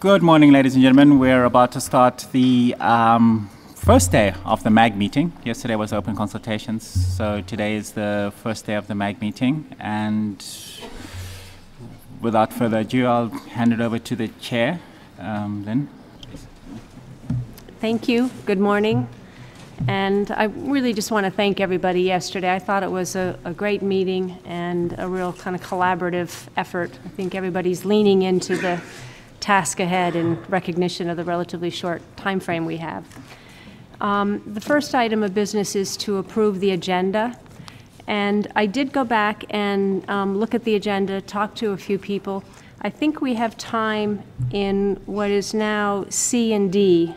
Good morning, ladies and gentlemen. We're about to start the um, first day of the MAG meeting. Yesterday was open consultations, so today is the first day of the MAG meeting. And without further ado, I'll hand it over to the chair, um, Lynn. Thank you. Good morning. And I really just want to thank everybody yesterday. I thought it was a, a great meeting and a real kind of collaborative effort. I think everybody's leaning into the task ahead in recognition of the relatively short time frame we have. Um, the first item of business is to approve the agenda. And I did go back and um, look at the agenda, talk to a few people. I think we have time in what is now C and D,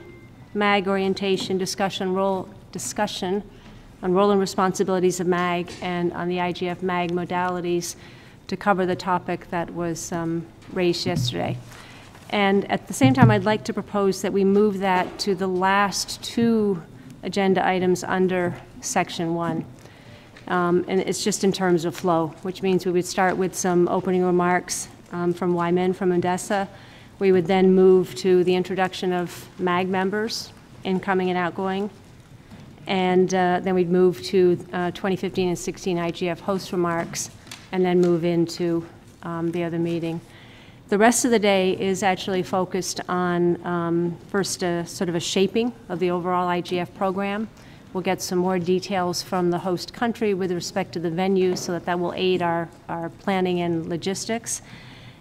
MAG orientation, discussion, role, discussion on role and responsibilities of MAG and on the IGF MAG modalities to cover the topic that was um, raised yesterday. And at the same time, I'd like to propose that we move that to the last two agenda items under section one. Um, and it's just in terms of flow, which means we would start with some opening remarks um, from Wai Min from Undesa. We would then move to the introduction of MAG members, incoming and outgoing. And uh, then we'd move to uh, 2015 and 16 IGF host remarks, and then move into um, the other meeting. The rest of the day is actually focused on um, first a, sort of a shaping of the overall IGF program. We'll get some more details from the host country with respect to the venue so that that will aid our, our planning and logistics.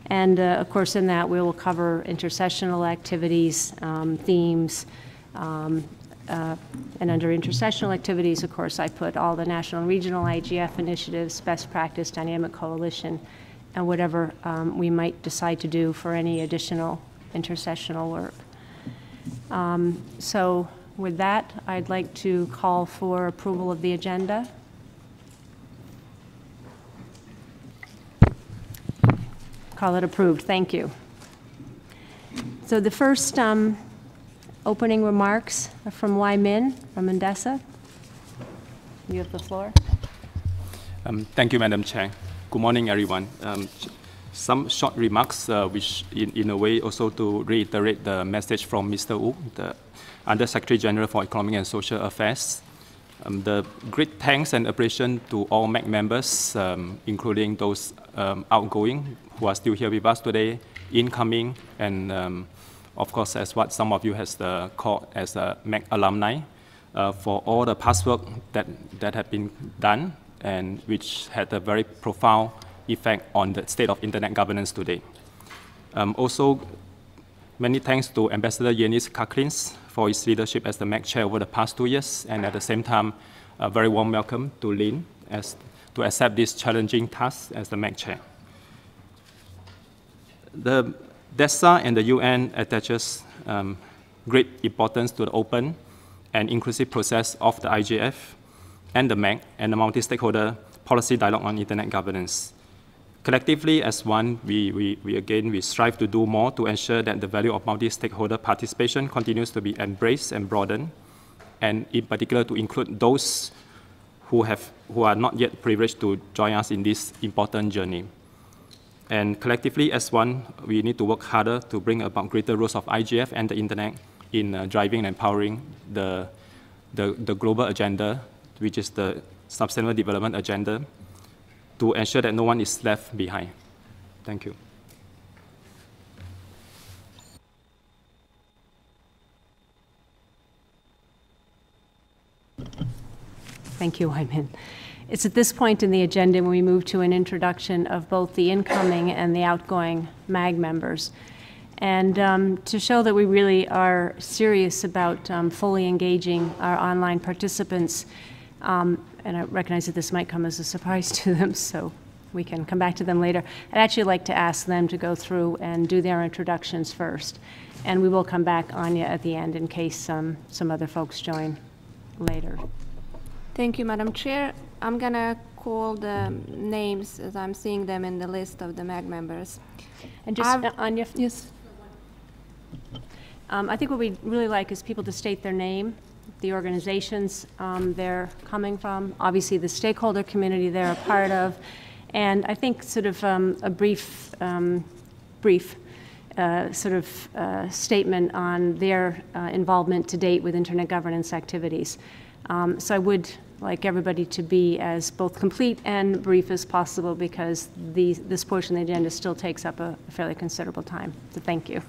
And uh, of course, in that, we will cover intersessional activities, um, themes, um, uh, and under intersessional activities, of course, I put all the national and regional IGF initiatives, best practice, dynamic coalition, and whatever um, we might decide to do for any additional intercessional work. Um, so with that, I'd like to call for approval of the agenda. Call it approved. Thank you. So the first um, opening remarks are from Wai Min from Undesa. You have the floor. Um, thank you, Madam Chair. Good morning, everyone. Um, some short remarks, uh, which in, in a way also to reiterate the message from Mr. Wu, the Under Secretary General for Economic and Social Affairs. Um, the great thanks and appreciation to all MAG members, um, including those um, outgoing who are still here with us today, incoming, and um, of course, as what some of you has uh, called as a MAG alumni, uh, for all the past work that, that have been done and which had a very profound effect on the state of internet governance today. Um, also, many thanks to Ambassador Janis Karklins for his leadership as the MAG chair over the past two years, and at the same time, a very warm welcome to Lynn as, to accept this challenging task as the MAG chair. The DESA and the UN attaches um, great importance to the open and inclusive process of the IGF and the MAG and the multi-stakeholder policy dialogue on internet governance. Collectively, as one, we, we, we again, we strive to do more to ensure that the value of multi-stakeholder participation continues to be embraced and broadened, and in particular to include those who, have, who are not yet privileged to join us in this important journey. And collectively, as one, we need to work harder to bring about greater roles of IGF and the internet in uh, driving and empowering the, the, the global agenda which is the Sustainable Development Agenda, to ensure that no one is left behind. Thank you. Thank you, Wai Min. It's at this point in the agenda when we move to an introduction of both the incoming and the outgoing MAG members. And um, to show that we really are serious about um, fully engaging our online participants, um, and I recognize that this might come as a surprise to them, so we can come back to them later. I'd actually like to ask them to go through and do their introductions first. And we will come back on you at the end in case um, some other folks join later. Thank you, Madam Chair. I'm going to call the names as I'm seeing them in the list of the MAG members. And just, uh, Anya, yes. Um, I think what we'd really like is people to state their name the organizations um, they're coming from, obviously the stakeholder community they're a part of, and I think sort of um, a brief, um, brief uh, sort of uh, statement on their uh, involvement to date with internet governance activities. Um, So I would like everybody to be as both complete and brief as possible because the, this portion of the agenda still takes up a fairly considerable time. So thank you.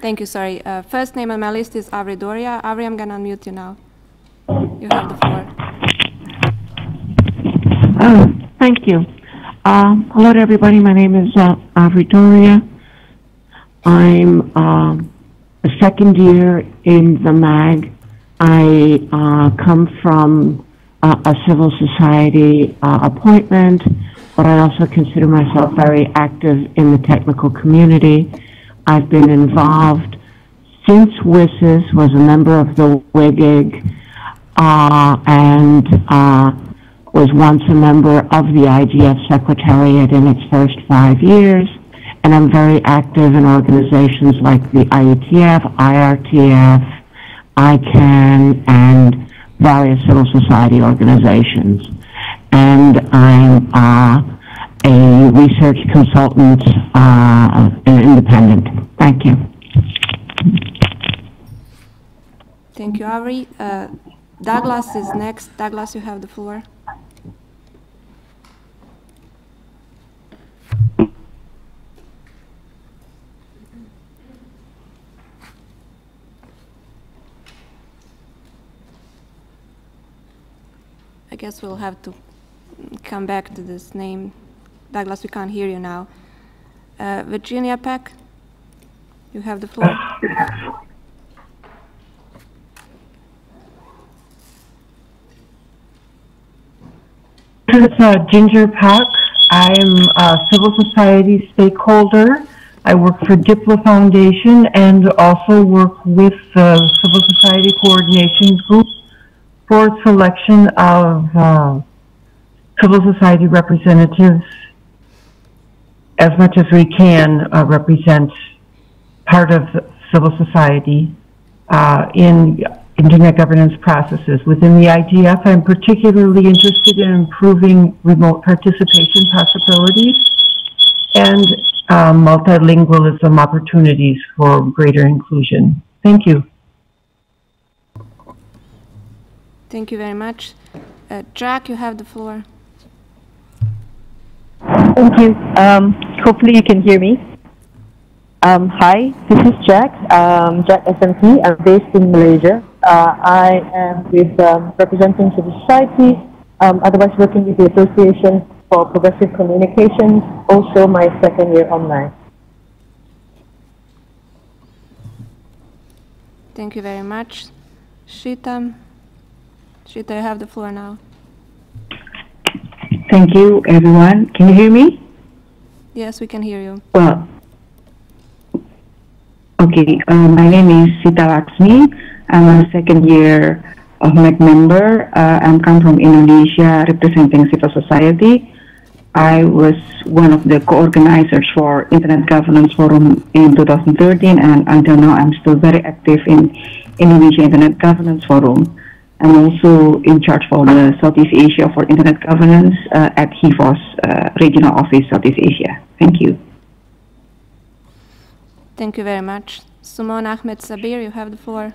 Thank you, sorry. Uh, First name on my list is Avri Doria. Avri, I'm going to unmute you now. You have the floor. Oh, thank you. Um, hello to everybody. My name is uh, Avri Doria. I'm um, a second year in the MAG. I uh, come from uh, a civil society uh, appointment, but I also consider myself very active in the technical community. I've been involved since WSIS, was a member of the WGIG, uh, and uh, was once a member of the IGF Secretariat in its first five years, and I'm very active in organizations like the IETF, IRTF, ICANN, and various civil society organizations. And I'm uh, a research consultant, uh, an independent. Thank you. Thank you, Avri. Uh, Douglas is next. Douglas, you have the floor. I guess we'll have to come back to this name. Douglas, we can't hear you now. Uh, Virginia Paque, you have the floor. Uh, Ginger Paque. I'm a civil society stakeholder. I work for Diplo Foundation and also work with the Civil Society Coordination Group for selection of uh, civil society representatives as much as we can uh, represent part of civil society uh, in internet governance processes. Within the IGF, I'm particularly interested in improving remote participation possibilities and uh, multilingualism opportunities for greater inclusion. Thank you. Thank you very much. Uh, Jack, you have the floor. Thank you. Um, hopefully you can hear me. Um, hi, this is Jack, um, Jac sm Kee. I'm based in Malaysia. Uh, I am with um, representing civil society, um, otherwise working with the Association for Progressive Communications, also my second year online. Thank you very much. Shita, Shita, you have the floor now. Thank you, everyone. Can you hear me? Yes, we can hear you. Well, okay. Uh, my name is Shita Laksmi. I'm a second year of MAG member. Uh, I'm come from Indonesia, representing civil society. I was one of the co-organizers for Internet Governance Forum in 2013, and until now, I'm still very active in Indonesia Internet Governance Forum. I'm also in charge for the Southeast Asia for Internet Governance uh, at HIVOS uh, Regional Office Southeast Asia. Thank you. Thank you very much. Sumon Ahmed Sabir, you have the floor.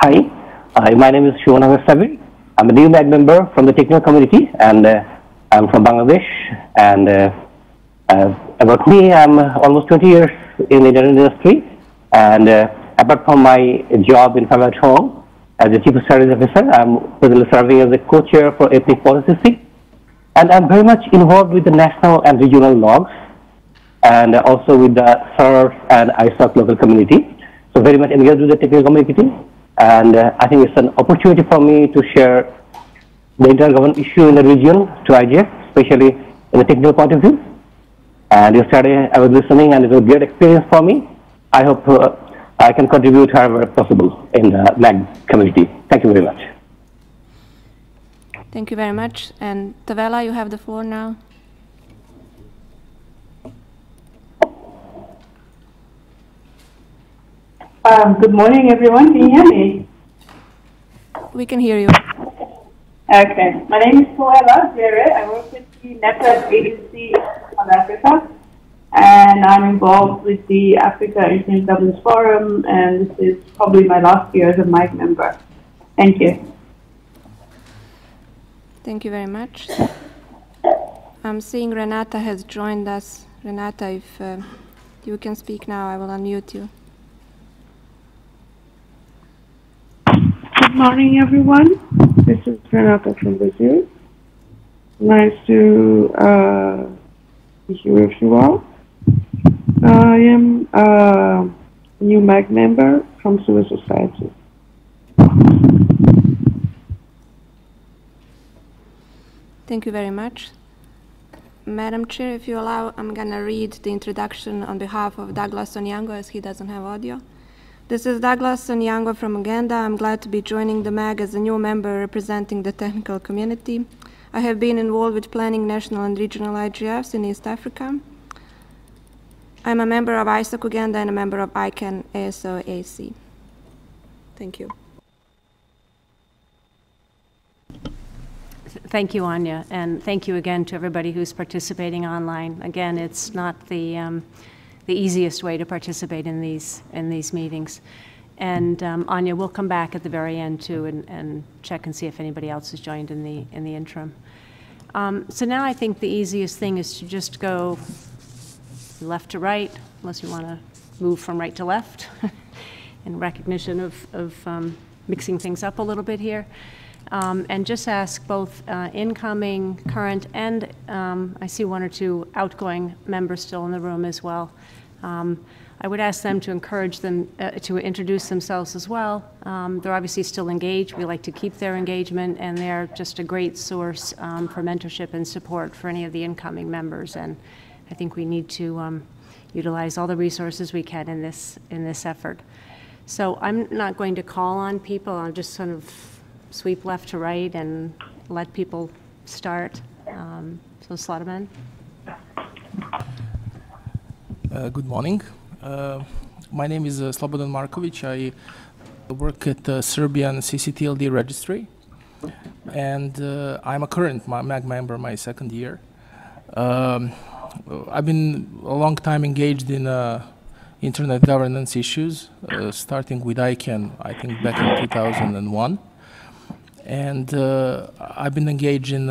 Hi, uh, my name is Sumon Ahmed Sabir. I'm a new MAG member from the technical community and uh, I'm from Bangladesh. And uh, uh, about me, I'm almost 20 years in the internet industry. And uh, apart from my job in Family Home as a Chief of Strategy Officer, I'm presently serving as the co-chair for APNIC Policy And I'm very much involved with the national and regional logs and also with the SERF and ISOC local community. So very much engaged with the technical community. And uh, I think it's an opportunity for me to share the intergovernment issue in the region to IGF, especially in the technical point of view. And yesterday I was listening and it was a great experience for me. I hope uh, I can contribute however possible in the MAG community. Thank you very much. Thank you very much. And Towela, you have the floor now. Um, good morning, everyone. Can you hear me? We can hear you. Okay. My name is Towela Jere. I work with the Network Agency on Africa. And I'm involved with the Africa Internet Governance Forum, and this is probably my last year as a MAG member. Thank you. Thank you very much. I'm seeing Renata has joined us. Renata, if uh, you can speak now, I will unmute you. Good morning, everyone. This is Renata from Brazil. Nice to uh, be here with you all. I am a new MAG member from Civil Society. Thank you very much. Madam Chair, if you allow, I'm going to read the introduction on behalf of Douglas Onyango as he doesn't have audio. This is Douglas Onyango from Uganda. I'm glad to be joining the MAG as a new member representing the technical community. I have been involved with planning national and regional IGFs in East Africa. I'm a member of ISOC Uganda and a member of ICANN ASO AC. Thank you. Thank you, Anya, and thank you again to everybody who's participating online. Again, it's not the, um, the easiest way to participate in these, in these meetings. And um, Anya, we'll come back at the very end too and, and check and see if anybody else has joined in the, in the interim. Um, so now I think the easiest thing is to just go left to right, unless you want to move from right to left in recognition of, of um, mixing things up a little bit here. Um, and just ask both uh, incoming, current, and um, I see one or two outgoing members still in the room as well. Um, I would ask them to encourage them uh, to introduce themselves as well. Um, they're obviously still engaged. We like to keep their engagement, and they're just a great source um, for mentorship and support for any of the incoming members. And I think we need to um, utilize all the resources we can in this in this effort. So I'm not going to call on people. I'll just sort of sweep left to right and let people start. Um, so Slobodan. Uh, good morning. Uh, my name is uh, Slobodan Markovic. I work at the Serbian CCTLD registry, and uh, I'm a current MAG member, my second year. Um, I've been a long time engaged in uh, internet governance issues, uh, starting with ICANN, I think back in 2001 and uh, I've been engaged in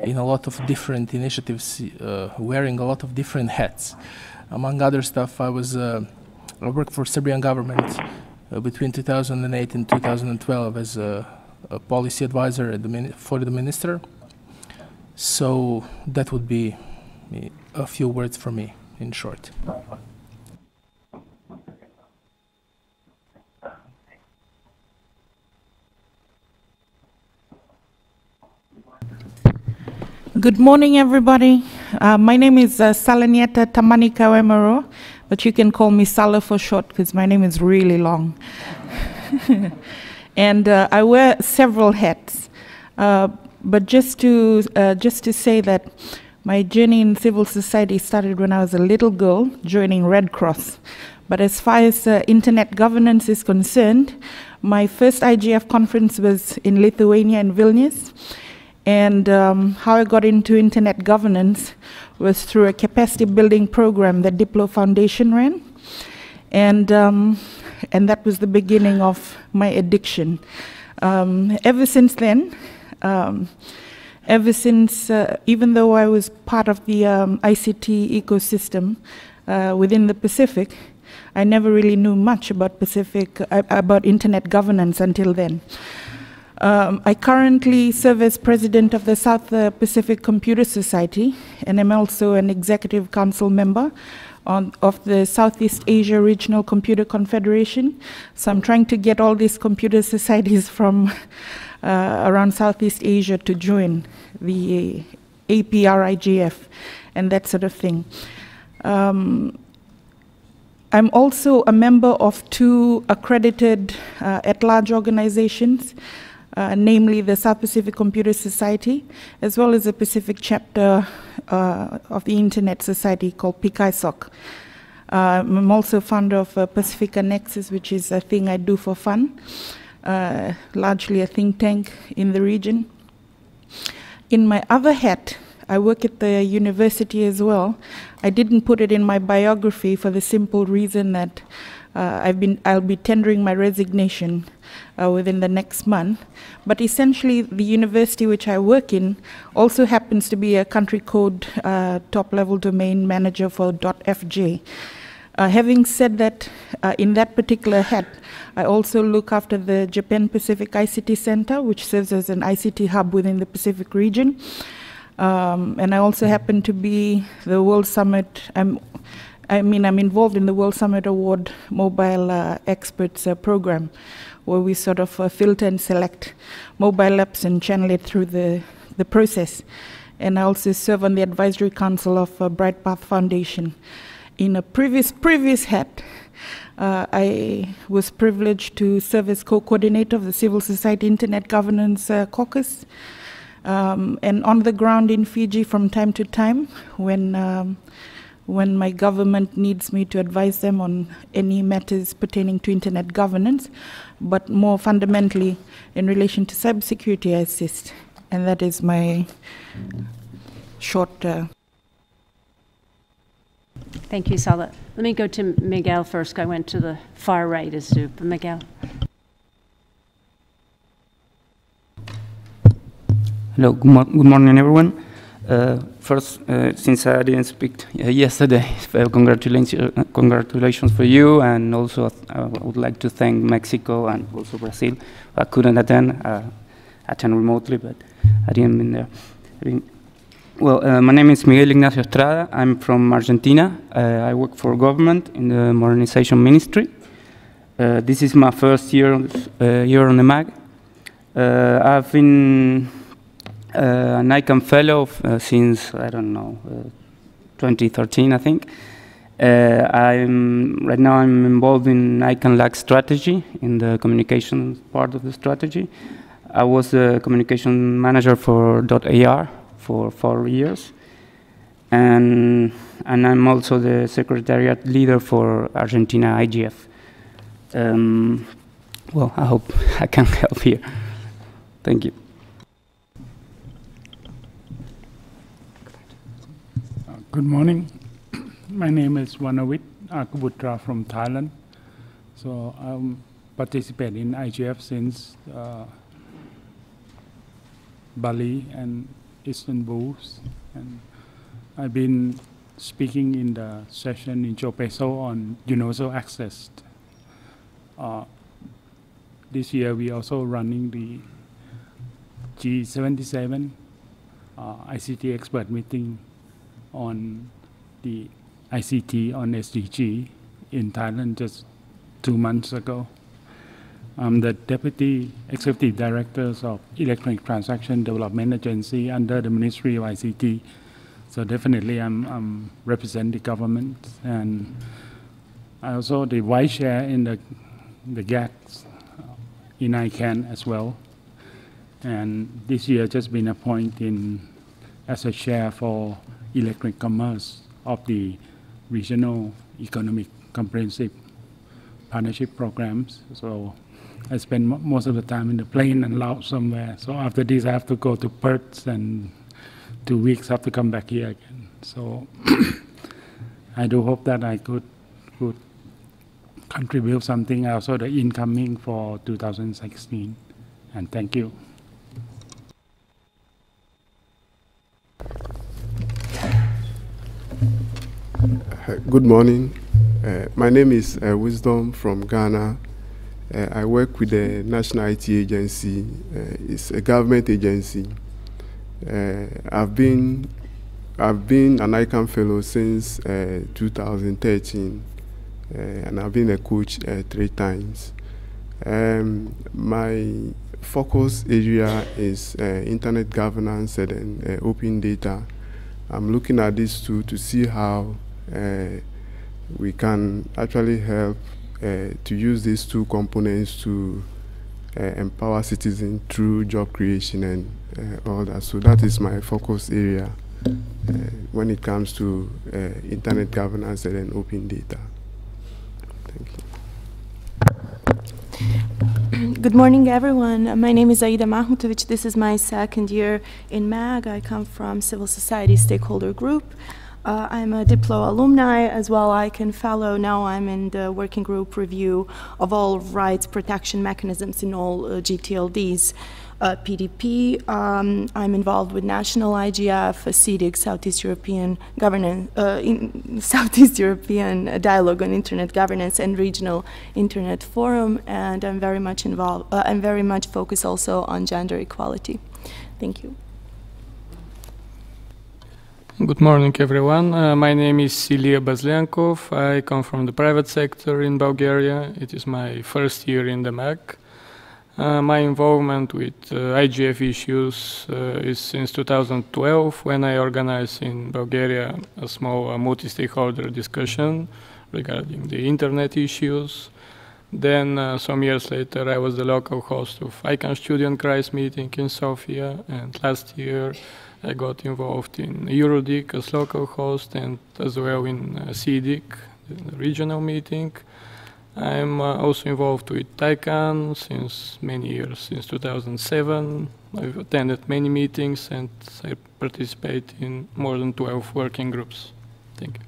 in a lot of different initiatives, uh, wearing a lot of different hats. Among other stuff, I was uh, I worked for Serbian government uh, between 2008 and 2012 as a, a policy advisor the for the minister. So that would be a few words for me in short. Good morning, everybody. Uh, my name is uh, Salanieta Tamanikaiwaimaro, but you can call me Sala for short because my name is really long. and uh, I wear several hats. Uh, but just to, uh, just to say that my journey in civil society started when I was a little girl joining Red Cross. But as far as uh, internet governance is concerned, my first IGF conference was in Lithuania in Vilnius and um, how I got into internet governance was through a capacity building program that Diplo Foundation ran. And, um, and that was the beginning of my addiction. Um, ever since then, um, ever since, uh, even though I was part of the um, ICT ecosystem uh, within the Pacific, I never really knew much about Pacific, uh, about internet governance until then. Um, I currently serve as president of the South uh, Pacific Computer Society, and I'm also an executive council member on, of the Southeast Asia Regional Computer Confederation. So I'm trying to get all these computer societies from around Southeast Asia to join the APRIGF and that sort of thing. Um, I'm also a member of two accredited uh, at-large organizations uh, namely the South Pacific Computer Society, as well as a Pacific chapter uh, of the Internet Society called PICISOC. Uh, I'm also founder of uh, Pasifika Nexus, which is a thing I do for fun. Uh, largely a think tank in the region. In my other hat, I work at the university as well. I didn't put it in my biography for the simple reason that uh, I've been, I'll be tendering my resignation uh, within the next month. But essentially, the university which I work in also happens to be a country code uh, top level domain manager for .fj. Uh, having said that, uh, in that particular hat, I also look after the Japan Pacific ICT Center, which serves as an ICT hub within the Pacific region. Um, and I also happen to be the World Summit. I'm, I mean, I'm involved in the World Summit Award Mobile uh, Experts uh, program, where we sort of uh, filter and select mobile apps and channel it through the, the process. And I also serve on the advisory council of uh, Bright Path Foundation. In a previous previous hat, uh, I was privileged to serve as co-coordinator of the Civil Society Internet Governance uh, Caucus. Um, and on the ground in Fiji from time to time, when um, when my government needs me to advise them on any matters pertaining to internet governance, but more fundamentally in relation to cybersecurity, I assist, and that is my short. Uh, Thank you, Sala. Let me go to Miguel first. I went to the far right as to Miguel. Hello, good, good morning, everyone. Uh, first, uh, since I didn't speak uh, yesterday, congratulations, congratulations for you, and also I would like to thank Mexico and also Brazil. I couldn't attend, uh, attend remotely, but I didn't been there. Well, uh, my name is Miguel Ignacio Estrada. I'm from Argentina. Uh, I work for government in the modernization ministry. Uh, this is my first year, uh, year on the MAG. Uh, I've been uh, an ICANN fellow since, I don't know, 2013, I think. I'm, right now I'm involved in ICANN LAC strategy, in the communication part of the strategy. I was the communication manager for .ar, for four years. And, and I'm also the secretariat leader for Argentina IGF. Um, well, I hope I can help here. Thank you. Good morning. My name is Wanawit Ahkuputra from Thailand. So I'm participating in IGF since uh, Bali and Istanbul. And I've been speaking in the session in João Pessoa on universal access. Uh, this year we also running the G77 uh, ICT expert meeting on the ICT on SDG in Thailand just two months ago. I'm the Deputy Executive Director of Electronic Transaction Development Agency under the Ministry of ICT. So definitely I'm, I'm the government and I also the Vice Chair in the, the GACS in ICANN as well. And this year just been appointed as a chair for electronic commerce of the regional economic comprehensive partnership programs. So I spend most of the time in the plane and out somewhere. So after this, I have to go to Perth and two weeks I have to come back here again. So I do hope that I could could contribute something also the incoming for 2016. And thank you. Good morning. Uh, my name is uh, Wisdom from Ghana. Uh, I work with the National IT Agency. Uh, it's a government agency. Uh, I've been I've been an ICANN fellow since uh, 2013, uh, and I've been a coach three times. Um, my focus area is internet governance and open data. I'm looking at these two to see how we can actually help uh, to use these two components to uh, empower citizens through job creation and uh, all that. So that is my focus area when it comes to internet governance and open data. Thank you. Good morning, everyone. Uh, My name is Aida Mahmutovic. This is my second year in MAG. I come from Civil Society Stakeholder Group. Uh, I'm a Diplo alumni as well. ICANN fellow. Now I'm in the working group review of all rights protection mechanisms in all uh, GTLDs. Uh, PDP, um, I'm involved with National IGF, SEEDIG, Southeast European Governance, uh, Southeast European Dialogue on Internet Governance and Regional Internet Forum, and I'm very much involved. Uh, I'm very much focused also on gender equality. Thank you. Good morning, everyone. Uh, my name is Ilya Bazlenkov. I come from the private sector in Bulgaria. It is my first year in the MAG. Uh, my involvement with uh, IGF issues uh, is since 2012 when I organized in Bulgaria a small uh, multi-stakeholder discussion regarding the internet issues. Then uh, some years later I was the local host of ICANN Studienkreis meeting in Sofia and last year I got involved in EuroDIG as local host and as well in uh, SEEDIG, the regional meeting. I'm uh, also involved with ICANN since many years, since 2007. I've attended many meetings and I participate in more than 12 working groups. Thank you.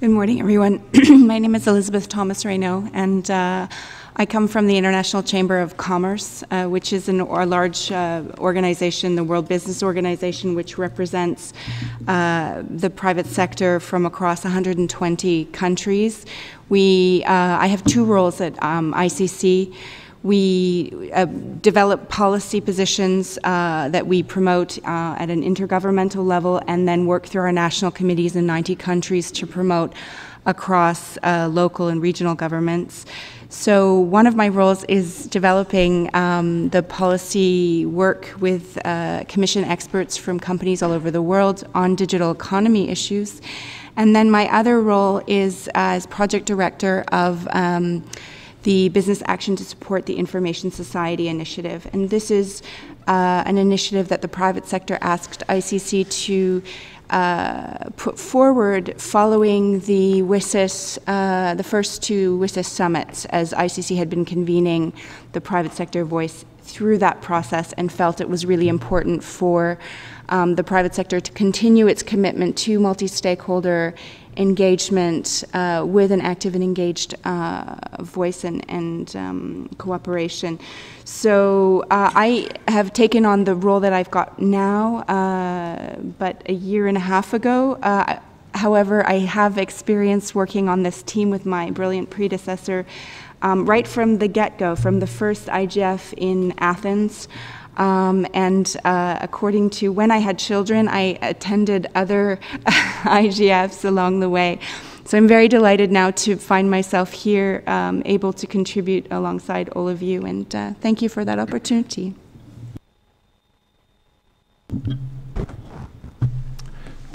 Good morning, everyone. My name is Elizabeth Thomas Raynaud, and uh, I come from the International Chamber of Commerce, uh, which is an, a large uh, organization, the World Business Organization, which represents uh, the private sector from across 120 countries. We, uh, I have two roles at um, ICC. We uh, develop policy positions uh, that we promote at an intergovernmental level and then work through our national committees in 90 countries to promote across local and regional governments. So one of my roles is developing um, the policy work with uh, commission experts from companies all over the world on digital economy issues. And then my other role is as project director of um, the Business Action to Support the Information Society initiative. And this is uh, an initiative that the private sector asked ICC to uh, put forward following the WSIS, uh, the first two WSIS summits, as ICC had been convening the private sector voice through that process and felt it was really important for um, the private sector to continue its commitment to multi stakeholder engagement uh, with an active and engaged uh, voice and, and um, cooperation. So uh, I have taken on the role that I've got now, uh, but a year and a half ago. Uh, however, I have experience working on this team with my brilliant predecessor um, right from the get go, from the first IGF in Athens. Um, and uh, according to when I had children, I attended other IGFs along the way. So I'm very delighted now to find myself here, um, able to contribute alongside all of you, and uh, thank you for that opportunity.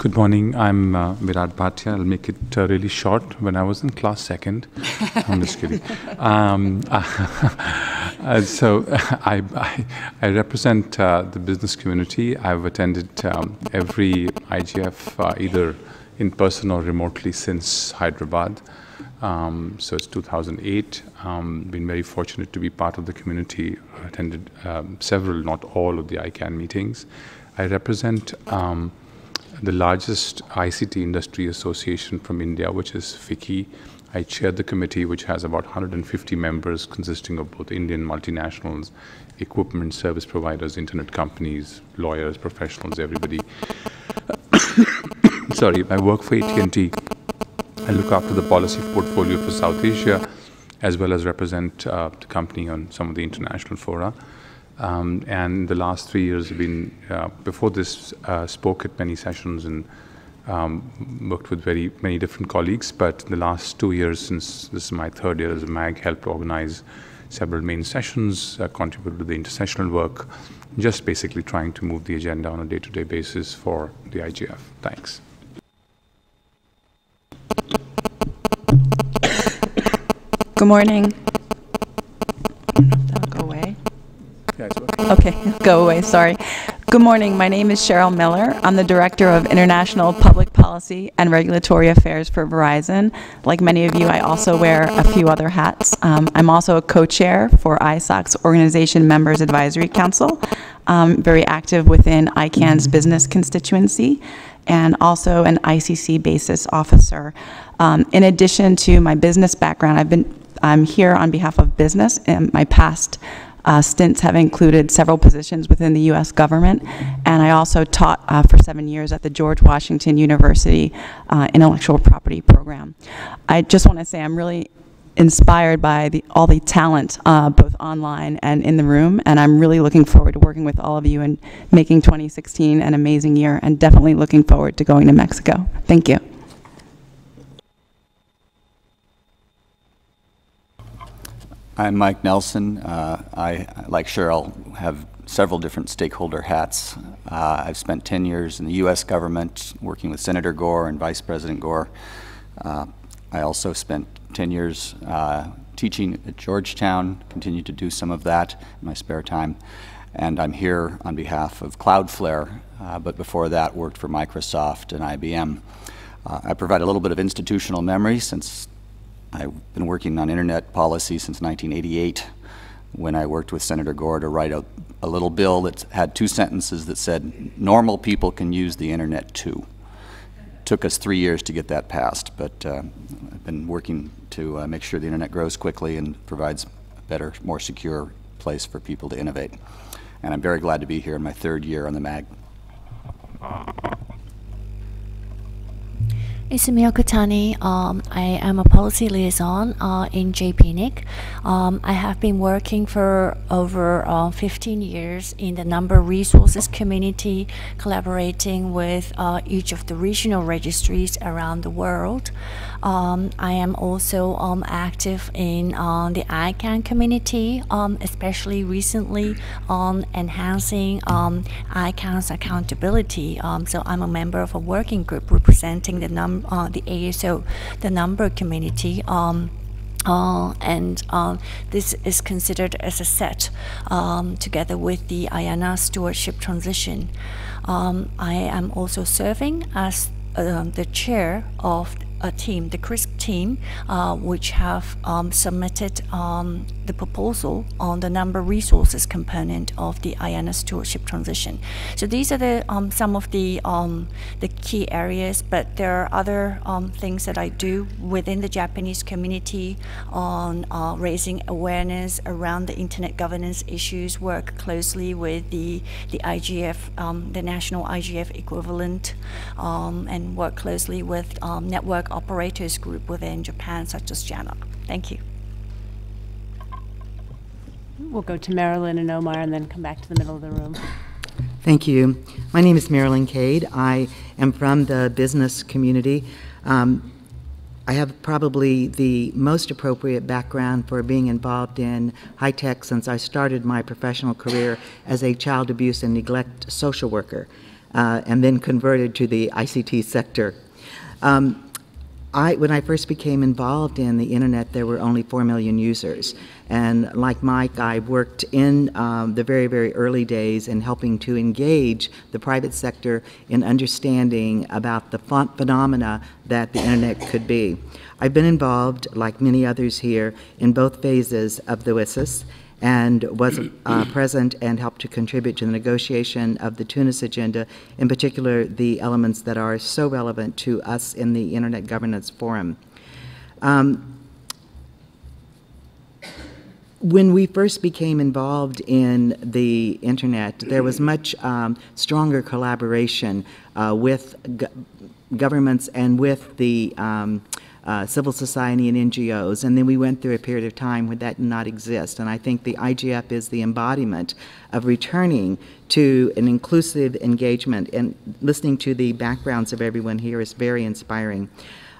Good morning. I'm uh, Virat Bhatia. I'll make it uh, really short. When I was in class second, I'm just kidding. Um, uh, so I, I, I represent uh, the business community. I've attended um, every IGF uh, either in person or remotely since Hyderabad. Um, so it's 2008. Um, been very fortunate to be part of the community. Attended um, several, not all, of the ICANN meetings. I represent um, the largest ICT industry association from India, which is FICCI. I chair the committee, which has about 150 members, consisting of both Indian multinationals, equipment service providers, internet companies, lawyers, professionals, everybody. Sorry, I work for AT&T. I look after the policy portfolio for South Asia, as well as represent uh, the company on some of the international fora. Um, and the last three years have been, uh, before this, uh, spoke at many sessions and um, worked with very many different colleagues. But the last two years, since this is my third year as a MAG, helped organize several main sessions, uh, contributed to the intersessional work, just basically trying to move the agenda on a day-to-day basis for the IGF. Thanks. Good morning. That'll go away. Yeah, it's working. Okay, go away, sorry. Good morning. My name is Cheryl Miller. I'm the Director of International Public Policy and Regulatory Affairs for Verizon. Like many of you, I also wear a few other hats. Um, I'm also a co-chair for ISOC's Organization Members Advisory Council. I'm very active within ICANN's business constituency and also an ICC basis officer. Um, in addition to my business background, I've been I'm here on behalf of business. And my past uh, stints have included several positions within the U.S. government, and I also taught uh, for seven years at the George Washington University uh, Intellectual Property Program. I just want to say I'm really inspired by the, all the talent, uh, both online and in the room, and I'm really looking forward to working with all of you and making 2016 an amazing year, and definitely looking forward to going to Mexico. Thank you. I'm Mike Nelson. Uh, I, like Cheryl, have several different stakeholder hats. Uh, I've spent 10 years in the U.S. government working with Senator Gore and Vice President Gore. Uh, I also spent 10 years uh, teaching at Georgetown, continue to do some of that in my spare time. And I'm here on behalf of Cloudflare, uh, but before that worked for Microsoft and IBM. Uh, I provide a little bit of institutional memory since I've been working on internet policy since 1988 when I worked with Senator Gore to write a, a little bill that had two sentences that said, normal people can use the internet too. Took us three years to get that passed, but uh, I've been working to uh, make sure the internet grows quickly and provides a better, more secure place for people to innovate. And I'm very glad to be here in my third year on the MAG. Izumi Okutani. Um, I am a policy liaison uh, in JPNIC. Um, I have been working for over uh, 15 years in the number resources community, collaborating with uh, each of the regional registries around the world. Um, I am also um, active in uh, the ICANN community, um, especially recently on enhancing um, ICANN's accountability. Um, so I'm a member of a working group representing the, num uh, the ASO, the number community. Um, uh, and um, this is considered as a set um, together with the IANA stewardship transition. Um, I am also serving as uh, the chair of a team, the CRISP team, uh, which have um, submitted um, the proposal on the number resources component of the IANA stewardship transition. So these are the um, some of the um, the key areas, but there are other um, things that I do within the Japanese community on uh, raising awareness around the internet governance issues. Work closely with the the IGF, um, the national IGF equivalent, and work closely with network operators group within Japan, such as JANOG. Thank you. We'll go to Marilyn and Omar and then come back to the middle of the room. Thank you. My name is Marilyn Cade. I am from the business community. Um, I have probably the most appropriate background for being involved in high tech since I started my professional career as a child abuse and neglect social worker uh, and then converted to the ICT sector. Um, I, when I first became involved in the internet, there were only 4 million users. And like Mike, I worked in um, the very, very early days in helping to engage the private sector in understanding about the phenomena that the internet could be. I've been involved, like many others here, in both phases of the WSIS and was uh, present and helped to contribute to the negotiation of the Tunis agenda, in particular the elements that are so relevant to us in the Internet Governance Forum. Um, when we first became involved in the internet, there was much um, stronger collaboration uh, with governments and with the um, uh, civil society and NGOs, and then we went through a period of time where that did not exist. And I think the IGF is the embodiment of returning to an inclusive engagement, and listening to the backgrounds of everyone here is very inspiring.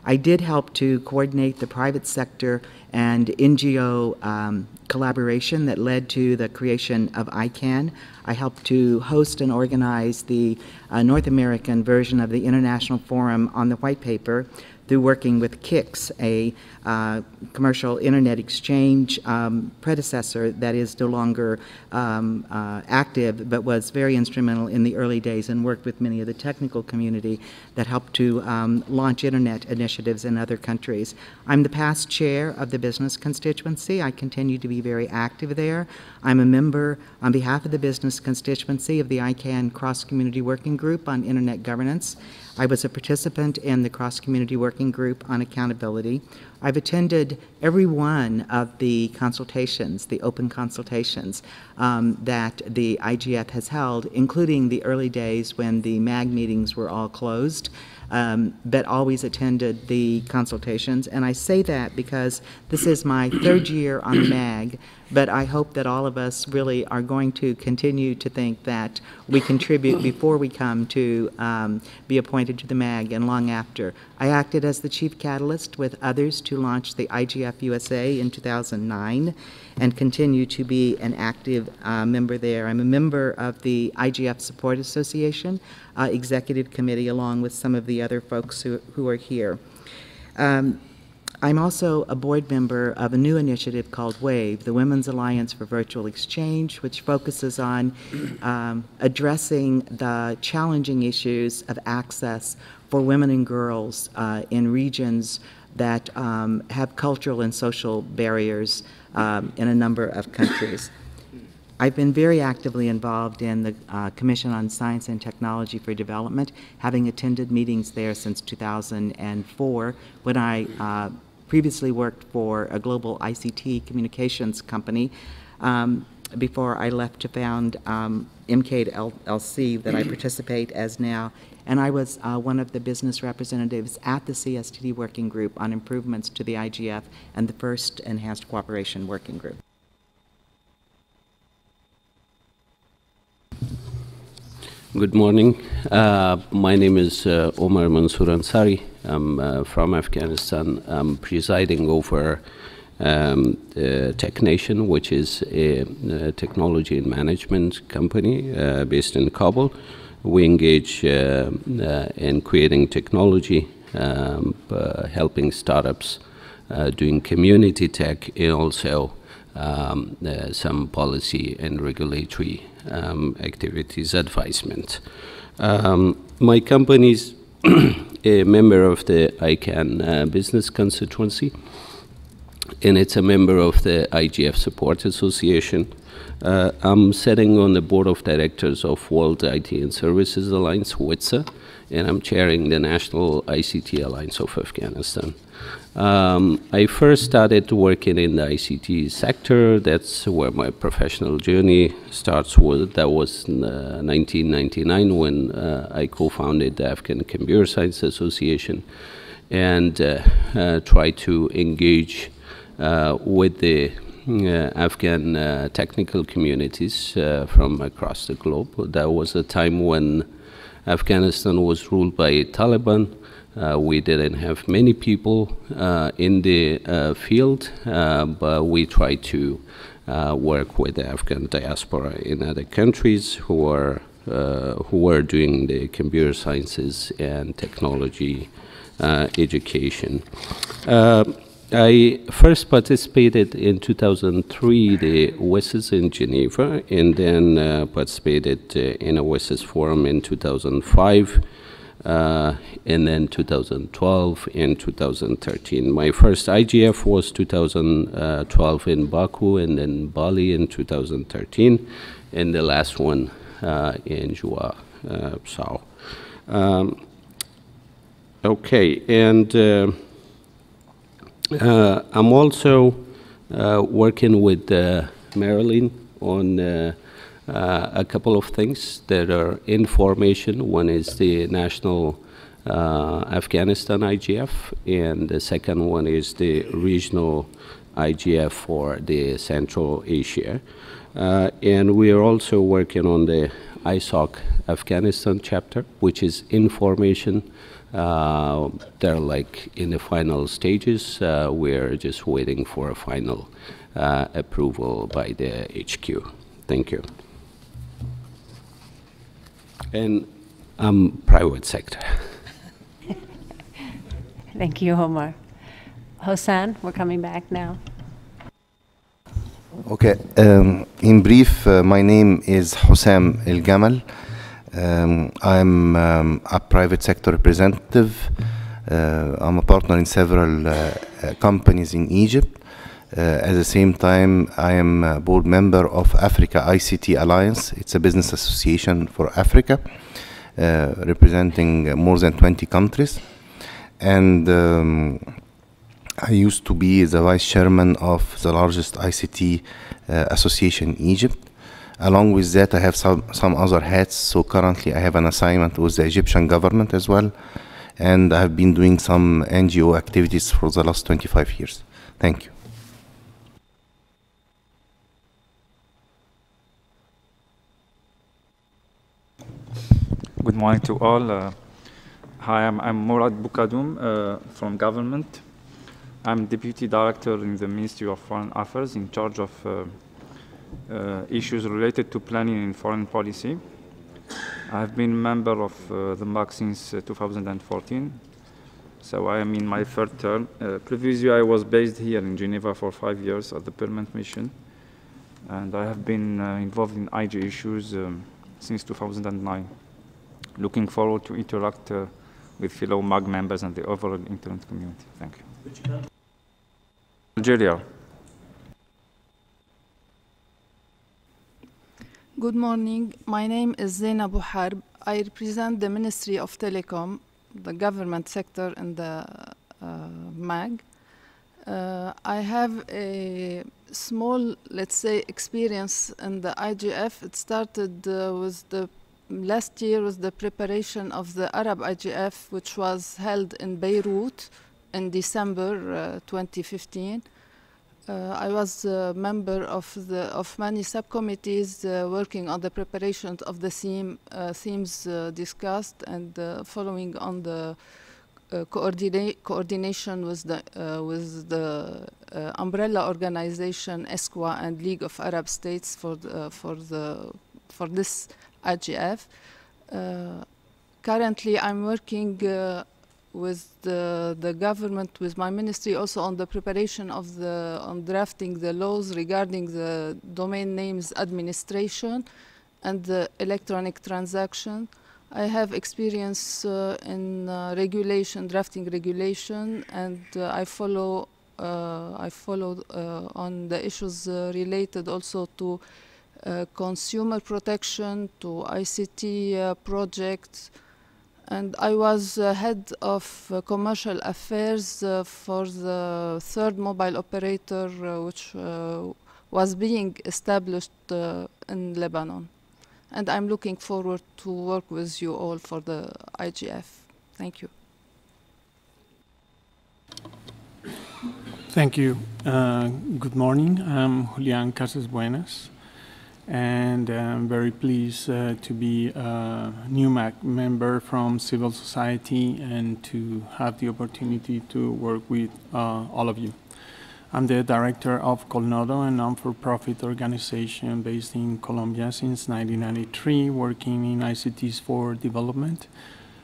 I did help to coordinate the private sector and NGO um, collaboration that led to the creation of ICANN. I helped to host and organize the uh, North American version of the International Forum on the White Paper through working with CIX, a uh, commercial internet exchange um, predecessor that is no longer um, uh, active, but was very instrumental in the early days and worked with many of the technical community that helped to um, launch internet initiatives in other countries. I'm the past chair of the business constituency. I continue to be very active there. I'm a member on behalf of the business constituency of the ICANN Cross Community Working Group on Internet Governance. I was a participant in the Cross Community Working Group on Accountability. I've attended every one of the consultations, the open consultations um, that the IGF has held, including the early days when the MAG meetings were all closed um, but always attended the consultations. And I say that because this is my third year on the MAG, but I hope that all of us really are going to continue to think that we contribute before we come to um, be appointed to the MAG and long after. I acted as the chief catalyst with others to launch the IGF USA in 2009 and continue to be an active uh, member there. I'm a member of the IGF Support Association uh, Executive Committee along with some of the other folks who, who are here. Um, I'm also a board member of a new initiative called WAVE, the Women's Alliance for Virtual Exchange, which focuses on um, addressing the challenging issues of access for women and girls uh, in regions that um, have cultural and social barriers um, in a number of countries. I've been very actively involved in the uh, Commission on Science and Technology for Development, having attended meetings there since 2004 when I uh, previously worked for a global ICT communications company um, before I left to found um, MCADE that I participate as now. And I was uh, one of the business representatives at the CSTD working group on improvements to the IGF and the first enhanced cooperation working group. Good morning. Uh, my name is uh, Omar Mansour Ansari. I'm uh, from Afghanistan. I'm presiding over um, TechNation, which is a, a, technology and management company uh, based in Kabul. We engage uh, uh, in creating technology, um, helping startups, doing community tech, and also um, some policy and regulatory um, activities advisement. Um, my company is a member of the ICANN uh, business constituency, and it's a member of the IGF Support Association. Uh, I'm sitting on the board of directors of World IT and Services Alliance, WITSA, and I'm chairing the National ICT Alliance of Afghanistan. Um, I first started working in the ICT sector. That's where my professional journey starts. With that was in, uh, 1999 when uh, I co-founded the Afghan Computer Science Association and uh, uh tried to engage with the uh, Afghan technical communities from across the globe. There was a time when Afghanistan was ruled by Taliban. Uh, we didn't have many people uh, in the uh, field, uh, but we tried to uh, work with the Afghan diaspora in other countries who are uh, who were doing the computer sciences and technology education. I first participated in 2003 the WSIS in Geneva, and then participated in a WSIS forum in 2005 uh, and then 2012 and 2013. My first IGF was 2012 in Baku and then Bali in 2013, and the last one uh, in Jua, uh. Um, okay, and uh, uh, I'm also uh, working with Marilyn on uh, a couple of things that are in formation. One is the National uh, Afghanistan IGF, and the second one is the regional IGF for the Central Asia. Uh, and we are also working on the ISOC Afghanistan chapter, which is in formation. Uh, they're like in the final stages. Uh, we're just waiting for a final uh, approval by the HQ. Thank you and I'm private sector. Thank you, Omar. Hossam, we're coming back now. Okay. Um, in brief, uh, my name is Hossam El Gamal. Um, I'm um, a private sector representative. Uh, I'm a partner in several uh, uh, companies in Egypt. Uh, at the same time, I am a board member of Africa ICT Alliance. It's a business association for Africa, uh, representing more than 20 countries. And um, I used to be the vice chairman of the largest ICT uh, association in Egypt. Along with that, I have some, some other hats. So currently, I have an assignment with the Egyptian government as well. And I have been doing some NGO activities for the last 25 years. Thank you. Good morning to all. Uh, hi, I'm, I'm Murad Bukadoum uh, from government. I'm Deputy Director in the Ministry of Foreign Affairs in charge of uh, uh issues related to planning and foreign policy. I've been a member of uh, the MAG since uh, 2014, so I am in my third term. previously, I was based here in Geneva for five years at the permanent mission, and I have been involved in IG issues um, since 2009 looking forward to interact uh, with fellow MAG members and the overall internet community. Thank you. Algeria. Good morning. My name is Zaina Bouharb. I represent the Ministry of Telecom, the government sector in the uh, MAG. Uh, I have a small, let's say, experience in the IGF. It started uh, with the last year was the preparation of the Arab IGF, which was held in Beirut in December uh, 2015. Uh, I was a member of the of many subcommittees uh, working on the preparation of the theme uh, themes uh, discussed and uh, following on the coordina coordination with the with the umbrella organization ESCWA and League of Arab States for the, for the for this IGF. Uh, currently, I'm working uh, with the, the government, with my ministry, also on the preparation of the, on drafting the laws regarding the domain names administration and the electronic transaction. I have experience uh, in uh, regulation, drafting regulation, and uh, I follow uh, I follow on the issues related also to uh, consumer protection to ICT uh, projects. And I was uh, head of uh, commercial affairs uh, for the third mobile operator, which was being established in Lebanon. And I'm looking forward to work with you all for the IGF. Thank you. Thank you. Uh, good morning. I'm Julian Casas Buenas and I'm very pleased uh, to be a new MAG member from civil society and to have the opportunity to work with uh, all of you. I'm the director of Colnodo, a non-for-profit organization based in Colombia since 1993, working in ICTs for development.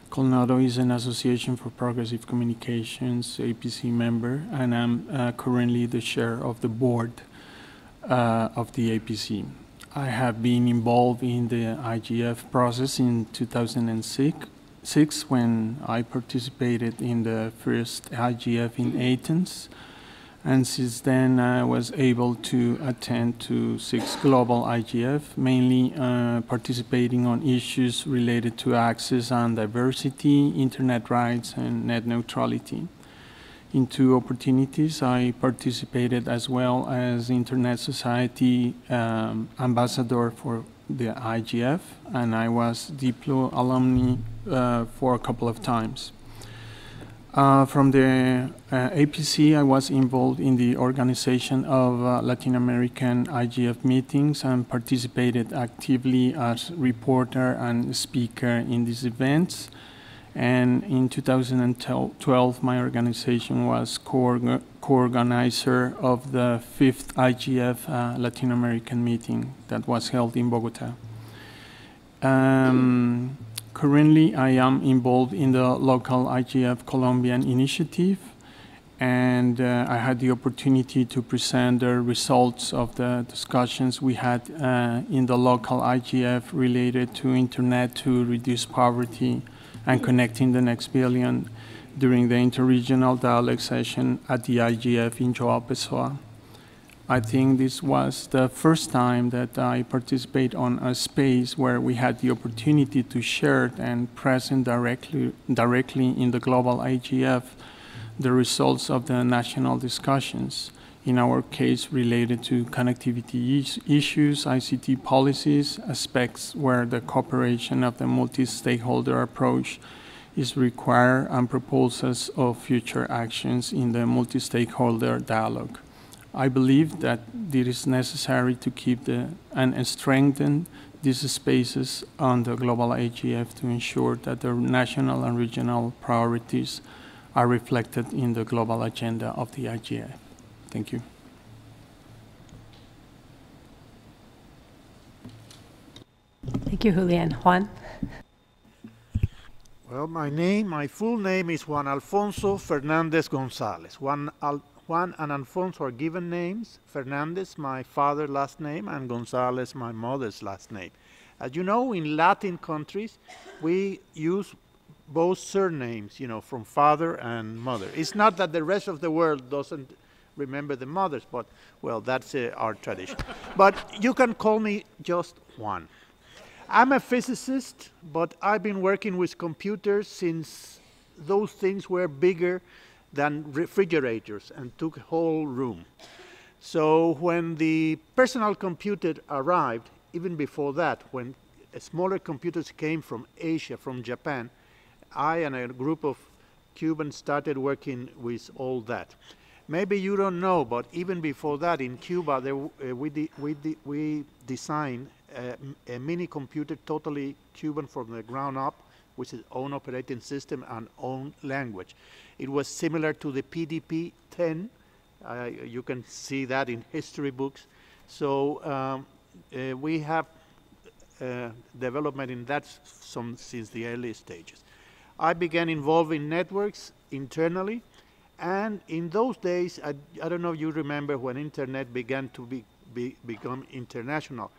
Colnodo is an association for progressive communications, APC member, and I'm uh, currently the chair of the board uh, of the APC. I have been involved in the IGF process in 2006 when I participated in the first IGF in Athens. And since then, I was able to attend to six global IGF, mainly uh, participating on issues related to access and diversity, internet rights, and net neutrality in two opportunities. I participated as well as Internet Society um, ambassador for the IGF, and I was Diplo alumni uh, for a couple of times. Uh, from the uh, APC, I was involved in the organization of uh, Latin American IGF meetings and participated actively as reporter and speaker in these events. And in 2012, my organization was co-organizer of the fifth IGF uh, Latin American meeting that was held in Bogota. Um, currently, I am involved in the local IGF Colombian initiative, and uh, I had the opportunity to present the results of the discussions we had uh, in the local IGF related to internet to reduce poverty and connecting the next billion during the interregional dialogue session at the IGF in João Pessoa. I think this was the first time that I participate on a space where we had the opportunity to share and present directly, directly in the global IGF the results of the national discussions, in our case related to connectivity is issues, ICT policies, aspects where the cooperation of the multi-stakeholder approach is required and proposals of future actions in the multi-stakeholder dialogue. I believe that it is necessary to keep the, and strengthen these spaces on the global IGF to ensure that the national and regional priorities are reflected in the global agenda of the IGF. Thank you. Thank you, Julian. Juan? Well, my name, my full name is Juan Alfonso Fernandez Gonzalez. Juan, Al Juan and Alfonso are given names. Fernandez, my father's last name, and Gonzalez, my mother's last name. As you know, in Latin countries, we use both surnames, you know, from father and mother. It's not that the rest of the world doesn't remember the mothers, but, well, that's uh, our tradition. but you can call me just Juan. I'm a physicist, but I've been working with computers since those things were bigger than refrigerators and took whole room. So when the personal computer arrived, even before that, when smaller computers came from Asia, from Japan, I and a group of Cubans started working with all that. Maybe you don't know, but even before that, in Cuba, there, uh, we, de we, de we designed a, a, mini computer totally Cuban from the ground up, with its own operating system and own language. It was similar to the PDP-10. Uh, you can see that in history books. So um, uh, we have uh, development in that some, since the early stages. I began involving networks internally. And in those days, I, I, don't know if you remember when internet began to be, be, become international.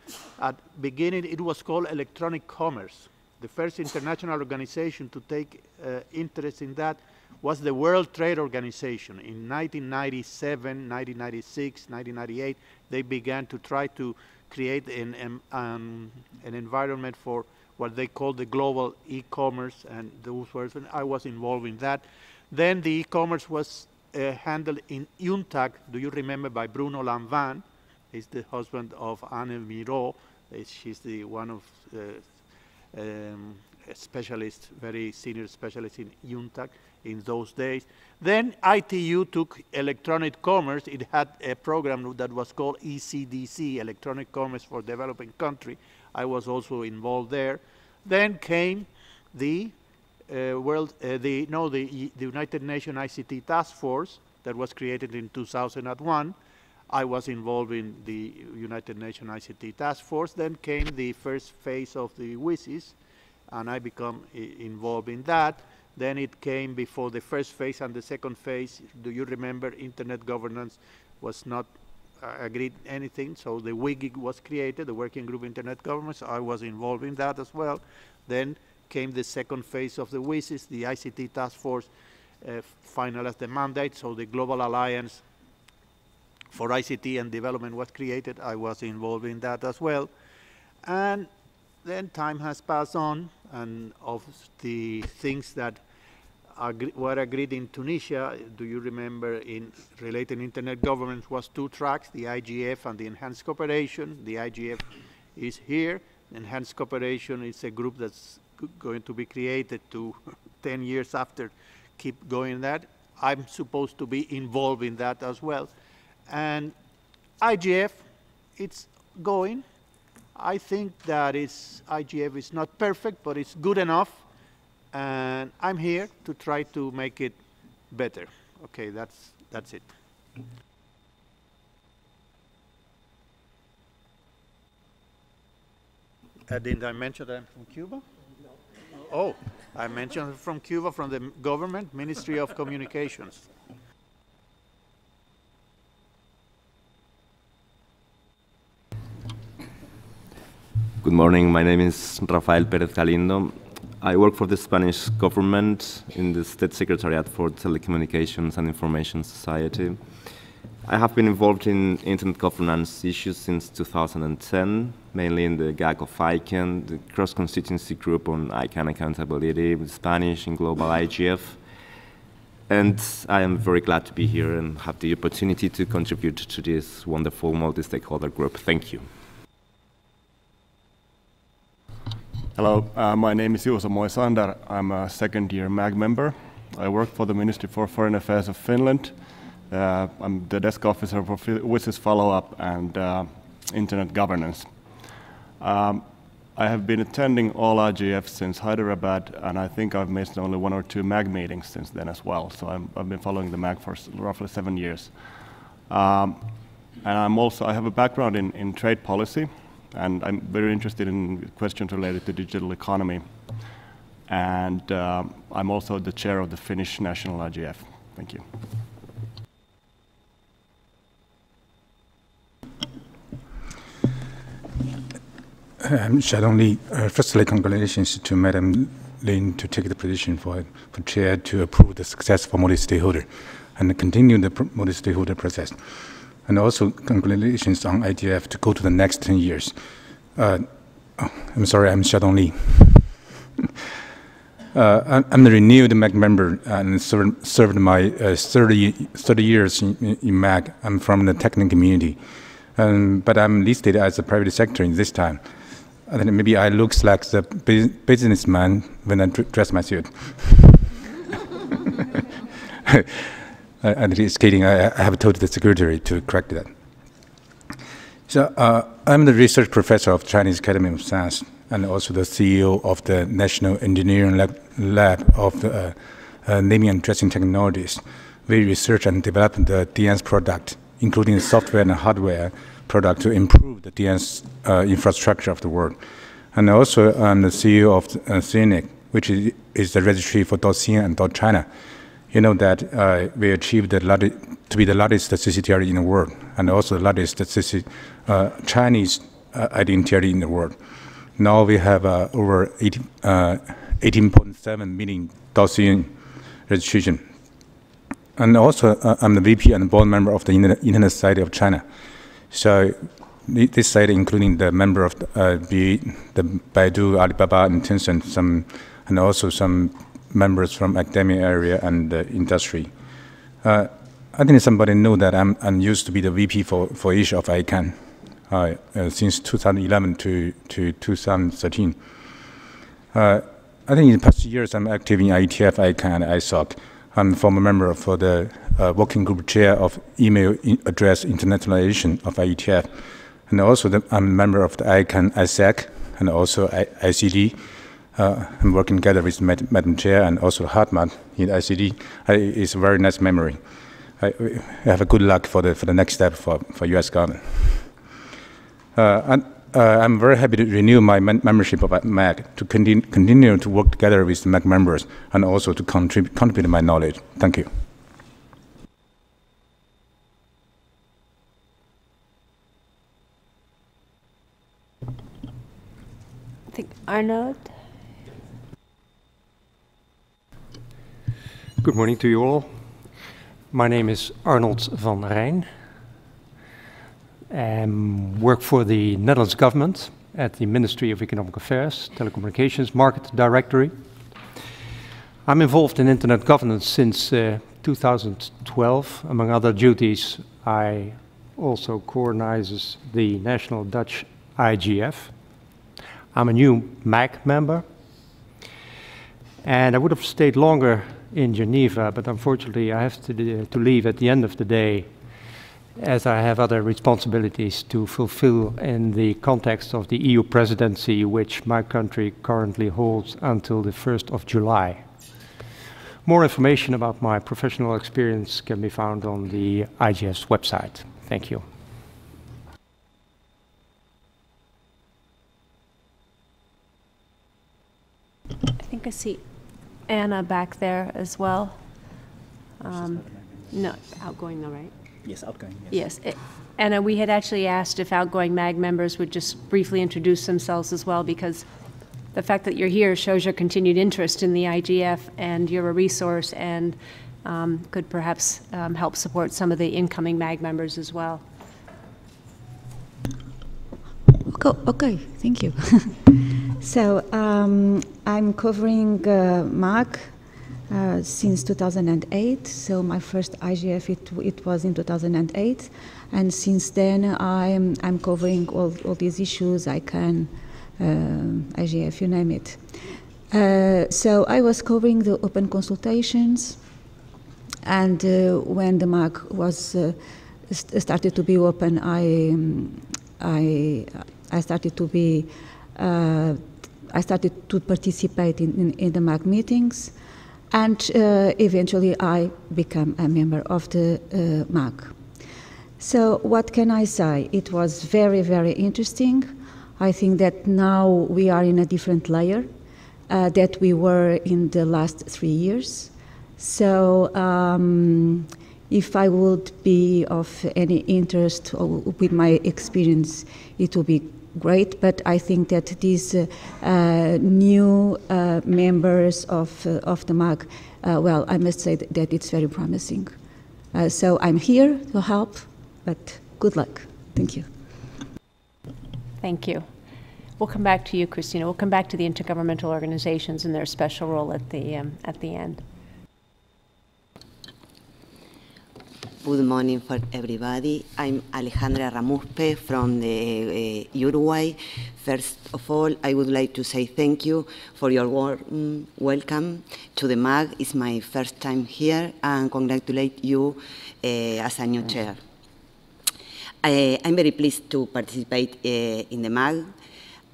At beginning, it was called electronic commerce. The first international organization to take uh, interest in that was the World Trade Organization. In 1997, 1996, 1998, they began to try to create an, um, an environment for what they call the global e-commerce and those words, and I was involved in that. Then the e-commerce was uh, handled in UNCTAD, do you remember, by Bruno Lanvin. He's the husband of Anne Miroux. She's the one of uh, um, specialist, very senior specialist in UNCTAD in those days. Then ITU took electronic commerce. It had a program that was called ECDC, Electronic Commerce for Developing Country. I was also involved there. Then came the uh, world, uh, the no, the, the United Nations ICT Task Force that was created in 2001. I was involved in the United Nations ICT Task Force. Then came the first phase of the WSIS, and I become involved in that. Then it came before the first phase and the second phase. Do you remember internet governance was not uh, agreed anything, so the WGIG was created, the Working Group Internet Governance. I was involved in that as well. Then came the second phase of the WSIS, the ICT Task Force uh, finalized the mandate, so the Global Alliance for ICT and Development was created. I was involved in that as well. And then time has passed on, and of the things that agri were agreed in Tunisia, do you remember in related internet governance was two tracks, the IGF and the enhanced cooperation. The IGF is here. Enhanced cooperation is a group that's going to be created to 10 years after keep going that. I'm supposed to be involved in that as well. And IGF, it's going. I think that IGF is not perfect, but it's good enough and I'm here to try to make it better. Okay, that's, that's it. Uh, didn't I mention that I'm from Cuba? Oh, I mentioned from Cuba, from the government, Ministry of Communications. Good morning. My name is Rafael Pérez Galindo. I work for the Spanish government in the State Secretariat for Telecommunications and Information Society. I have been involved in internet governance issues since 2010, mainly in the GAC of ICANN, the cross-constituency group on ICANN accountability with Spanish and global IGF. And I am very glad to be here and have the opportunity to contribute to this wonderful multi-stakeholder group. Thank you. Hello, uh, my name is Juuso Moisander. I'm a second year MAG member. I work for the Ministry for Foreign Affairs of Finland. Uh, I'm the desk officer for WSIS follow-up and uh, internet governance. Um, I have been attending all IGF since Hyderabad, and I think I've missed only one or two MAG meetings since then as well. So i have been following the MAG for roughly seven years. Um, and I'm also, I have a background in, in trade policy, and I'm very interested in questions related to digital economy. And um, I'm also the chair of the Finnish National IGF. Thank you. Um, Li, uh, firstly, congratulations to Madam Lynn to take the position for, for chair to approve the successful multi-stakeholder and continue the multi-stakeholder process. And also, congratulations on IGF to go to the next 10 years. Uh, oh, I'm sorry, I'm Xiaodong Li. Uh, I'm the renewed MAG member and served, served my uh, 30, 30 years in, in, MAG. I'm from the technical community, um, but I'm listed as a private sector in this time. I think maybe I look like the businessman when I dress my suit. I'm just kidding. I, I, have told the secretary to correct that. So uh, I'm the research professor of Chinese Academy of Science and also the CEO of the National Engineering Lab, Lab of the, uh, uh, Naming and Addressing Technologies. We research and develop the DNS product, including software and hardware product to improve the DNS uh, infrastructure of the world. And also I'm the CEO of uh, which is, is the registry for .cn and .china. You know that uh, we achieved the to be the largest ccTLD in the world, and also the largest CC, uh, Chinese uh, identity in the world. Now we have uh, over 18.7 uh, million .cn registration. And also, uh, I'm the VP and board member of the Internet, Internet Society of China. So this site, including the member of the, uh, the, Baidu, Alibaba, and Tencent, some, and also some members from academia area and uh, industry. Uh, I think somebody know that I'm, I'm, used to be the VP for, for each of ICANN uh, uh, since 2011 to, to 2013. Uh, I think in the past years I'm active in IETF, ICANN, and ISOC. I'm a former member for the uh, working group chair of email address internationalization of IETF. And also the, I'm a member of the ICANN ISAC and also ICD. Uh, I'm working together with Madam, Madam Chair and also Hartmut in ICD. I, it's a very nice memory. I, I, have a good luck for the, for the next step for, for US government. Uh, and, uh, I'm very happy to renew my membership of MAG to continue, continue to work together with MAG members and also to contribute, contribute my knowledge. Thank you. I think Arnold. Good morning to you all. My name is Arnold van Rijn um, work for the Netherlands government at the Ministry of Economic Affairs, Telecommunications Market Directory. I'm involved in internet governance since uh, 2012. Among other duties, I also coordinates the National Dutch IGF. I'm a new MAG member, and I would have stayed longer in Geneva, but unfortunately I have to, uh, to leave at the end of the day as I have other responsibilities to fulfill in the context of the EU presidency, which my country currently holds until the 1st of July. More information about my professional experience can be found on the IGF's website. Thank you. I think I see Anna back there as well. Um, No, outgoing though, right? Yes, outgoing. Yes. it- Anna, we had actually asked if outgoing MAG members would just briefly introduce themselves as well, because the fact that you're here shows your continued interest in the IGF, and you're a resource and um, could perhaps um, help support some of the incoming MAG members as well. Okay, okay thank you. so um, I'm covering uh, MAG uh, since 2008. So my first IGF it, it was in 2008, and since then I'm I'm covering all, all these issues. I can uh, IGF, you name it. Uh, so I was covering the open consultations, and uh, when the MAG was uh, st- started to be open, I I I started to be uh, I started to participate in, in, in the MAG meetings, and uh, eventually I became a member of the uh, MAG. So what can I say? It was very very interesting. I think that now we are in a different layer uh, that we were in the last three years. So um, if I would be of any interest with my experience, it would be great. But I think that these uh, uh, new uh, members of, of the MAG, well, I must say that, that it's very promising. So I'm here to help, but good luck. Thank you. Thank you. We'll come back to you, Christina. We'll come back to the intergovernmental organizations and their special role at the, um, at the end. Good morning for everybody. I'm Alejandra Erramuspe from the uh, Uruguay. First of all, I would like to say thank you for your warm welcome to the MAG. It's my first time here and congratulate you uh, as a new chair. I, I'm very pleased to participate uh, in the MAG.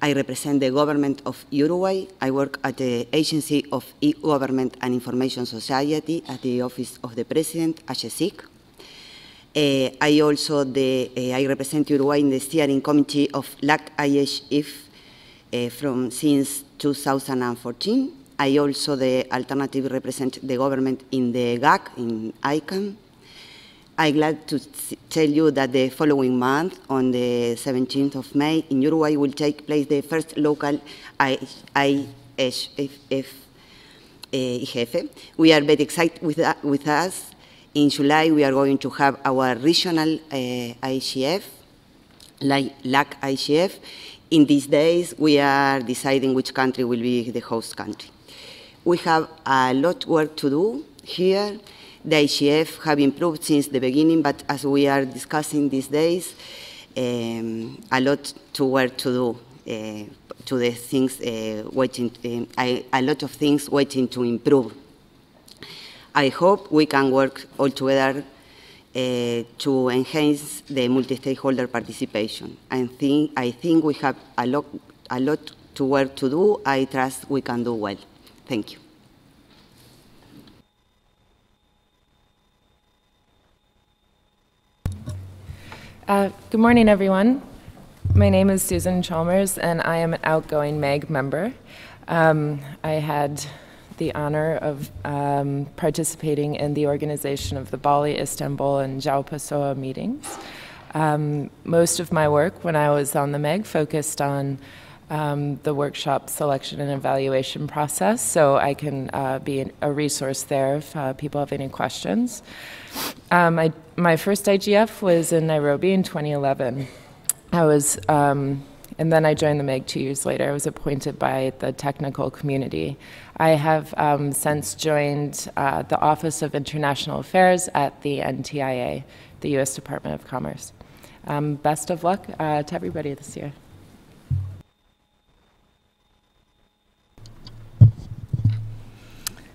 I represent the government of Uruguay. I work at the Agency of E-Government and Information Society at the Office of the President, AGESIC. Uh, I also the, uh, I represent Uruguay in the steering committee of LAC IGF uh, from since 2014. I also the alternative represent the government in the GAC in ICANN. I'm glad to tell you that the following month, on the 17th of May, in Uruguay will take place the first local IGF. We are very excited with, with us in July, we are going to have our regional uh, IGF, LAC IGF. In these days, we are deciding which country will be the host country. We have a lot of work to do here. The IGF have improved since the beginning, but as we are discussing these days, um, a lot to work to do. Uh, to the things uh, waiting, uh, I, a lot of things waiting to improve I hope we can work all together uh, to enhance the multi-stakeholder participation. I think, I think we have a lot, a lot to work to do. I trust we can do well. Thank you. Uh, good morning, everyone. My name is Susan Chalmers, and I am an outgoing MAG member. Um, I had the honor of um, participating in the organization of the Bali, Istanbul, and João Pessoa meetings. Um, most of my work when I was on the MAG focused on um, the workshop selection and evaluation process, so I can uh, be a resource there if uh, people have any questions. Um, I, my first IGF was in Nairobi in 2011. I was um, and then I joined the MAG two years later. I was appointed by the technical community. I have um, since joined uh, the Office of International Affairs at the NTIA, the U.S. Department of Commerce. Um, best of luck uh, to everybody this year.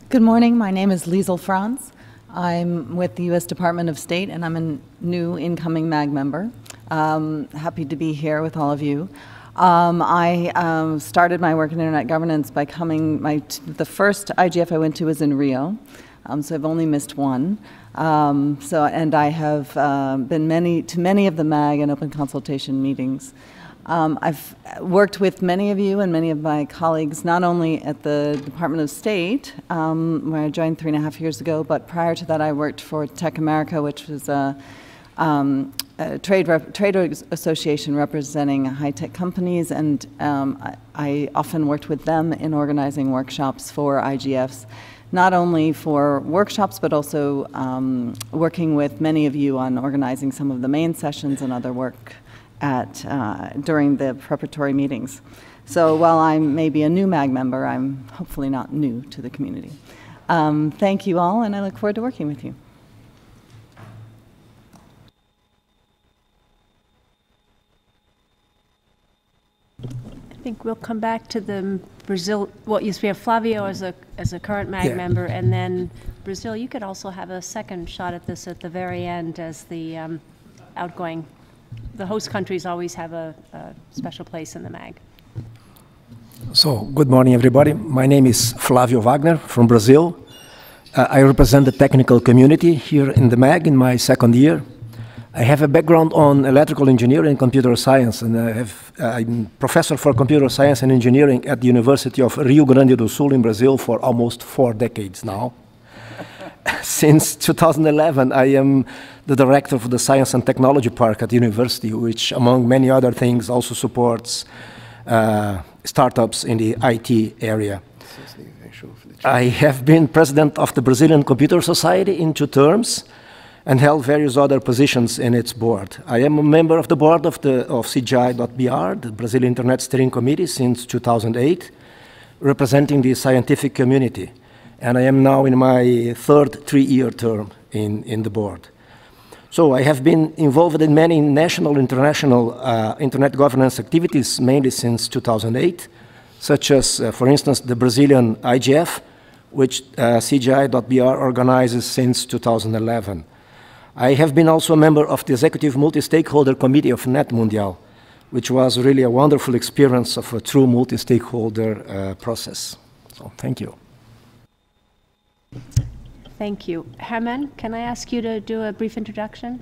Good morning. My name is Liesyl Franz. I'm with the U.S. Department of State, and I'm a new incoming MAG member. Um, happy to be here with all of you. Um, I um, started my work in internet governance by coming, my the first IGF I went to was in Rio, um, so I've only missed one. Um, so, and I have uh, been many, to many of the MAG and open consultation meetings. Um, I've worked with many of you and many of my colleagues, not only at the Department of State, um, where I joined three and a half years ago, but prior to that, I worked for Tech America, which was a, um, trade, trade association representing high tech companies, and um, I, I often worked with them in organizing workshops for IGFs not only for workshops, but also um, working with many of you on organizing some of the main sessions and other work at, uh, during the preparatory meetings. So while I'm maybe a new MAG member, I'm hopefully not new to the community. Um, thank you all, and I look forward to working with you. I think we'll come back to the Brazil, well, yes, we have Flavio as a, as a current MAG Yeah. member, and then Brazil, you could also have a second shot at this at the very end as the um, outgoing. The host countries always have a, a special place in the MAG. So, good morning, everybody. My name is Flavio Wagner from Brazil. Uh, I represent the technical community here in the MAG in my second year. I have a background on electrical engineering and computer science, and I have, uh, I'm professor for computer science and engineering at the University of Rio Grande do Sul in Brazil for almost four decades now. Since 2011, I am the director of the Science and Technology Park at the university, which, among many other things, also supports uh, startups in the IT area. I have been president of the Brazilian Computer Society in two terms and held various other positions in its board. I am a member of the board of, the, of CGI.br, the Brazilian Internet Steering Committee, since 2008, representing the scientific community. And I am now in my third three-year term in, in the board. So I have been involved in many national, international uh, internet governance activities, mainly since 2008, such as, uh, for instance, the Brazilian IGF, which uh, CGI.br organizes since 2011. I have been also a member of the Executive Multi-Stakeholder Committee of Net Mundial, which was really a wonderful experience of a true multi-stakeholder uh, process. So thank you. Thank you. Herman, can I ask you to do a brief introduction?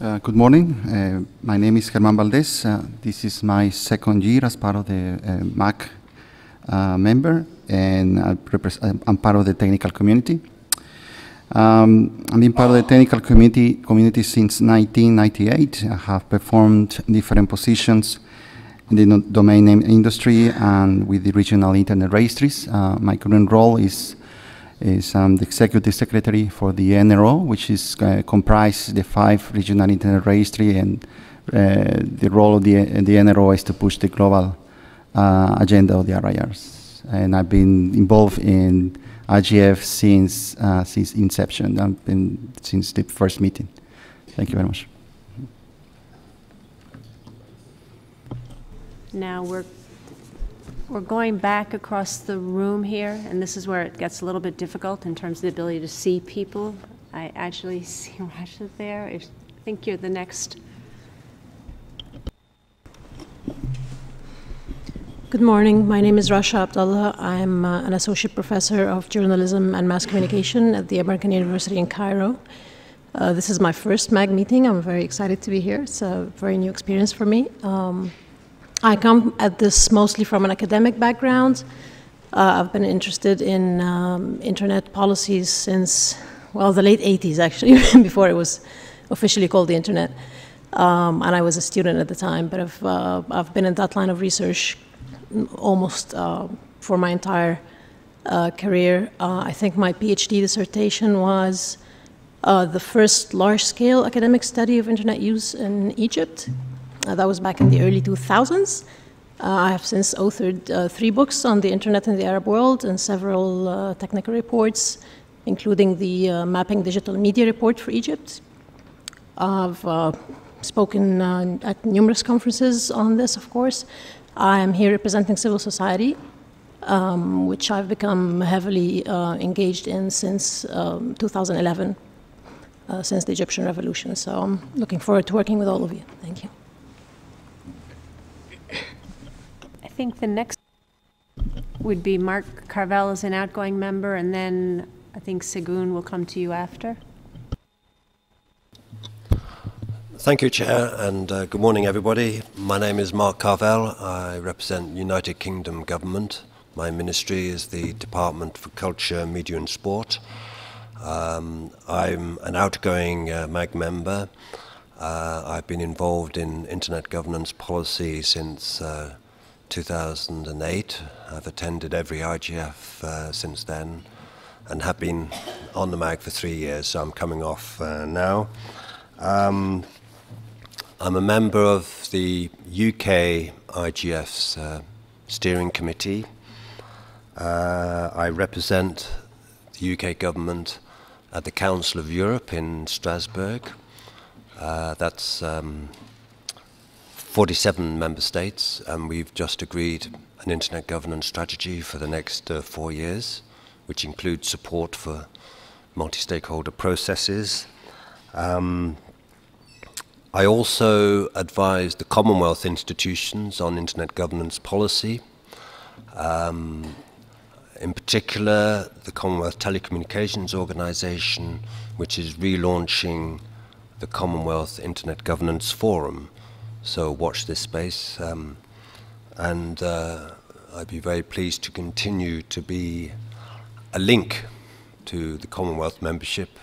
Uh, good morning. Uh, my name is Germán Valdés. Uh, this is my second year as part of the uh, MAG uh, member, and I I'm part of the technical community. Um, I've been part of the technical community, community since 1998. I have performed different positions in the domain name industry and with the regional internet registries. Uh, my current role is is um, the executive secretary for the NRO, which is uh, the five regional internet registry, and uh, the role of the the NRO is to push the global uh, agenda of the RIRs. And I've been involved in IGF since uh, since inception. I've been since the first meeting. Thank you very much. Now, we're, we're going back across the room here, and this is where it gets a little bit difficult in terms of the ability to see people. I actually see Rasha there. I think you're the next. Good morning. My name is Rasha Abdullah. I'm uh, an associate professor of journalism and mass communication at the American University in Cairo. Uh, this is my first MAG meeting. I'm very excited to be here. It's a very new experience for me. Um, I come at this mostly from an academic background. Uh, I've been interested in um, internet policies since, well, the late 80s, actually, before it was officially called the internet. Um, and I was a student at the time, but I've, uh, I've been in that line of research almost uh, for my entire uh, career. Uh, I think my PhD dissertation was uh, the first large-scale academic study of internet use in Egypt. Uh, that was back in the early 2000s. Uh, I have since authored three books on the internet in the Arab world and several technical reports, including the Mapping Digital Media Report for Egypt. I've spoken at numerous conferences on this, of course. I am here representing civil society, um, which I've become heavily uh, engaged in since um, 2011, uh, since the Egyptian revolution. So I'm looking forward to working with all of you. Thank you. I think the next would be Mark Carvell as an outgoing member, and then I think Segun will come to you after. Thank you, Chair, and uh, good morning, everybody. My name is Mark Carvell. I represent United Kingdom Government. My ministry is the Department for Culture, Media and Sport. Um, I'm an outgoing uh, MAG member. Uh, I've been involved in internet governance policy since uh, 2008. I've attended every IGF uh, since then and have been on the MAG for three years, so I'm coming off uh, now. Um, I'm a member of the UK IGF's uh, steering committee. Uh, I represent the UK government at the Council of Europe in Strasbourg. Uh, that's um, 47 member states, and we've just agreed an internet governance strategy for the next uh, four years, which includes support for multi-stakeholder processes. Um, I also advise the Commonwealth institutions on internet governance policy. Um, in particular, the Commonwealth Telecommunications Organisation, which is relaunching the Commonwealth Internet Governance Forum. So watch this space. Um, and uh, I'd be very pleased to continue to be a link to the Commonwealth membership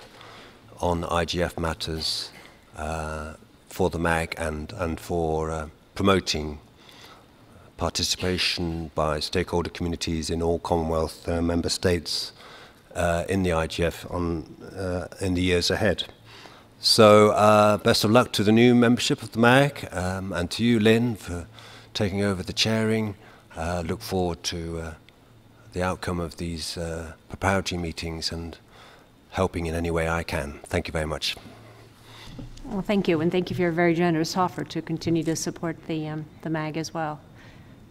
on IGF matters uh, for the MAG and, and for uh, promoting participation by stakeholder communities in all Commonwealth uh, member states uh, in the IGF on, uh, in the years ahead. So uh, best of luck to the new membership of the MAG um, and to you, Lynn, for taking over the chairing. Look forward to the outcome of these preparatory meetings and helping in any way I can. Thank you very much. Well, thank you, and thank you for your very generous offer to continue to support the, um, the MAG as well.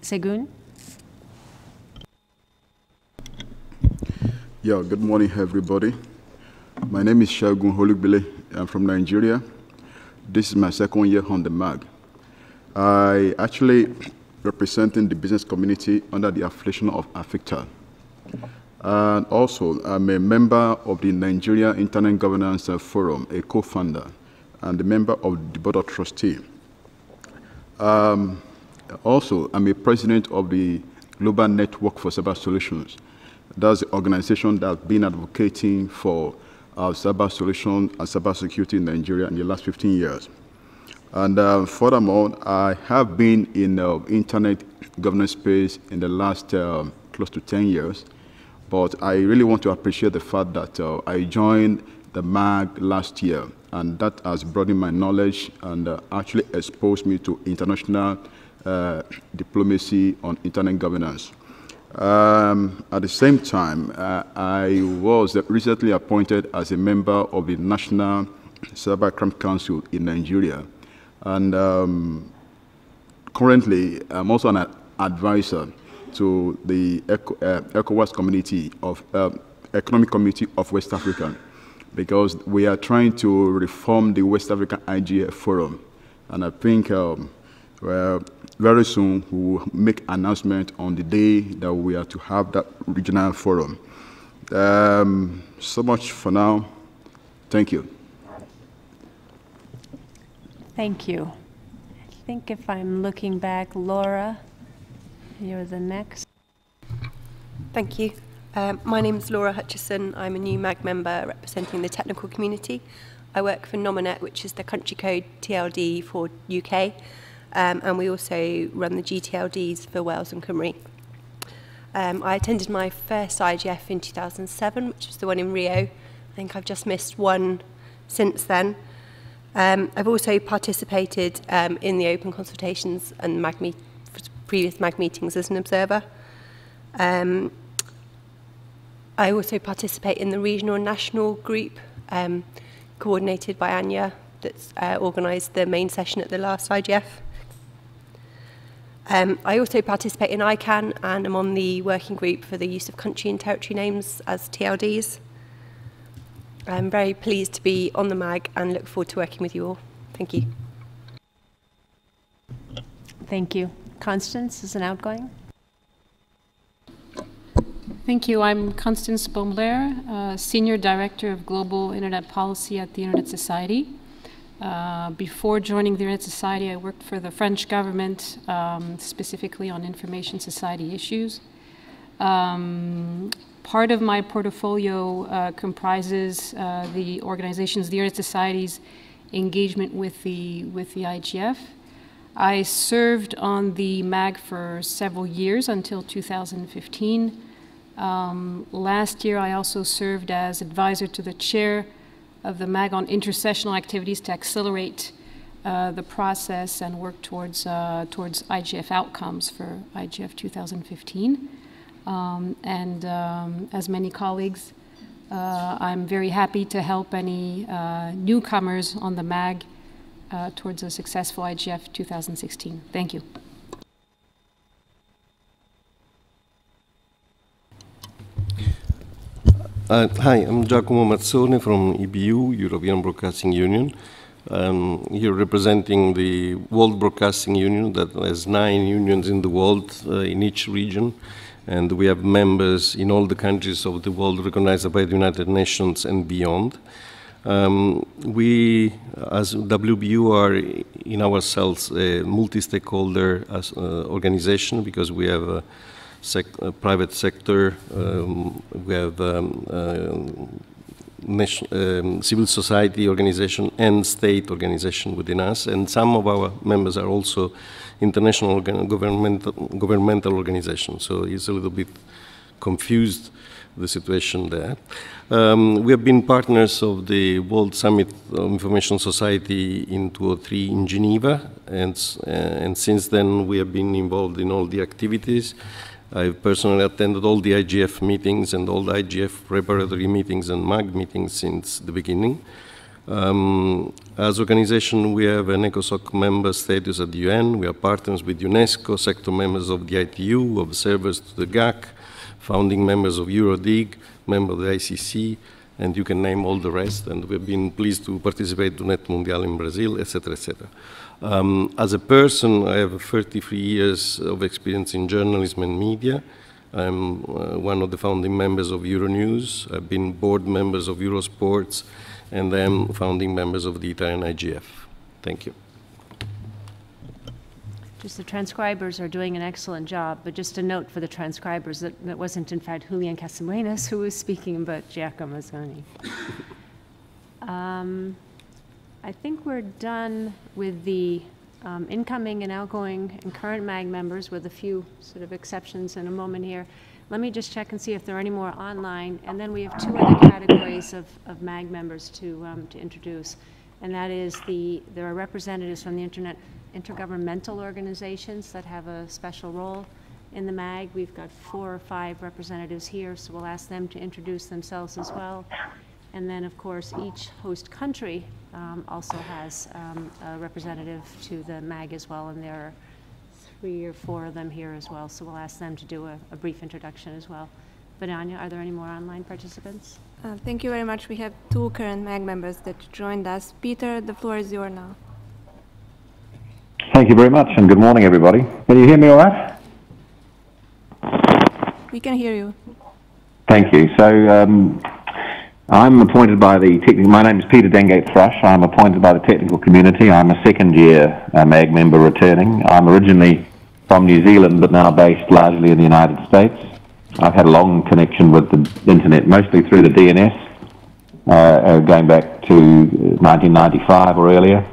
Segun? Yeah, good morning, everybody. My name is Segun Olugbile. I'm from Nigeria. This is my second year on the MAG. I actually representing the business community under the affiliation of AFICTA. And also, I'm a member of the Nigeria Internet Governance Forum, a co-founder and a member of the Board of Trustees. Um, also, I'm a president of the Global Network for Cyber Solutions. That's the organization that's been advocating for uh, cyber solutions and cyber security in Nigeria in the last 15 years. And uh, furthermore, I have been in the uh, internet governance space in the last uh, close to 10 years. But I really want to appreciate the fact that uh, I joined the MAG last year and that has broadened my knowledge and uh, actually exposed me to international uh, diplomacy on internet governance. Um, at the same time, uh, I was recently appointed as a member of the National Cybercrime Council in Nigeria. And um, currently, I'm also an advisor to the ECO, uh, ECOWAS community of uh, Economic Community of West Africa because we are trying to reform the West African IGF Forum. And I think um, well, very soon we will make announcement on the day that we are to have that regional forum. Um, so much for now. Thank you. Thank you. I think if I'm looking back, Laura, you're the next. Thank you. Um, my name is Laura Hutchison. I'm a new MAG member representing the technical community. I work for Nominet, which is the country code TLD for UK, um, and we also run the GTLDs for Wales and Cymru. Um, I attended my first IGF in 2007, which was the one in Rio. I think I've just missed one since then. Um, I've also participated um, in the open consultations and MAG meet, previous MAG meetings as an observer. Um, I also participate in the regional and national group um, coordinated by Anja that's uh, organised the main session at the last IGF. Um, I also participate in ICANN and I'm on the working group for the use of country and territory names as TLDs. I'm very pleased to be on the MAG and look forward to working with you all. Thank you. Thank you. Constance is an outgoing. Thank you. I'm Constance Bommelaer, uh, Senior Director of Global Internet Policy at the Internet Society. Uh, before joining the Internet Society, I worked for the French government, um, specifically on information society issues. Um, part of my portfolio uh, comprises uh, the organizations, the Internet Society's engagement with the, with the IGF. I served on the MAG for several years until 2015. Um, last year, I also served as advisor to the chair of the MAG on intercessional activities to accelerate uh, the process and work towards, uh, towards IGF outcomes for IGF 2015. Um, and um, as many colleagues, uh, I'm very happy to help any uh, newcomers on the MAG uh, towards a successful IGF 2016. Thank you. Uh, hi, I'm Giacomo Mazzone from EBU, European Broadcasting Union. Um, here representing the World Broadcasting Union that has nine unions in the world uh, in each region. And we have members in all the countries of the world recognized by the United Nations and beyond. Um, we, as WBU, are in ourselves a multi-stakeholder uh, organization because we have sec a private sector, um, we have um, uh, um, civil society organization and state organization within us, and some of our members are also international governmental, governmental organizations. So it's a little bit confused the situation there. Um, we have been partners of the World Summit of Information Society in 2003 in Geneva, and, uh, and since then we have been involved in all the activities. I've personally attended all the IGF meetings and all the IGF preparatory meetings and MAG meetings since the beginning. Um, as organization, we have an ECOSOC member status at the UN. We are partners with UNESCO, sector members of the ITU, observers to the GAC, founding members of EuroDIG, member of the ICC, and you can name all the rest. And we've been pleased to participate to Net Mundial in Brazil, etc., etc. Um, as a person, I have 33 years of experience in journalism and media. I'm uh, one of the founding members of Euronews. I've been board members of Eurosports, and I'm founding members of the Italian IGF. Thank you. Just the transcribers are doing an excellent job, but just a note for the transcribers that it wasn't, in fact, Julian Casasbuenas who was speaking, but Giacomo Mazzone. Um, I think we're done with the um, incoming and outgoing and current MAG members with a few sort of exceptions in a moment here. Let me just check and see if there are any more online, and then we have two other categories of, of MAG members to, um, to introduce, and that is the, there are representatives from the Internet intergovernmental organizations that have a special role in the MAG. We've got four or five representatives here, so we'll ask them to introduce themselves as well. And then, of course, each host country um, also has um, a representative to the MAG as well, and there are three or four of them here as well, so we'll ask them to do a, a brief introduction as well. But Anja, are there any more online participants? Uh, thank you very much. We have two current MAG members that joined us. Peter, the floor is yours now. Thank you very much, and good morning, everybody. Can you hear me all right? We can hear you. Thank you. So, um, I'm appointed by the technical, my name is Peter Dengate Thrush. I'm appointed by the technical community. I'm a second year uh, MAG member returning. I'm originally from New Zealand, but now based largely in the United States. I've had a long connection with the internet, mostly through the DNS, uh, uh, going back to 1995 or earlier.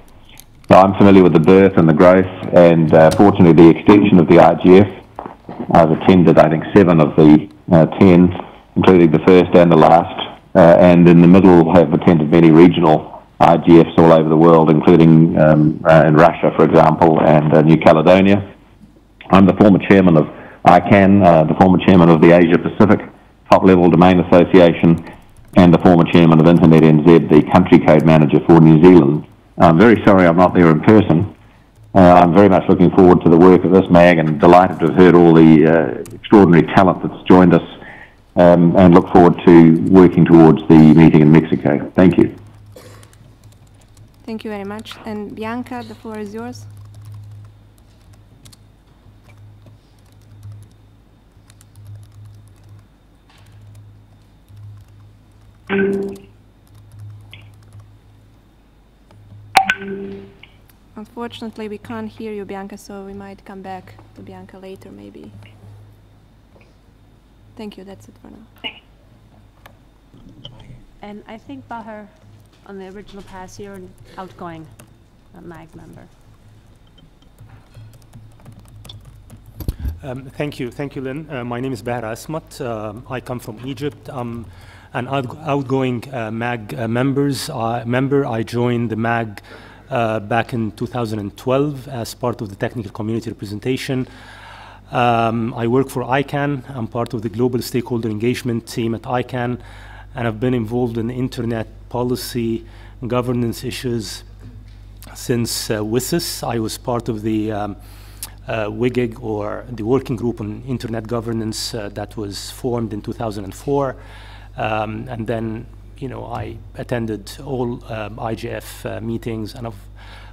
So I'm familiar with the birth and the growth, and uh, fortunately the extension of the IGF. I've attended, I think, seven of the uh, ten, including the first and the last and in the middle have attended many regional IGFs all over the world, including um, uh, in Russia, for example, and uh, New Caledonia. I'm the former chairman of ICANN, uh, the former chairman of the Asia Pacific Top Level Domain Association, and the former chairman of Internet NZ, the country code manager for New Zealand. I'm very sorry I'm not there in person. Uh, I'm very much looking forward to the work of this MAG and delighted to have heard all the uh, extraordinary talent that's joined us um, and look forward to working towards the meeting in Mexico. Thank you. Thank you very much. And Bianca, the floor is yours. unfortunately, we can't hear you, Bianca, so we might come back to Bianca later, maybe. Thank you, that's it for now. And I think Baher, on the original pass, you're an outgoing uh, MAG member. Um, thank you, thank you, Lynn. Uh, my name is Baher Esmat. Um, I come from Egypt. I'm an out outgoing uh, MAG uh, members uh, member. I joined the MAG uh, back in 2012 as part of the technical community representation. Um, I work for ICANN. I'm part of the global stakeholder engagement team at ICANN, and I've been involved in internet policy and governance issues since uh, WSIS. I was part of the um, uh, WGIG, or the Working Group on Internet Governance, uh, that was formed in 2004. Um, and then, you know, I attended all um, IGF uh, meetings, and I've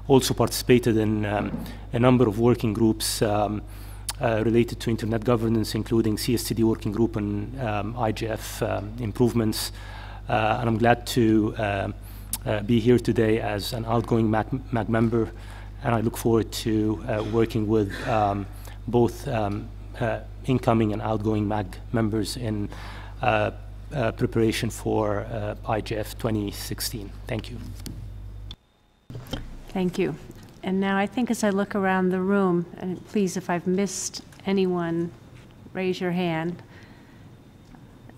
also participated in um, a number of working groups um, uh, related to internet governance, including CSTD working group and um, IGF um, improvements. Uh, and I'm glad to uh, uh, be here today as an outgoing MAG, MAG member and I look forward to uh, working with um, both um, uh, incoming and outgoing MAG members in preparation for IGF 2016. Thank you. Thank you. And now I think as I look around the room, and please, if I've missed anyone, raise your hand.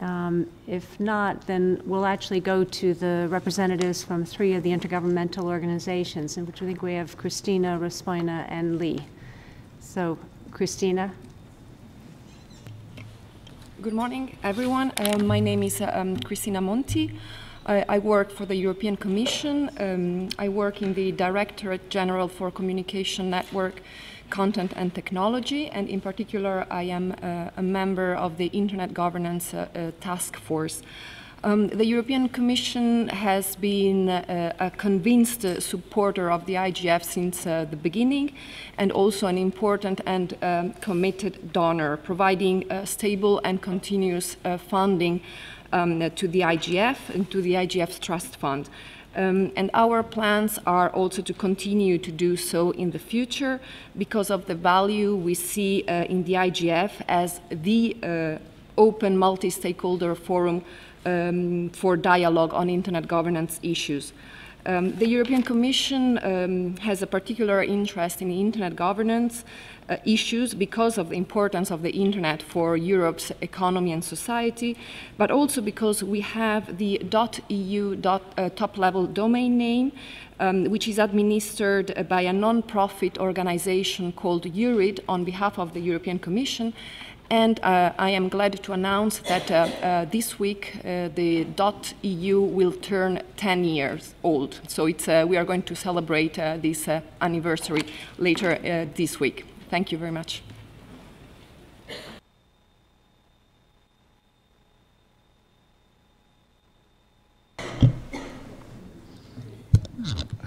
Um, if not, then we'll actually go to the representatives from three of the intergovernmental organizations, in which I think we have Christina, Despoina, and Lee. So, Christina. Good morning, everyone. Uh, my name is um, Cristina Monti. I, work for the European Commission. Um, I work in the Directorate General for Communication Network content and technology, and in particular, I am uh, a member of the Internet Governance uh, uh, Task Force. Um, the European Commission has been uh, a convinced uh, supporter of the IGF since uh, the beginning and also an important and um, committed donor, providing stable and continuous funding um, to the IGF and to the IGF's trust fund. Um, and our plans are also to continue to do so in the future because of the value we see uh, in the IGF as the uh, open multi-stakeholder forum um, for dialogue on internet governance issues. Um, the European Commission um, has a particular interest in internet governance uh, issues because of the importance of the internet for Europe's economy and society, but also because we have the .eu uh, top-level domain name, um, which is administered by a non-profit organization called EURID on behalf of the European Commission, and uh, I am glad to announce that uh, uh, this week uh, the dot .eu will turn 10 years old. So uh, we are going to celebrate uh, this anniversary later this week. Thank you very much.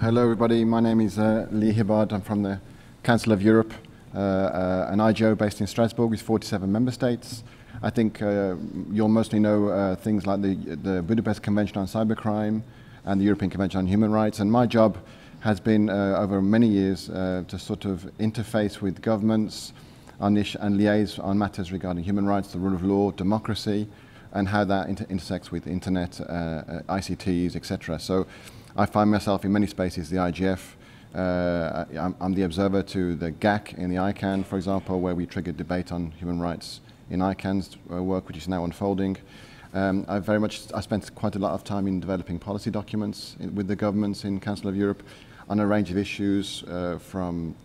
Hello, everybody. My name is Lee Hibbard. I'm from the Council of Europe, an IGO based in Strasbourg with 47 member states. I think uh, you'll mostly know uh, things like the, the Budapest Convention on Cybercrime and the European Convention on Human Rights. And my job has been uh, over many years uh, to sort of interface with governments and liaise on matters regarding human rights, the rule of law, democracy, and how that inter intersects with internet, uh, uh ICTs, etc. So I find myself in many spaces, the IGF, uh, I'm, I'm, the observer to the GAC in the ICANN, for example, where we triggered debate on human rights in ICANN's uh, work, which is now unfolding. Um, I very much, I spent quite a lot of time in developing policy documents in, with the governments in Council of Europe on a range of issues uh, from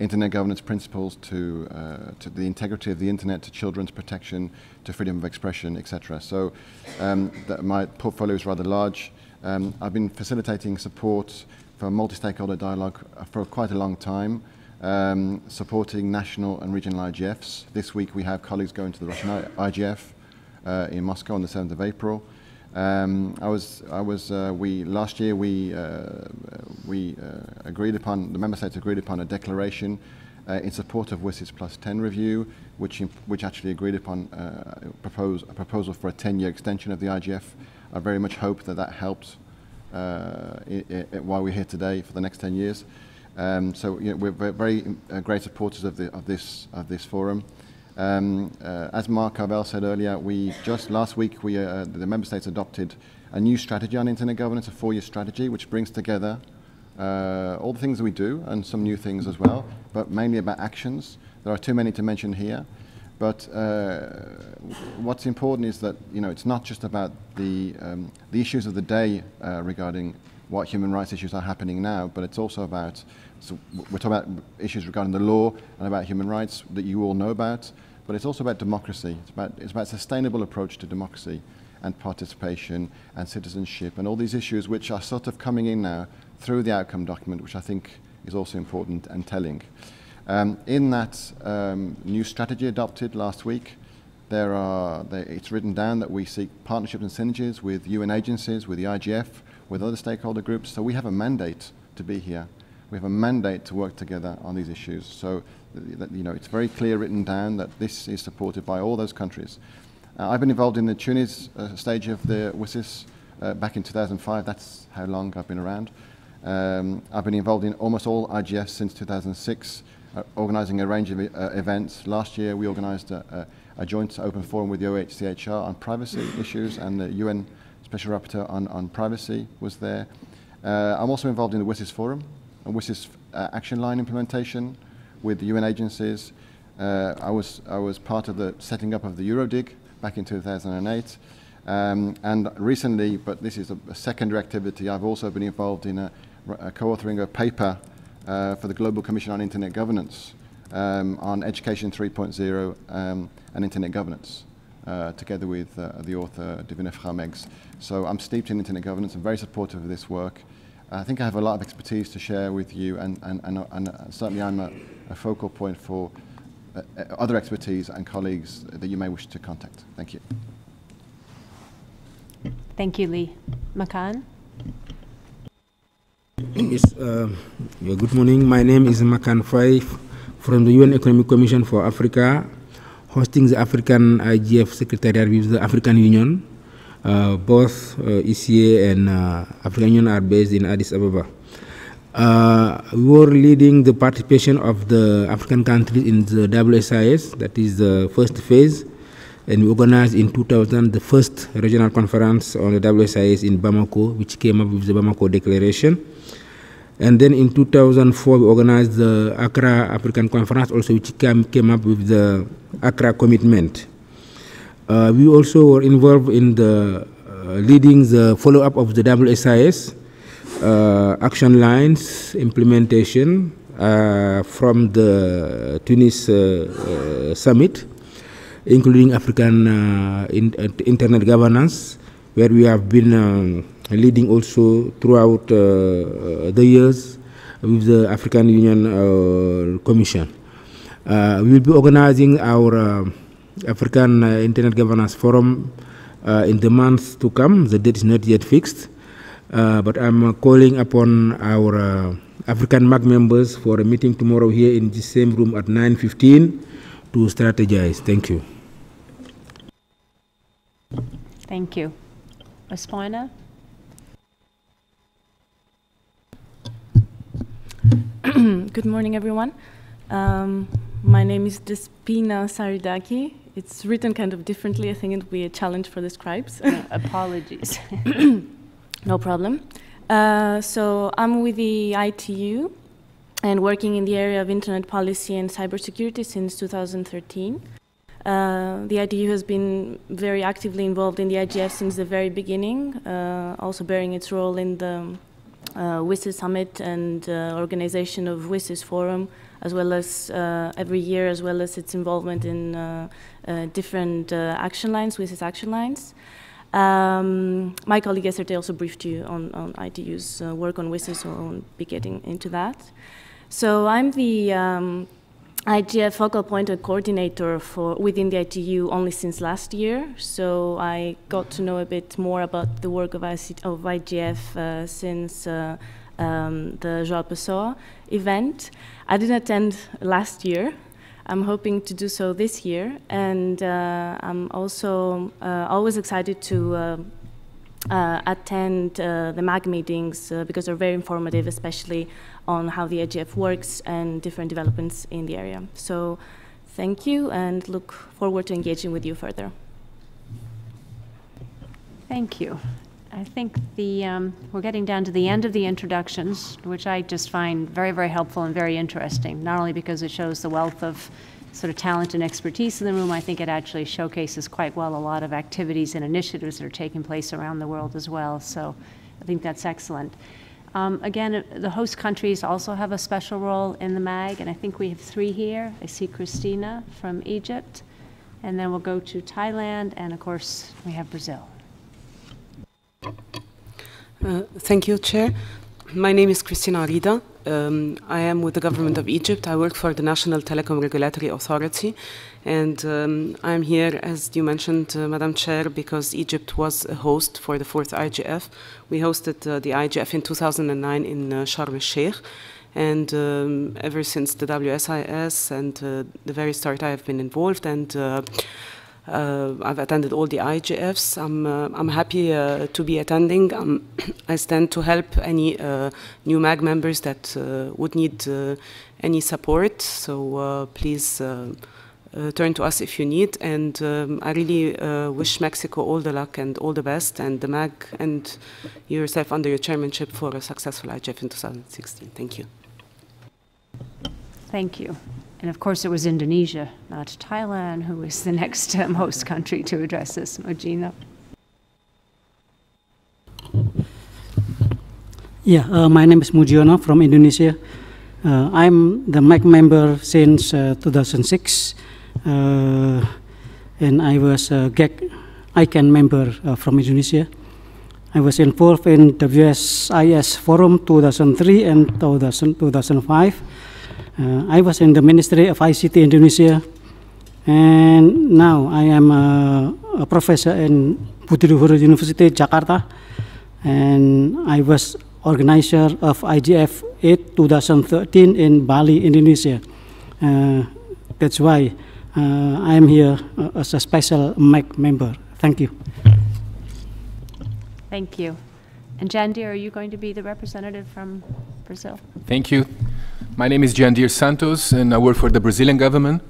internet governance principles to, uh, to the integrity of the internet, to children's protection, to freedom of expression, etc. So um, my portfolio is rather large. Um, I've been facilitating support for multi-stakeholder dialogue for quite a long time, um, supporting national and regional IGFs. This week we have colleagues going to the Russian IGF uh, in Moscow on the 7th of April. Um, I was, I was, uh, we last year we uh, we uh, agreed upon the member states agreed upon a declaration uh, in support of WSIS plus 10 review, which which actually agreed upon uh, propose a proposal for a 10-year extension of the IGF. I very much hope that that helps uh, while we're here today for the next 10 years. Um, so you know, we're very, uh, great supporters of, the, of, this, of this forum. Um, uh, as Mark Carvell said earlier, we just last week we, uh, the member states adopted a new strategy on internet governance, a four-year strategy, which brings together uh, all the things that we do and some new things as well, but mainly about actions. There are too many to mention here. But uh, what's important is that you know it's not just about the um, the issues of the day uh, regarding what human rights issues are happening now, but it's also about so we're talking about issues regarding the law and about human rights that you all know about, but it's also about democracy. It's about it's about sustainable approach to democracy and participation and citizenship and all these issues which are sort of coming in now through the outcome document, which I think is also important and telling. Um, in that um, new strategy adopted last week, there are, they, it's written down that we seek partnerships and synergies with UN agencies, with the IGF, with other stakeholder groups. So we have a mandate to be here. We have a mandate to work together on these issues. So, you know, it's very clear written down that this is supported by all those countries. Uh, I've been involved in the Tunis uh, stage of the WSIS uh, back in 2005. That's how long I've been around. Um, I've been involved in almost all IGFs since 2006, uh, organising a range of uh, events. Last year we organised a, a, a, joint open forum with the OHCHR on privacy issues and the UN Special Rapporteur on, on privacy was there. Uh, I'm also involved in the WSIS Forum, and WSIS uh, action line implementation with the UN agencies. Uh, I, was, I was part of the setting up of the Eurodig back in 2008. Um, and recently, but this is a, a secondary activity, I've also been involved in a uh, co-authoring a paper uh, for the Global Commission on Internet Governance um, on Education 3.0 um, and Internet Governance, uh, together with uh, the author Divina Frau-Meigs. So I'm steeped in Internet governance. I'm very supportive of this work. I think I have a lot of expertise to share with you, and, and, and, and certainly I'm a, a, focal point for uh, other expertise and colleagues that you may wish to contact. Thank you. Thank you, Lee. Makane? Uh, good morning. My name is Makane Faye from the UN Economic Commission for Africa, hosting the African IGF Secretariat with the African Union. Uh, both uh, ECA and uh, African Union are based in Addis Ababa. Uh, we were leading the participation of the African countries in the WSIS, that is the first phase, and we organized in 2000 the first regional conference on the WSIS in Bamako, which came up with the Bamako Declaration. And then in 2004, we organized the Accra African Conference, also which came, came up with the Accra Commitment. Uh, we also were involved in the uh, leading the follow-up of the WSIS uh, action lines implementation uh, from the Tunis uh, uh, summit, including African uh, in, uh, internet governance, where we have been um, leading also throughout uh, uh, the years with the African Union uh, Commission. we will be organizing our African Internet Governance Forum in the months to come. The date is not yet fixed, but I'm calling upon our African MAG members for a meeting tomorrow here in the same room at 9.15 to strategize. Thank you. Thank you. Despoina? Good morning, everyone. Um, my name is Despoina Sareidaki. It's written kind of differently. I think it will be a challenge for the scribes. No, apologies. no problem. Uh, so I'm with the ITU and working in the area of internet policy and cybersecurity since 2013. Uh, the ITU has been very actively involved in the IGF since the very beginning, uh, also bearing its role in the uh, WSIS Summit and uh, organization of WSIS Forum, as well as uh, every year, as well as its involvement in uh, uh, different action lines, WSIS action lines. Um, my colleague yesterday also briefed you on, on ITU's work on WSIS, so I won't be getting into that. So I'm the um, IGF focal point coordinator for within the ITU only since last year, so I got to know a bit more about the work of, IC, of IGF uh, since uh, um, the João Pessoa event. I didn't attend last year. I'm hoping to do so this year, and uh, I'm also uh, always excited to uh, attend uh, the MAG meetings uh, because they're very informative, especially on how the IGF works and different developments in the area. So thank you and look forward to engaging with you further. Thank you. I think the, um, we're getting down to the end of the introductions, which I just find very, very helpful and very interesting, not only because it shows the wealth of sort of talent and expertise in the room, I think it actually showcases quite well a lot of activities and initiatives that are taking place around the world as well. So I think that's excellent. Um, again, the host countries also have a special role in the MAG, and I think we have three here. I see Christina from Egypt, and then we'll go to Thailand, and of course, we have Brazil. Uh, thank you, Chair. My name is Christine Arida. Um, I am with the government of Egypt. I work for the National Telecom Regulatory Authority. And um, I'm here, as you mentioned, uh, Madam Chair, because Egypt was a host for the fourth IGF. We hosted uh, the IGF in 2009 in uh, Sharm el Sheikh. And um, ever since the WSIS and uh, the very start, I have been involved. And uh, I've attended all the IGFs. I'm, uh, I'm happy uh, to be attending. Um, I stand to help any uh, new MAG members that uh, would need uh, any support. So please turn to us if you need. And um, I really wish Mexico all the luck and all the best, and the MAG and yourself under your chairmanship for a successful IGF in 2016. Thank you. Thank you. And of course, it was Indonesia, not Thailand, who was the next um, host country to address this. Mujiono. Yeah, uh, my name is Mujiono from Indonesia. Uh, I'm the MAG member since uh, 2006, uh, and I was a GAC ICANN member uh, from Indonesia. I was involved in the WSIS Forum 2003 and 2000, 2005. Uh, I was in the Ministry of ICT Indonesia, and now I am a, a professor in Budi University, Jakarta, and I was organizer of IGF 8 2013 in Bali, Indonesia. Uh, that's why uh, I am here uh, as a special MAG member. Thank you. Thank you. And Jandyr, are you going to be the representative from Brazil? Thank you. My name is Jandyr Santos, and I work for the Brazilian government,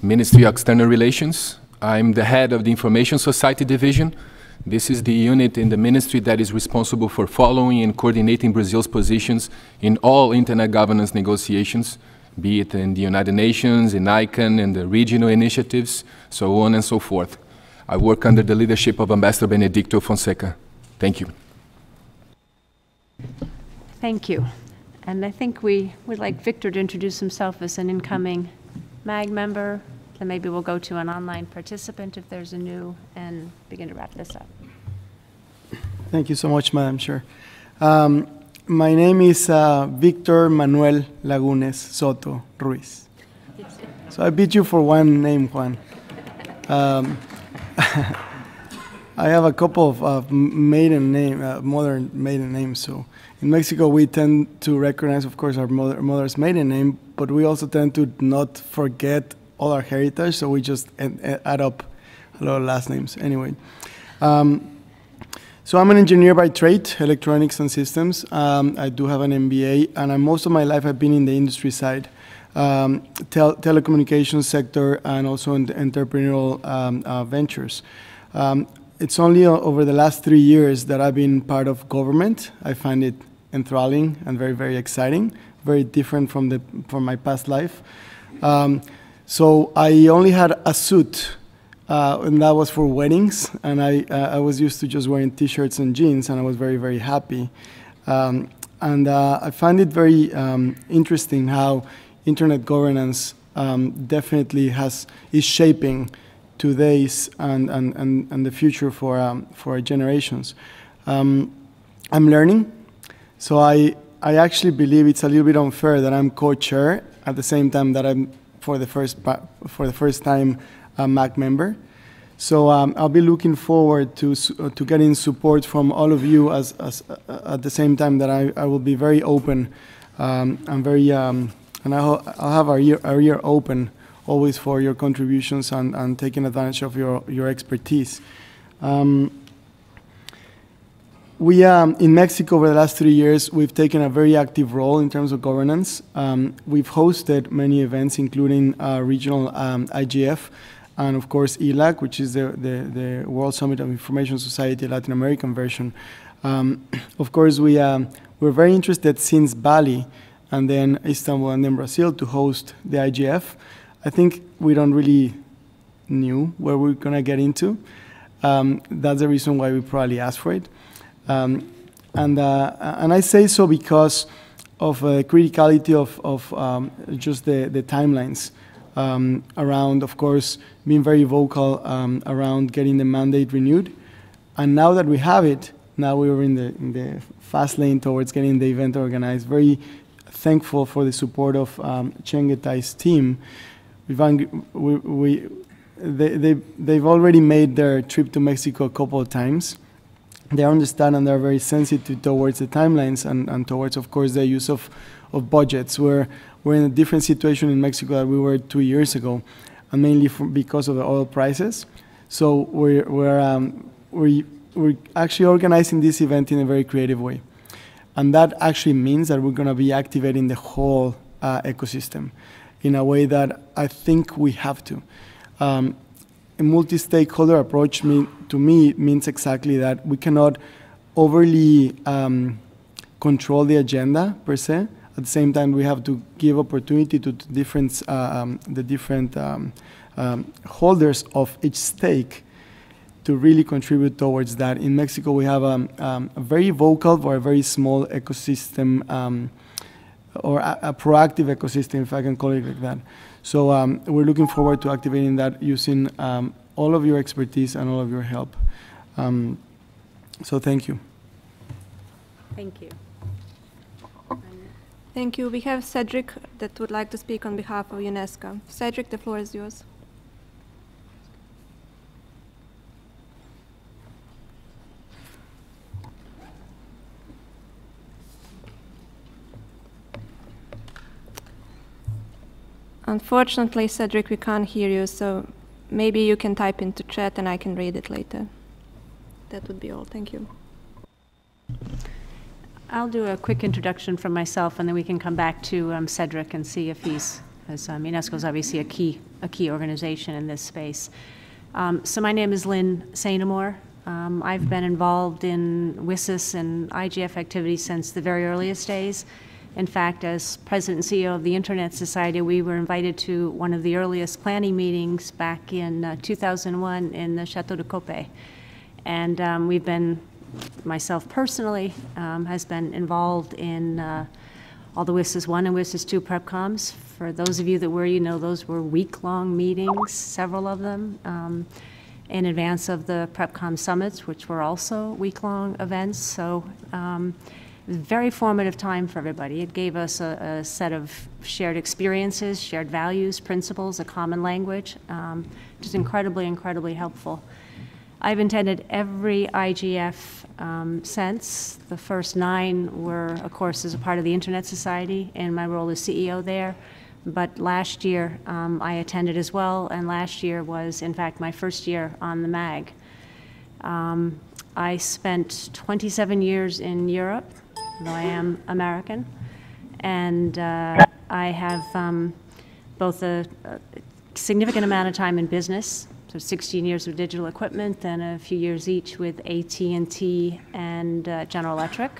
Ministry of External Relations. I'm the head of the Information Society Division. This is the unit in the ministry that is responsible for following and coordinating Brazil's positions in all internet governance negotiations, be it in the United Nations, in ICANN, and the regional initiatives, so on and so forth. I work under the leadership of Ambassador Benedicto Fonseca. Thank you. Thank you. And I think we would like Victor to introduce himself as an incoming MAG member. Then maybe we'll go to an online participant if there's a new and begin to wrap this up. Thank you so much, Madam Chair. Um, my name is uh, Victor Manuel Lagunes Soto Ruiz. So I beat you for one name, Juan. Um, I have a couple of uh, maiden name, uh, modern maiden names, so in Mexico, we tend to recognize, of course, our mother, mother's maiden name, but we also tend to not forget all our heritage, so we just add up a lot of last names. Anyway, um, so I'm an engineer by trade, electronics and systems. Um, I do have an MBA, and I, most of my life I've been in the industry side, um, tel telecommunications sector, and also in the entrepreneurial um, uh, ventures. Um, it's only over the last three years that I've been part of government. I find it enthralling and very, very exciting, very different from, the, from my past life. Um, so I only had a suit, uh, and that was for weddings, and I, uh, I was used to just wearing t-shirts and jeans, and I was very, very happy. Um, and uh, I find it very um, interesting how internet governance um, definitely has, is shaping today's and, and, and, and the future for, um, for generations. Um, I'm learning, so I, I actually believe it's a little bit unfair that I'm co-chair at the same time that I'm for the first for the first time a MAG member. So um, I'll be looking forward to uh, to getting support from all of you as, as uh, at the same time that I, I will be very open um, and very um, and I'll, I'll have our ear, our ear open always for your contributions and, and taking advantage of your, your expertise. Um, we, um, in Mexico, over the last three years, we've taken a very active role in terms of governance. Um, we've hosted many events, including uh, regional um, IGF, and of course ELAC, which is the, the, the, World Summit of Information Society Latin American version. Um, of course, we, um, we're very interested since Bali and then Istanbul and then Brazil to host the IGF. I think we don't really knew where we're going to get into. Um, that's the reason why we probably asked for it. Um, and, uh, and I say so because of the criticality of, of um, just the, the timelines um, around, of course, being very vocal um, around getting the mandate renewed. And now that we have it, now we're in the, in the fast lane towards getting the event organized. Very thankful for the support of um, Chengetai's team. We, we, they, they, they've already made their trip to Mexico a couple of times. They understand and they're very sensitive towards the timelines and, and towards, of course, the use of, of budgets. We're, we're in a different situation in Mexico than we were two years ago, and mainly because of the oil prices. So we're, we're, um, we, we're actually organizing this event in a very creative way. And that actually means that we're going to be activating the whole uh, ecosystem in a way that I think we have to. Um, a multi-stakeholder approach mean, to me means exactly that. We cannot overly um, control the agenda per se. At the same time, we have to give opportunity to different, uh, um, the different um, um, holders of each stake to really contribute towards that. In Mexico, we have a, um, a very vocal or a very small ecosystem um, or a, a, proactive ecosystem, if I can call it like that. So um, we're looking forward to activating that using um, all of your expertise and all of your help. Um, so thank you. Thank you. Thank you. We have Cedric that would like to speak on behalf of UNESCO. Cedric, the floor is yours. Unfortunately, Cedric, we can't hear you, so maybe you can type into chat and I can read it later. That would be all. Thank you. I'll do a quick introduction from myself, and then we can come back to um, Cedric and see if he's, as um, UNESCO is obviously a key, a key organization in this space. Um, so my name is Lynn St. Amour. Um, I've been involved in WSIS and IGF activities since the very earliest days. In fact, as president and CEO of the Internet Society, we were invited to one of the earliest planning meetings back in uh, 2001 in the Chateau de Copé. And um, we've been, myself personally, um, has been involved in uh, all the WSIS 1 and WSIS 2 PrepComs. For those of you that were, you know, those were week-long meetings, several of them, um, in advance of the PrepCom summits, which were also week-long events. So um, very formative time for everybody. It gave us a, a, set of shared experiences, shared values, principles, a common language, um, just incredibly, incredibly helpful. I've attended every IGF um, since. The first nine were, of course, as a part of the Internet Society and my role as CEO there. But last year um, I attended as well, and last year was, in fact, my first year on the MAG. Um, I spent 27 years in Europe though I am American. And uh, I have um, both a, a, significant amount of time in business, so 16 years with digital equipment, and a few years each with AT&T and uh, General Electric.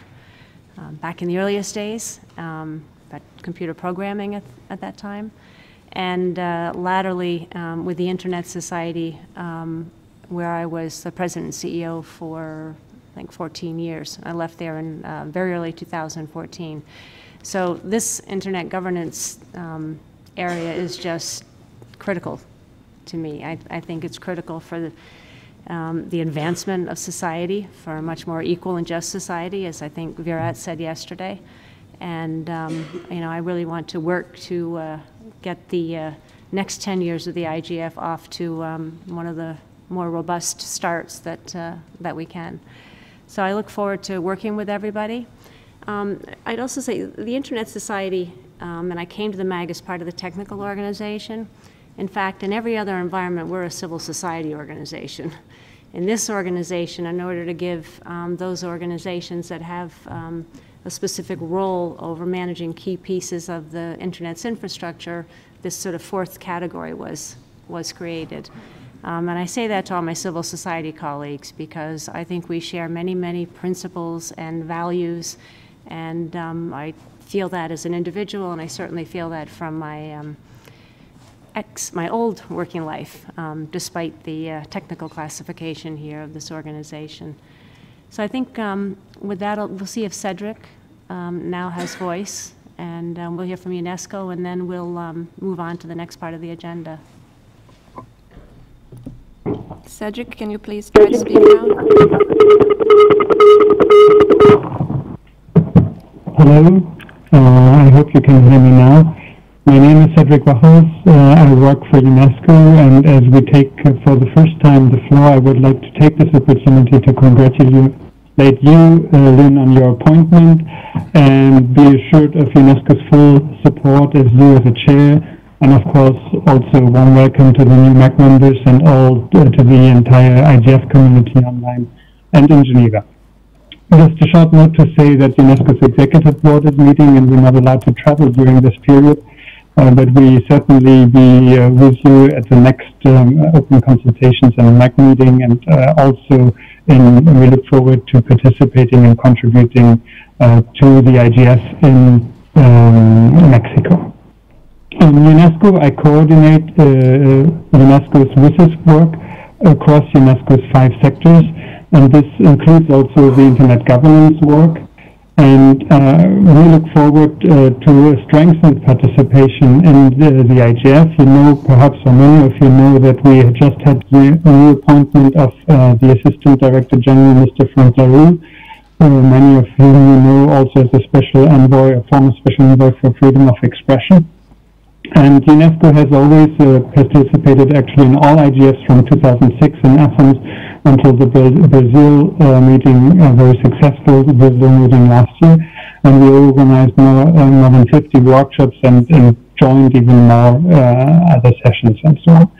Um, back in the earliest days, um, but computer programming at, at that time. And uh, latterly um, with the Internet Society, um, where I was the president and CEO for think 14 years. I left there in uh, very early 2014. So this internet governance um, area is just critical to me. I, I think it's critical for the, um, the advancement of society, for a much more equal and just society, as I think Virat said yesterday. And um, you know, I really want to work to uh, get the uh, next 10 years of the IGF off to um, one of the more robust starts that, uh, that we can. So I look forward to working with everybody. Um, I'd also say the Internet Society, um, and I came to the MAG as part of the technical organization. In fact, in every other environment, we're a civil society organization. in this organization in order to give um, those organizations that have um, a specific role over managing key pieces of the internet's infrastructure, this sort of fourth category was, was created. Um, and I say that to all my civil society colleagues because I think we share many, many principles and values, and um, I feel that as an individual, and I certainly feel that from my um, ex, my old working life, um, despite the uh, technical classification here of this organization. So I think um, with that, we'll see if Cedric um, now has voice, and we'll hear from UNESCO, and then we'll move on to the next part of the agenda. Cedric, can you please try to speak now? Hello, uh, I hope you can hear me now. My name is Cedric Wachholz. Uh, I work for UNESCO, and as we take uh, for the first time the floor, I would like to take this opportunity to congratulate you, uh, Lynn, on your appointment, and be assured of UNESCO's full support as you as a chair, and of course also warm welcome to the new MAG members and all uh, to the entire IGF community online and in Geneva. Just a short note to say that UNESCO's executive board is meeting and we're not allowed to travel during this period uh, but we certainly be uh, with you at the next um, open consultations and MAG meeting, and uh, also in, we look forward to participating and contributing uh, to the IGF in um, Mexico. In UNESCO, I coordinate uh, uh, UNESCO's WSIS work across UNESCO's five sectors, and this includes also the internet governance work, and uh, we look forward uh, to strengthened participation in the, the, IGF. You know, perhaps or many of you know that we just had the new appointment of uh, the Assistant Director General, Mr. Frank La Rue. Uh, many of whom you know also as a special envoy, a former special envoy for freedom of expression. And UNESCO has always uh, participated actually in all IGFs from 2006 in Athens until the Brazil uh, meeting, a very successful Brazil meeting last year. And we organized more, uh, more than 50 workshops and, and joined even more uh, other sessions and so on.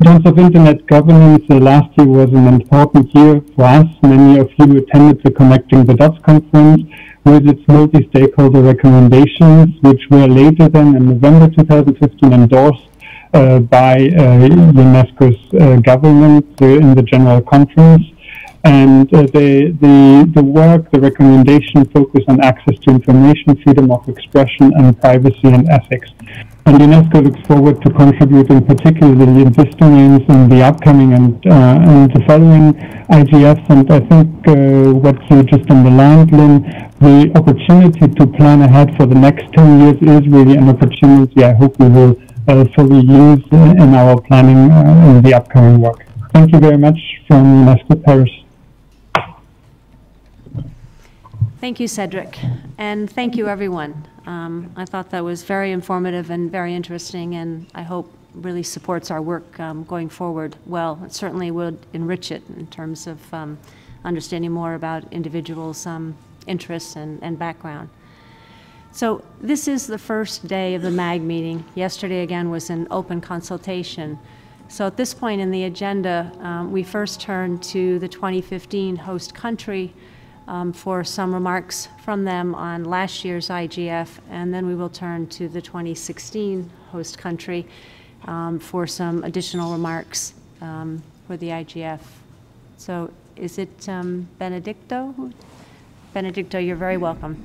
In terms of internet governance, uh, last year was an important year for us. Many of you attended the Connecting the Dots conference with its multi-stakeholder recommendations, which were later then in November 2015 endorsed uh, by uh, UNESCO's uh, government in the General Conference. And the, the, the work, the recommendation focus on access to information, freedom of expression, and privacy and ethics. And UNESCO looks forward to contributing particularly in these domains in the upcoming and, uh, and the following IGFs. And I think uh, what you just underlined, Lynn, the opportunity to plan ahead for the next 10 years is really an opportunity I hope we will uh, fully use in our planning uh, in the upcoming work. Thank you very much from UNESCO Paris. Thank you, Cedric, and thank you, everyone. Um, I thought that was very informative and very interesting, and I hope really supports our work um, going forward well. It certainly would enrich it in terms of um, understanding more about individuals' um, interests and, and background. So this is the first day of the MAG meeting. Yesterday, again, was an open consultation. So at this point in the agenda, um, we first turn to the 2015 host country, um, for some remarks from them on last year's IGF, and then we will turn to the 2016 host country um, for some additional remarks um, for the IGF. So is it um, Benedicto? Benedicto, you're very welcome.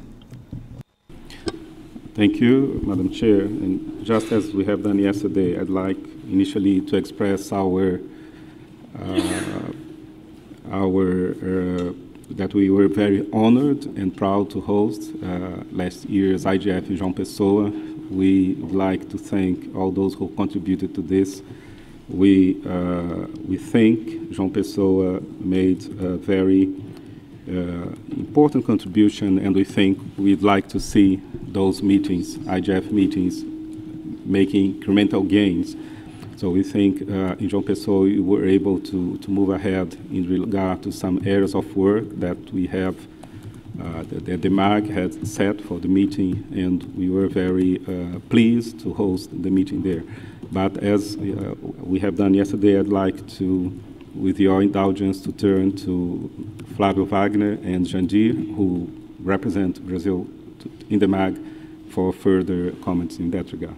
Thank you, Madam Chair. And just as we have done yesterday, I'd like initially to express our uh, our uh, that we were very honored and proud to host uh, last year's IGF in João Pessoa. We would like to thank all those who contributed to this. We, uh, we think João Pessoa made a very uh, important contribution and we think we'd like to see those meetings, IGF meetings, making incremental gains so we think uh, in João Pessoa we were able to, to move ahead in regard to some areas of work that we have, uh, that the MAG had set for the meeting, and we were very uh, pleased to host the meeting there. But as uh, we have done yesterday, I'd like to with your indulgence, to turn to Flavio Wagner and Jandyr, who represent Brazil in the MAG, for further comments in that regard.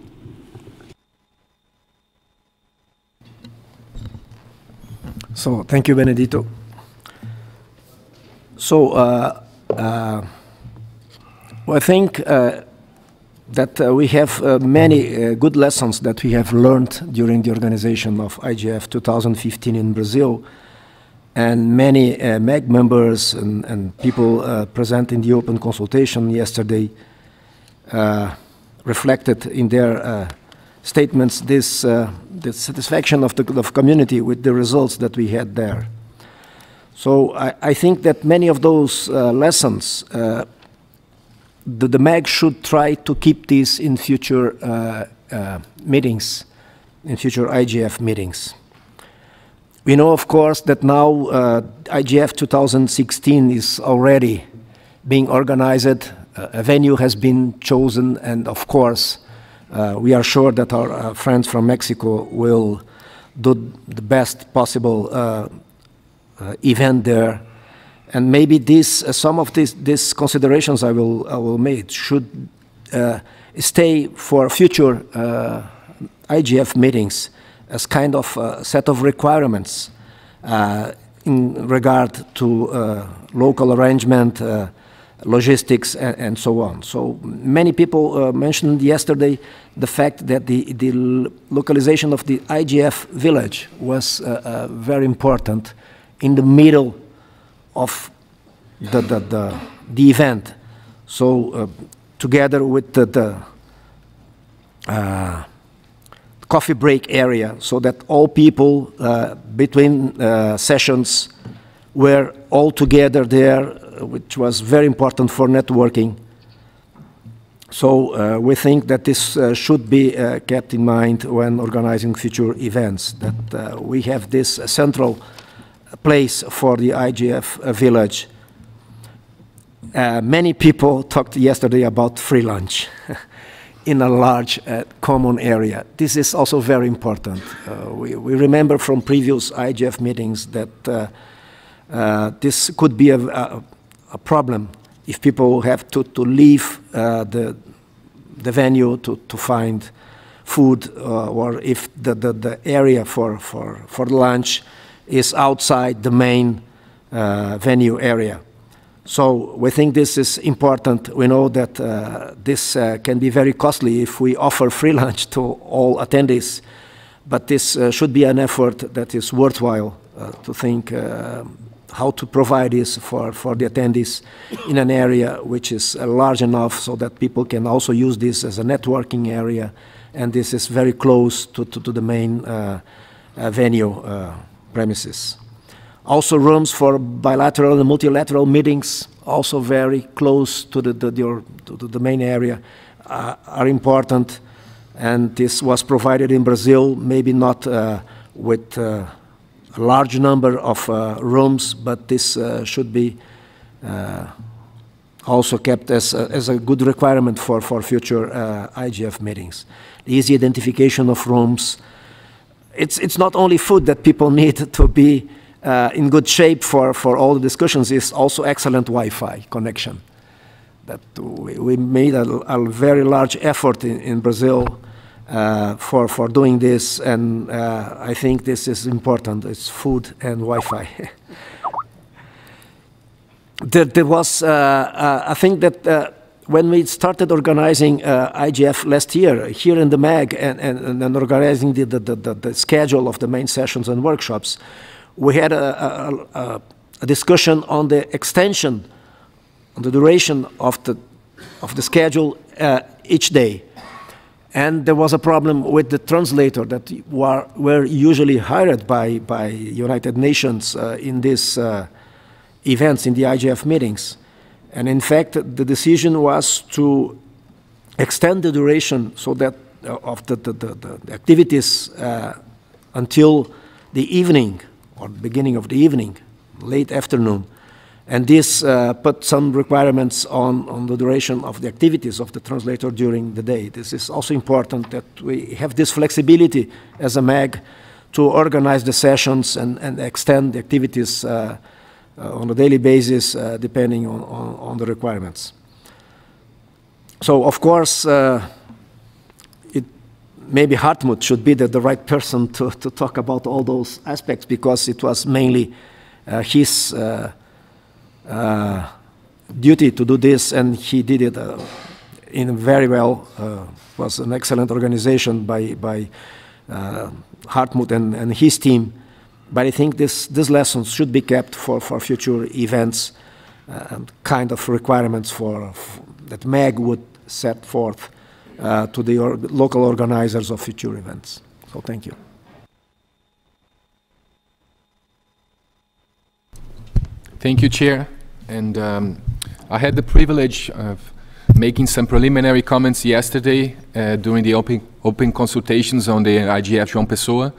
So thank you, Benedicto. So uh, uh, I think uh, that uh, we have uh, many uh, good lessons that we have learned during the organization of IGF 2015 in Brazil. And many MAG members and, and people present in the open consultation yesterday reflected in their statements this, the satisfaction of the of community with the results that we had there. So I, I think that many of those uh, lessons, uh, the, the, MAG should try to keep these in future uh, uh meetings, in future IGF meetings. We know, of course, that now uh, IGF 2016 is already being organized. Uh, a venue has been chosen, and of course, we are sure that our friends from Mexico will do the best possible uh, event there. And maybe this, uh, some of these, considerations I will, I will make should uh, stay for future IGF meetings as kind of a set of requirements in regard to uh, local arrangement, uh, logistics, and, and, so on. So many people uh, mentioned yesterday the fact that the, the localization of the IGF village was very important in the middle of the, the, the, the event. So uh, together with the, the uh, coffee break area so that all people uh, between uh, sessions were all together there, which was very important for networking. So uh, we think that this uh, should be uh, kept in mind when organizing future events, that uh, we have this central place for the IGF uh, village. Uh, many people talked yesterday about free lunch in a large uh, common area. This is also very important. Uh, we, we, remember from previous IGF meetings that uh, uh, this could be a, a, a, problem if people have to, to leave the, the venue to, to find food or if the, the, the area for, for, for lunch is outside the main uh, venue area. So we think this is important. We know that uh, this uh, can be very costly if we offer free lunch to all attendees, but this uh, should be an effort that is worthwhile uh, to think uh, how to provide this for, for the attendees in an area which is large enough so that people can also use this as a networking area, and this is very close to, to, to the main venue premises. Also rooms for bilateral and multilateral meetings, also very close to the, the, to the main area, uh, are important. And this was provided in Brazil, maybe not uh, with uh, a large number of uh, rooms, but this uh, should be uh, also kept as a, as a good requirement for, for future IGF meetings. The easy identification of rooms, it's, it's not only food that people need to be uh, in good shape for, for all the discussions, it's also excellent Wi-Fi connection. That we, we made a, a, very large effort in, in Brazil for, for doing this, and uh, I think this is important. It's food and Wi-Fi. there, there, was, uh, uh, I think that uh, when we started organizing uh, IGF last year here in the MAG and, and, and organizing the, the, the, the, schedule of the main sessions and workshops, we had a, a, a, discussion on the extension, on the duration of the, of the schedule uh, each day. And there was a problem with the translator that were, were usually hired by, by United Nations uh, in these uh, events, in the IGF meetings. And in fact, the decision was to extend the duration so that uh, of the, the, the, the activities uh, until the evening or beginning of the evening, late afternoon. And this uh, put some requirements on, on the duration of the activities of the translator during the day. This is also important that we have this flexibility as a MAG to organize the sessions and, and extend the activities uh, uh, on a daily basis uh, depending on, on, on, the requirements. So, of course, uh, it, maybe Hartmut should be the, the right person to, to talk about all those aspects because it was mainly uh, his uh, duty to do this, and he did it in very well. It was an excellent organization by, by Hartmut and, and his team. But I think this, these lessons should be kept for, for future events uh, and kind of requirements for, for, that MAG would set forth uh, to the or local organizers of future events. So thank you. Thank you, Chair. And um, I had the privilege of making some preliminary comments yesterday uh, during the open, open consultations on the IGF João Pessoa,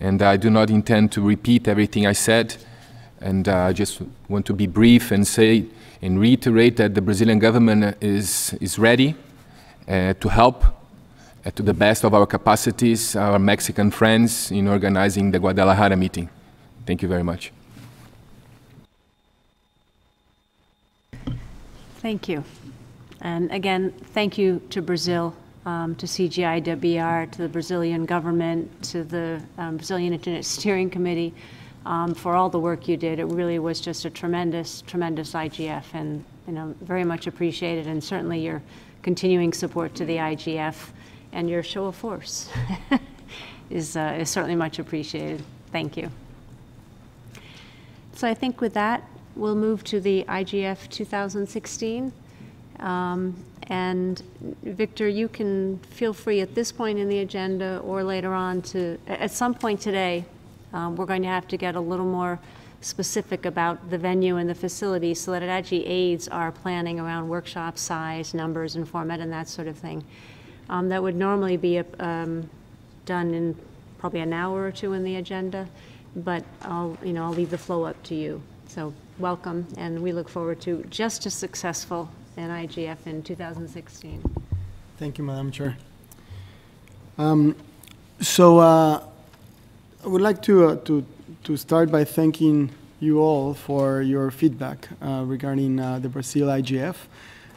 and I do not intend to repeat everything I said, and uh, I just want to be brief and say and reiterate that the Brazilian government is, is ready uh, to help uh, to the best of our capacities, our Mexican friends, in organizing the Guadalajara meeting. Thank you very much. Thank you. And again, thank you to Brazil, um, to CGI.br, to the Brazilian government, to the um, Brazilian Internet Steering Committee um, for all the work you did. It really was just a tremendous, tremendous IGF and you know, very much appreciated and certainly your continuing support to the IGF and your show of force is, uh, is certainly much appreciated. Thank you. So I think with that, we'll move to the IGF 2016. Um, and Victor, you can feel free at this point in the agenda or later on to, at some point today, um, we're going to have to get a little more specific about the venue and the facility so that it actually aids our planning around workshop size, numbers, and format, and that sort of thing. Um, that would normally be um, done in probably an hour or two in the agenda, but I'll, you know, I'll leave the flow up to you. So welcome, and we look forward to just as successful an IGF in 2016. Thank you, Madam Chair. Um, so uh, I would like to, uh, to, to start by thanking you all for your feedback uh, regarding uh, the Brazil IGF.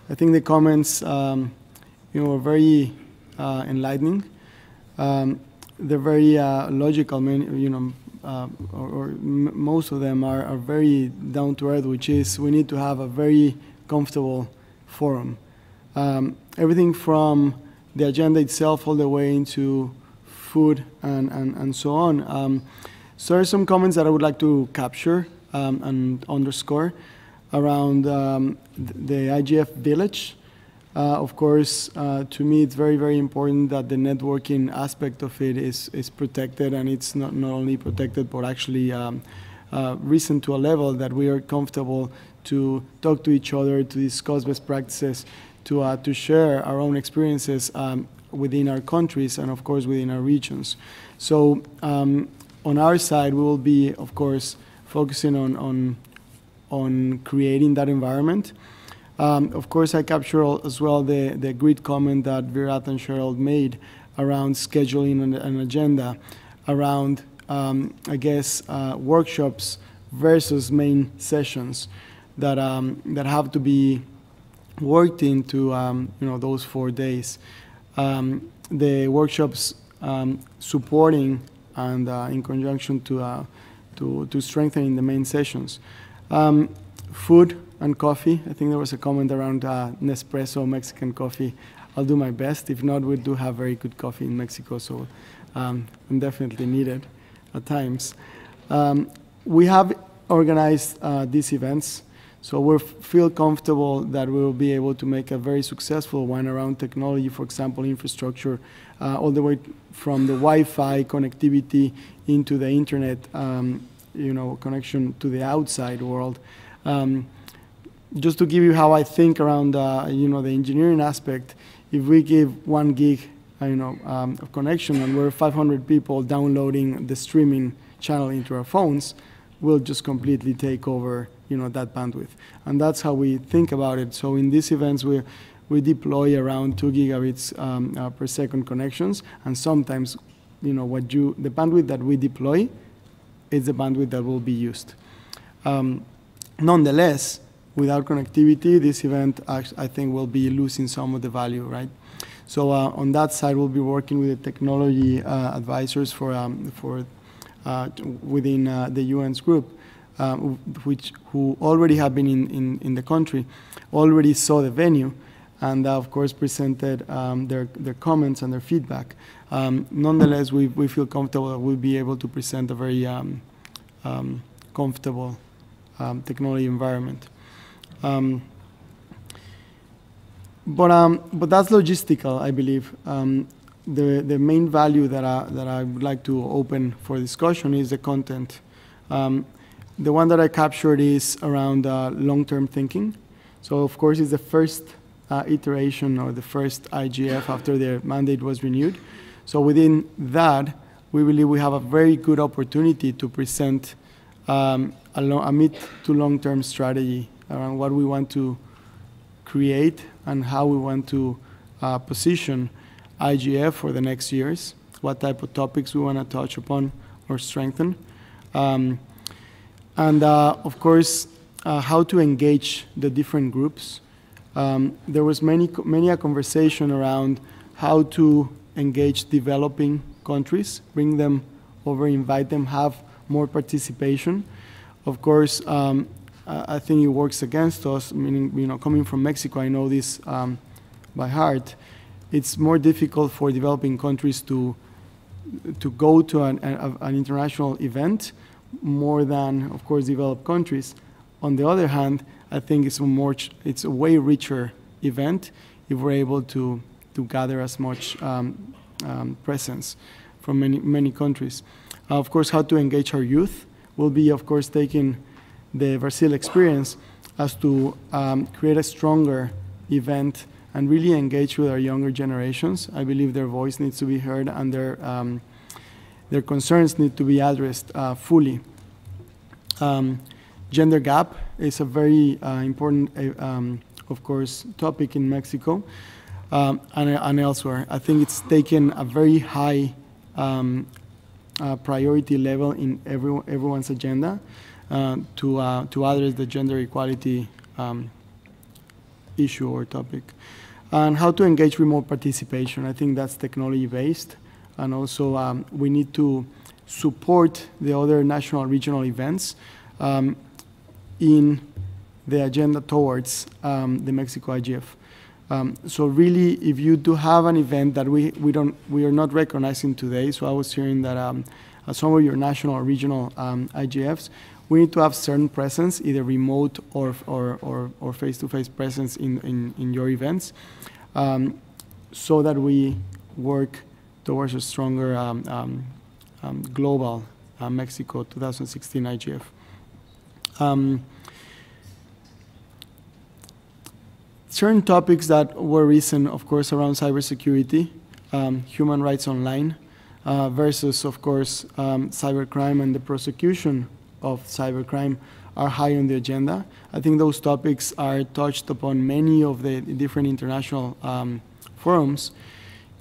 I think the comments um, you know, were very uh, enlightening. Um, they're very uh, logical, you know, uh, or, or most of them are, are very down to earth, which is we need to have a very comfortable forum. Um, everything from the agenda itself all the way into food and, and, and so on. Um, so there are some comments that I would like to capture um, and underscore around um, the IGF village. Uh, of course, uh, to me, it's very, very important that the networking aspect of it is, is protected, and it's not, not only protected, but actually um, uh, risen to a level that we are comfortable to talk to each other, to discuss best practices, to, uh, to share our own experiences um, within our countries and, of course, within our regions. So um, on our side, we will be, of course, focusing on, on, on creating that environment. Um, of course, I capture as well the, the great comment that Virat and Cheryl made around scheduling an, an agenda, around, um, I guess, uh, workshops versus main sessions that, um, that have to be worked into um, you know, those four days. Um, the workshops um, supporting and uh, in conjunction to, uh, to, to strengthening the main sessions. Food and coffee, I think there was a comment around uh, Nespresso Mexican coffee. I'll do my best. If not, we do have very good coffee in Mexico, so um, I'm definitely needed at times. Um, we have organized uh, these events so we feel comfortable that we will be able to make a very successful one around technology, for example, infrastructure, uh, all the way from the Wi-Fi connectivity into the internet, um, you know, connection to the outside world. Um, just to give you how I think around, uh, you know, the engineering aspect, if we give one gig, uh, you know, um, of connection and we're 500 people downloading the streaming channel into our phones, we'll just completely take over you know, that bandwidth. And that's how we think about it. So in these events, we, we deploy around 2 gigabits um, uh, per second connections, and sometimes you know, what you, the bandwidth that we deploy is the bandwidth that will be used. Um, nonetheless, without connectivity, this event, I think, will be losing some of the value, right? So uh, on that side, we'll be working with the technology uh, advisors for, um, for uh, within uh, the UN's group, uh, which who already have been in, in, in, the country, already saw the venue, and uh, of course presented um, their, their comments and their feedback. Um, nonetheless, we, we feel comfortable that we'll be able to present a very um, um comfortable um, technology environment. Um, but, um, but that's logistical, I believe. Um, the, the main value that I, that I would like to open for discussion is the content. Um, the one that I captured is around uh, long-term thinking. So of course, it's the first uh, iteration or the first IGF after their mandate was renewed. So within that, we believe we have a very good opportunity to present um, a, a mid to long-term strategy around what we want to create and how we want to uh, position IGF for the next years, what type of topics we want to touch upon or strengthen. Um, and uh, of course, uh, how to engage the different groups. Um, there was many, many a conversation around how to engage developing countries, bring them over, invite them, have more participation. Of course, um, I think it works against us, meaning, you know, coming from Mexico, I know this um, by heart. It's more difficult for developing countries to, to go to an, an international event more than, of course, developed countries. On the other hand, I think it's a, more, it's a way richer event if we're able to, to gather as much um, um, presence from many, many countries. Uh, of course, how to engage our youth will be, of course, taking the Brazil experience as to um, create a stronger event and really engage with our younger generations. I believe their voice needs to be heard and their, um, their concerns need to be addressed uh, fully. Um, gender gap is a very uh, important, uh, um, of course, topic in Mexico um, and, and, elsewhere. I think it's taken a very high um, uh, priority level in every, everyone's agenda. Uh, to, uh, to address the gender equality um, issue or topic. And how to engage remote participation. I think that's technology based. And also um, we need to support the other national regional events um, in the agenda towards um, the Mexico IGF. Um, so really, if you do have an event that we, we, don't, we are not recognizing today, so I was hearing that um, some of your national or regional um, IGFs, we need to have certain presence, either remote or, or, or, or face-to-face presence in, in, in your events, um, so that we work towards a stronger um, um, um global uh, Mexico 2016 IGF. Um, certain topics that were recent, of course, around cybersecurity, um, human rights online, uh, versus, of course, cybercrime and the prosecution of cybercrime are high on the agenda. I think those topics are touched upon many of the different international um, forums,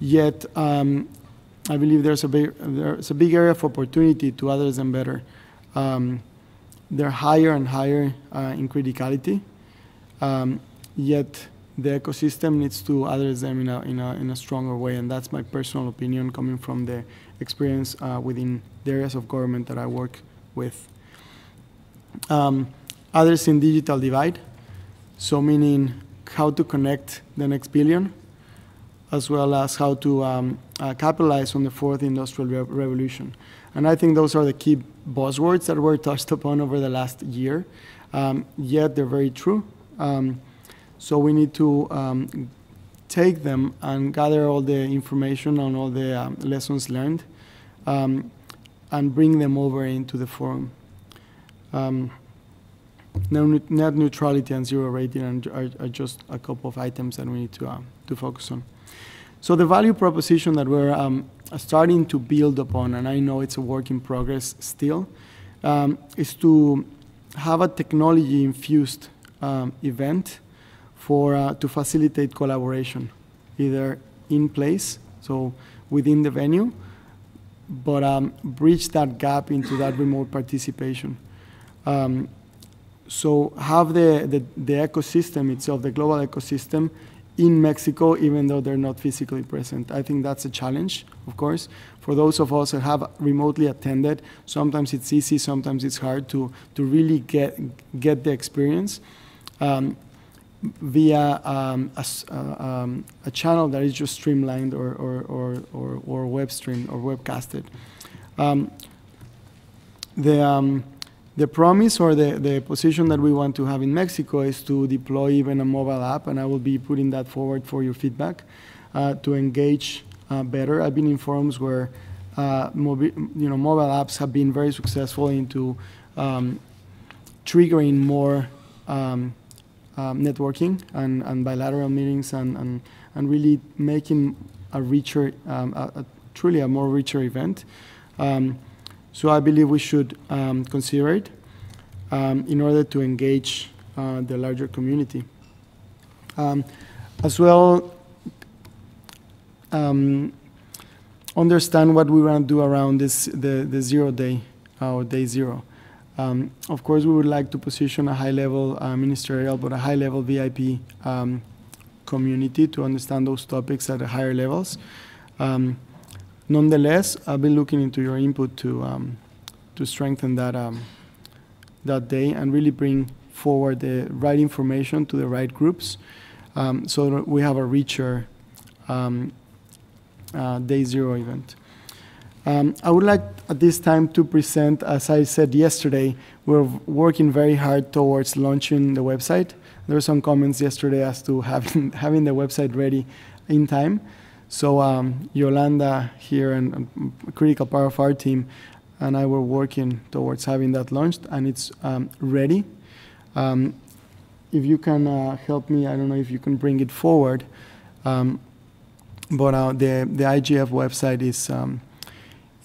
yet um, I believe there's a, big, there's a big area of opportunity to address them better. Um, they're higher and higher uh, in criticality, um, yet the ecosystem needs to address them in a, in, a, in a stronger way, and that's my personal opinion coming from the experience uh, within the areas of government that I work with. Um, others in digital divide, so meaning how to connect the next billion, as well as how to um, uh, capitalize on the fourth industrial re revolution. And I think those are the key buzzwords that were touched upon over the last year, um, yet they're very true. Um, so we need to um, take them and gather all the information on all the um, lessons learned and bring them over into the forum. Um, net neutrality and zero rating are, are, just a couple of items that we need to, uh, to focus on. So the value proposition that we're um, starting to build upon, and I know it's a work in progress still, um, is to have a technology-infused um, event for uh, to facilitate collaboration, either in place, so within the venue, but um, bridge that gap into that remote participation. Um, so have the, the, the ecosystem itself, the global ecosystem, in Mexico, even though they're not physically present. I think that's a challenge, of course. For those of us who have remotely attended, sometimes it's easy, sometimes it's hard to, to really get, get the experience um, via um, a, uh, um, a, channel that is just streamlined or, or, or, or, or web streamed or webcasted. Um, the, um, the promise or the, the position that we want to have in Mexico is to deploy even a mobile app, and I will be putting that forward for your feedback uh, to engage uh, better. I've been in forums where uh, you know, mobile apps have been very successful into um, triggering more um, um, networking and, and, bilateral meetings and, and, and, really making a richer, um, a, a, truly a more richer event. Um, so I believe we should um, consider it um, in order to engage uh, the larger community. Um, as well, um, understand what we want to do around this the, the zero day uh, or day zero. Um, of course, we would like to position a high-level uh, ministerial, but a high-level VIP um, community to understand those topics at higher levels. Um, Nonetheless, I've been looking into your input to um, to strengthen that um, that day and really bring forward the right information to the right groups, um, so that we have a richer um, uh, day zero event. Um, I would like at this time to present, as I said yesterday, we're working very hard towards launching the website. There were some comments yesterday as to having having the website ready in time. So um, Yolanda here and a critical part of our team and I were working towards having that launched, and it's um, ready. Um, if you can uh, help me, I don't know if you can bring it forward, um, but uh, the the IGF website is um,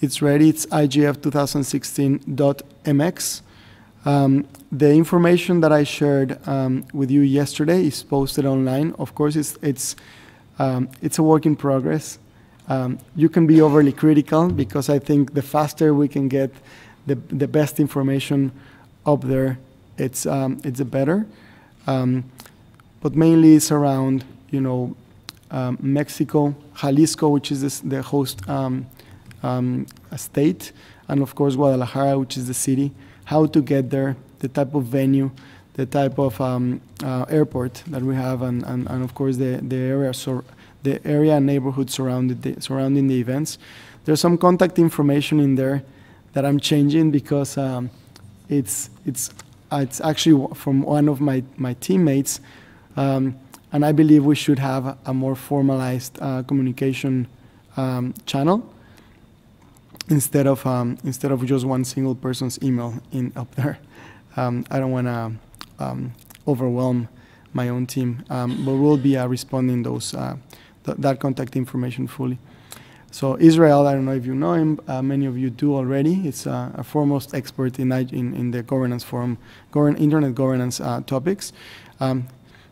it's ready. It's igf2016.mx. Um, the information that I shared um, with you yesterday is posted online. Of course, it's it's um, it's a work in progress. Um, you can be overly critical because I think the faster we can get the, the best information up there, it's, um, it's better. Um, but mainly it's around, you know, um, Mexico, Jalisco, which is this, the host um, state, and of course Guadalajara, which is the city, how to get there, the type of venue, the type of uh, airport that we have, and, and, and of course the, the area so the area and neighborhood surrounding the, surrounding the events. There's some contact information in there that I'm changing because um, it's, it's, uh, it's actually from one of my, my teammates, um, and I believe we should have a more formalized uh, communication um, channel instead of, um, instead of just one single person's email in up there. Um, I don't want to um, overwhelm my own team, but we'll be uh, responding those uh, th that contact information fully. So Israel, I don't know if you know him, uh, many of you do already. It's uh, a foremost expert in, in, in the governance forum, govern, internet governance topics. Um,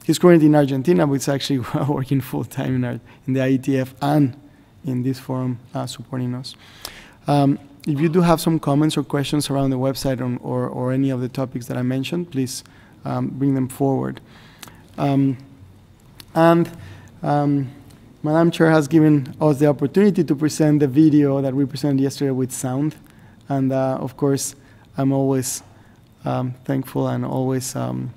he's currently in Argentina, but he's actually working full time in, in the IETF and in this forum uh, supporting us. Um, if you do have some comments or questions around the website or, or any of the topics that I mentioned, please um, bring them forward. Um, and um, Madam Chair has given us the opportunity to present the video that we presented yesterday with sound. And uh, of course, I'm always um, thankful and always um,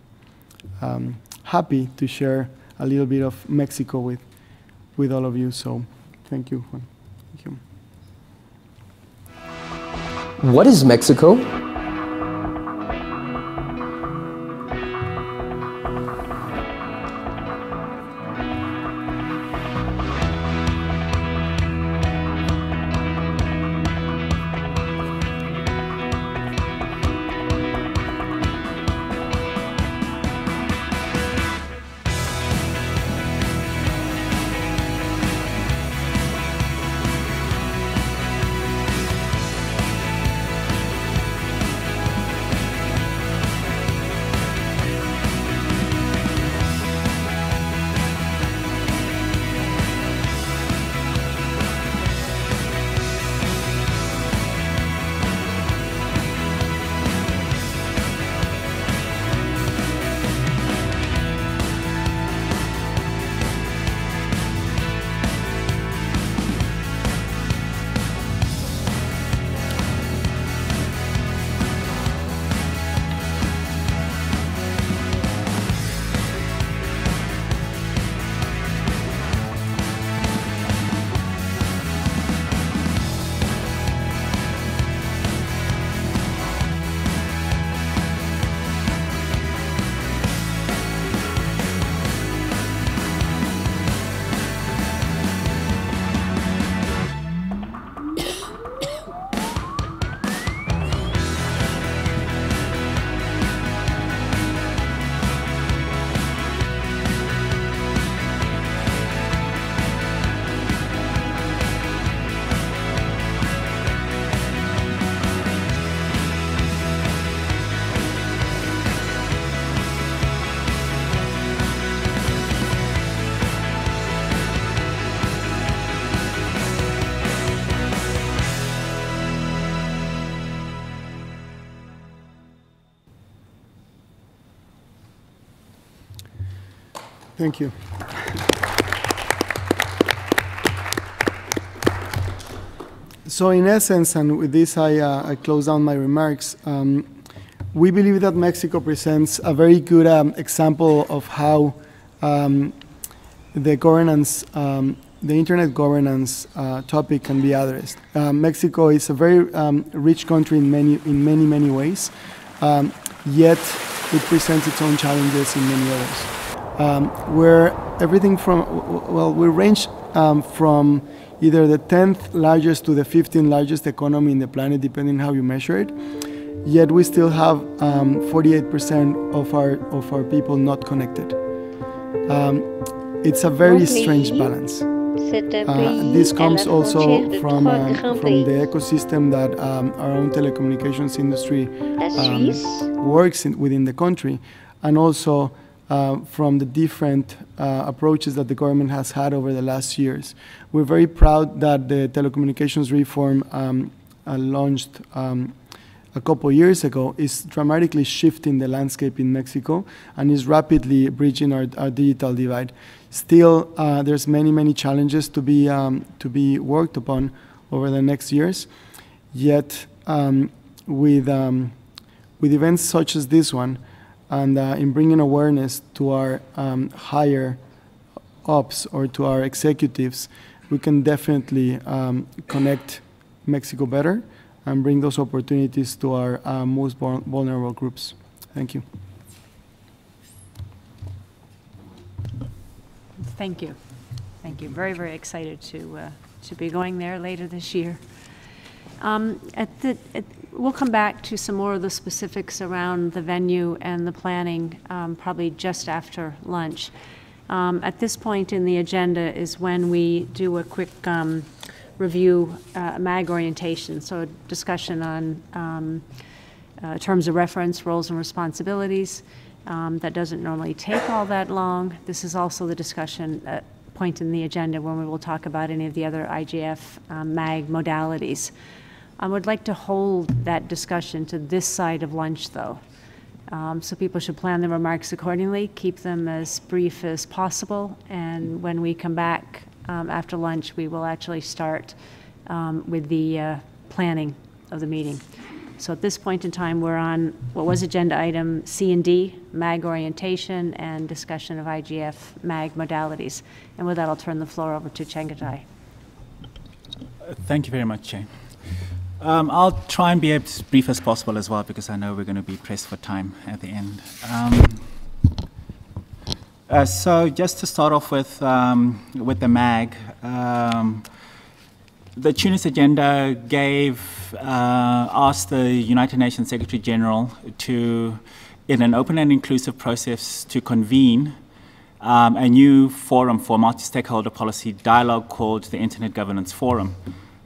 happy to share a little bit of Mexico with, with all of you. So thank you. Thank you. What is Mexico? Thank you. So in essence, and with this I, uh, I close down my remarks, um, we believe that Mexico presents a very good um, example of how um, the governance, um, the internet governance uh, topic can be addressed. Uh, Mexico is a very um, rich country in many, in many, many ways, um, yet it presents its own challenges in many others. Where everything from, well, we range from either the 10th largest to the 15th largest economy in the planet, depending how you measure it. Yet we still have 48% um, of our of our people not connected. Um, it's a very strange balance. Uh, this comes also from, uh, from the ecosystem that um, our own telecommunications industry um, works in, within the country, and also uh, from the different uh, approaches that the government has had over the last years. We're very proud that the telecommunications reform um, uh, launched um, a couple years ago is dramatically shifting the landscape in Mexico and is rapidly bridging our, our digital divide. Still, uh, there's many, many challenges to be, um, to be worked upon over the next years. Yet, um, with, um, with events such as this one, and uh, in bringing awareness to our um, higher ops or to our executives, we can definitely um, connect Mexico better and bring those opportunities to our uh, most vulnerable groups. Thank you. Thank you. Thank you. Very, very excited to, uh, to be going there later this year. Um, at the, at, we'll come back to some more of the specifics around the venue and the planning um, probably just after lunch. Um, at this point in the agenda is when we do a quick um, review uh, MAG orientation, so a discussion on um, uh, terms of reference, roles and responsibilities. Um, that doesn't normally take all that long. This is also the discussion uh, point in the agenda when we will talk about any of the other IGF um, MAG modalities. I would like to hold that discussion to this side of lunch, though. Um, so people should plan their remarks accordingly, keep them as brief as possible, and when we come back um, after lunch, we will actually start um, with the uh, planning of the meeting. So at this point in time, we're on what was agenda item C and D, MAG orientation and discussion of IGF MAG modalities. And with that, I'll turn the floor over to Chengetai. Thank you very much, Chair. Um, I'll try and be as brief as possible as well because I know we're going to be pressed for time at the end. Um, uh, so just to start off with, um, with the MAG, um, the Tunis agenda gave, uh, asked the United Nations Secretary General to, in an open and inclusive process, to convene um, a new forum for multi-stakeholder policy dialogue called the Internet Governance Forum.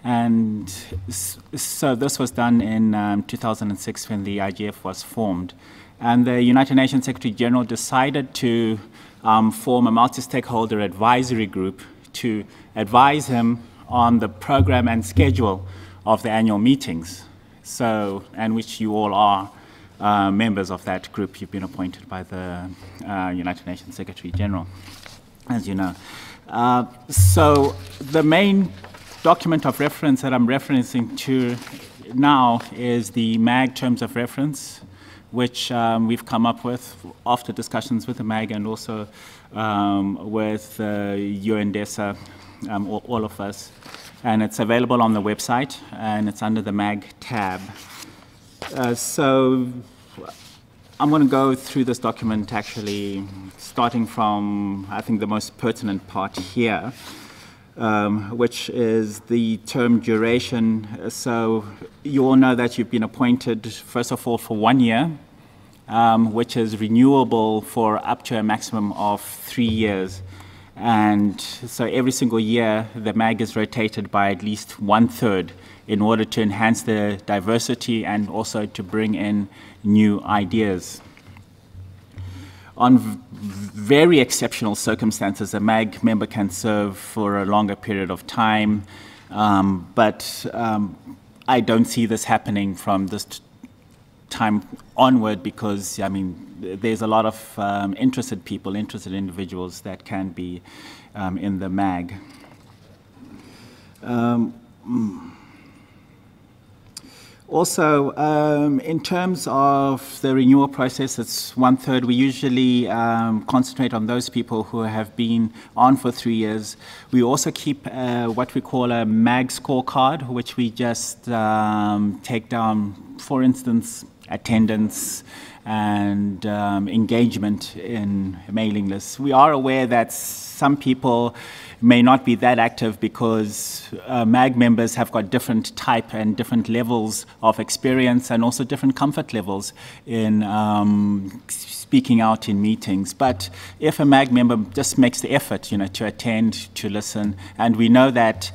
And so this was done in um, 2006 when the IGF was formed. And the United Nations Secretary General decided to um, form a multi stakeholder advisory group to advise him on the program and schedule of the annual meetings. So, and which you all are uh, members of that group. You've been appointed by the uh, United Nations Secretary General, as you know. Uh, so, the main document of reference that I'm referencing to now is the MAG Terms of Reference, which um, we've come up with after discussions with the MAG and also um, with uh, UNDESA, um, all, all, of us. And it's available on the website, and it's under the MAG tab. Uh, so I'm going to go through this document actually starting from, I think, the most pertinent part here um, which is the term duration. So you all know that you've been appointed, first of all, for one year, um, which is renewable for up to a maximum of three years. And so every single year, the MAG is rotated by at least one third in order to enhance the diversity and also to bring in new ideas on very exceptional circumstances, a MAG member can serve for a longer period of time, um, but um, I don't see this happening from this time onward because, I mean, there's a lot of um, interested people, interested individuals that can be um, in the MAG. Um, also, um, in terms of the renewal process, it's one third. We usually um, concentrate on those people who have been on for three years. We also keep uh, what we call a MAG scorecard, which we just um, take down, for instance, attendance and um, engagement in mailing lists. We are aware that some people may not be that active because uh, MAG members have got different type and different levels of experience and also different comfort levels in um, speaking out in meetings. But if a MAG member just makes the effort, you know, to attend, to listen, and we know that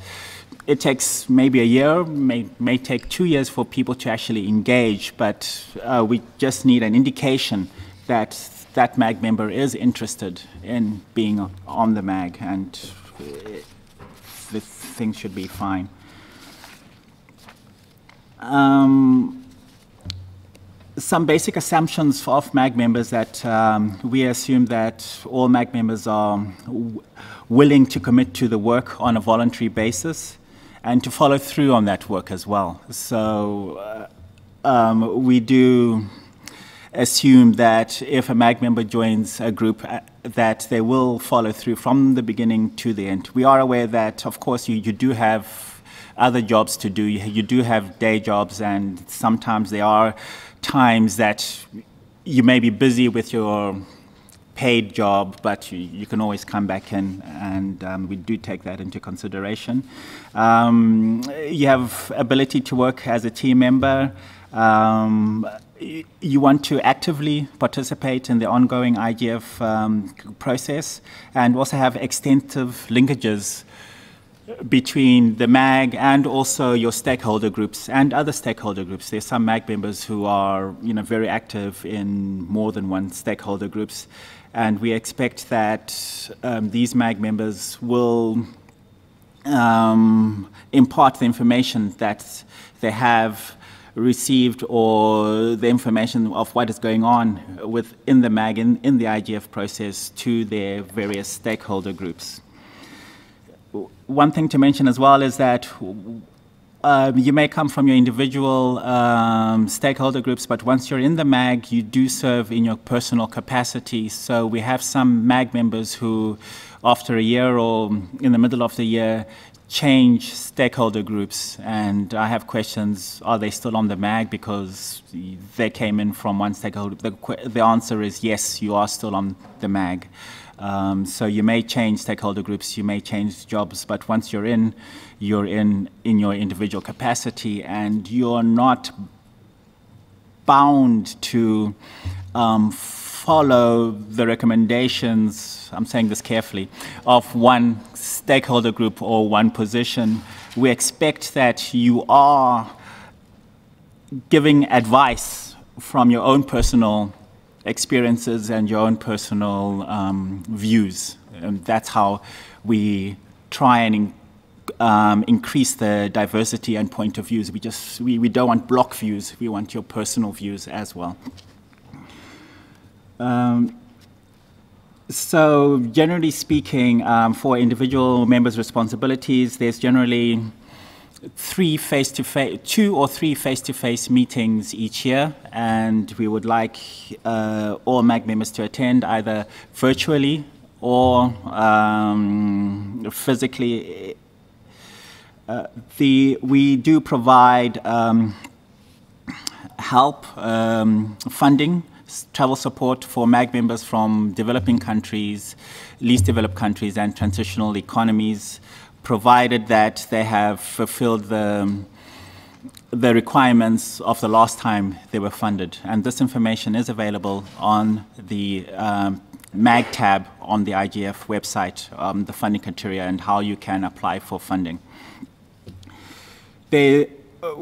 it takes maybe a year, may, may take two years for people to actually engage, but uh, we just need an indication that that MAG member is interested in being on the MAG and the thing should be fine. Um, some basic assumptions of MAG members that um, we assume that all MAG members are willing to commit to the work on a voluntary basis and to follow through on that work as well. So uh, um, we do assume that if a MAG member joins a group, uh, that they will follow through from the beginning to the end. We are aware that, of course, you, you do have other jobs to do. You, you do have day jobs, and sometimes there are times that you may be busy with your paid job, but you, you, can always come back in, and um, we do take that into consideration. Um, you have ability to work as a team member. Um, you want to actively participate in the ongoing IGF um, process and also have extensive linkages between the MAG and also your stakeholder groups and other stakeholder groups. There's some MAG members who are you know, very active in more than one stakeholder groups. And we expect that um, these MAG members will um, impart the information that they have received or the information of what is going on within the MAG in, in the IGF process to their various stakeholder groups. One thing to mention as well is that uh, you may come from your individual um, stakeholder groups, but once you're in the MAG, you do serve in your personal capacity. So we have some MAG members who, after a year or in the middle of the year, change stakeholder groups and I have questions are they still on the MAG? Because they came in from one stakeholder the, the answer is yes you are still on the MAG. Um, so you may change stakeholder groups you may change jobs but once you're in you're in in your individual capacity and you're not bound to um, follow the recommendations, I'm saying this carefully, of one stakeholder group or one position. We expect that you are giving advice from your own personal experiences and your own personal um, views. And that's how we try and in, um, increase the diversity and point of views. We just we, we don't want block views. We want your personal views as well. Um, so generally speaking, um, for individual members' responsibilities, there's generally three face-to-face, two or three face-to-face meetings each year, and we would like uh, all MAG members to attend either virtually or um, physically. Uh, the, we do provide um, help, um, funding travel support for MAG members from developing countries, least developed countries, and transitional economies, provided that they have fulfilled the, the requirements of the last time they were funded. And this information is available on the um, MAG tab on the IGF website, um, the funding criteria, and how you can apply for funding. They, uh,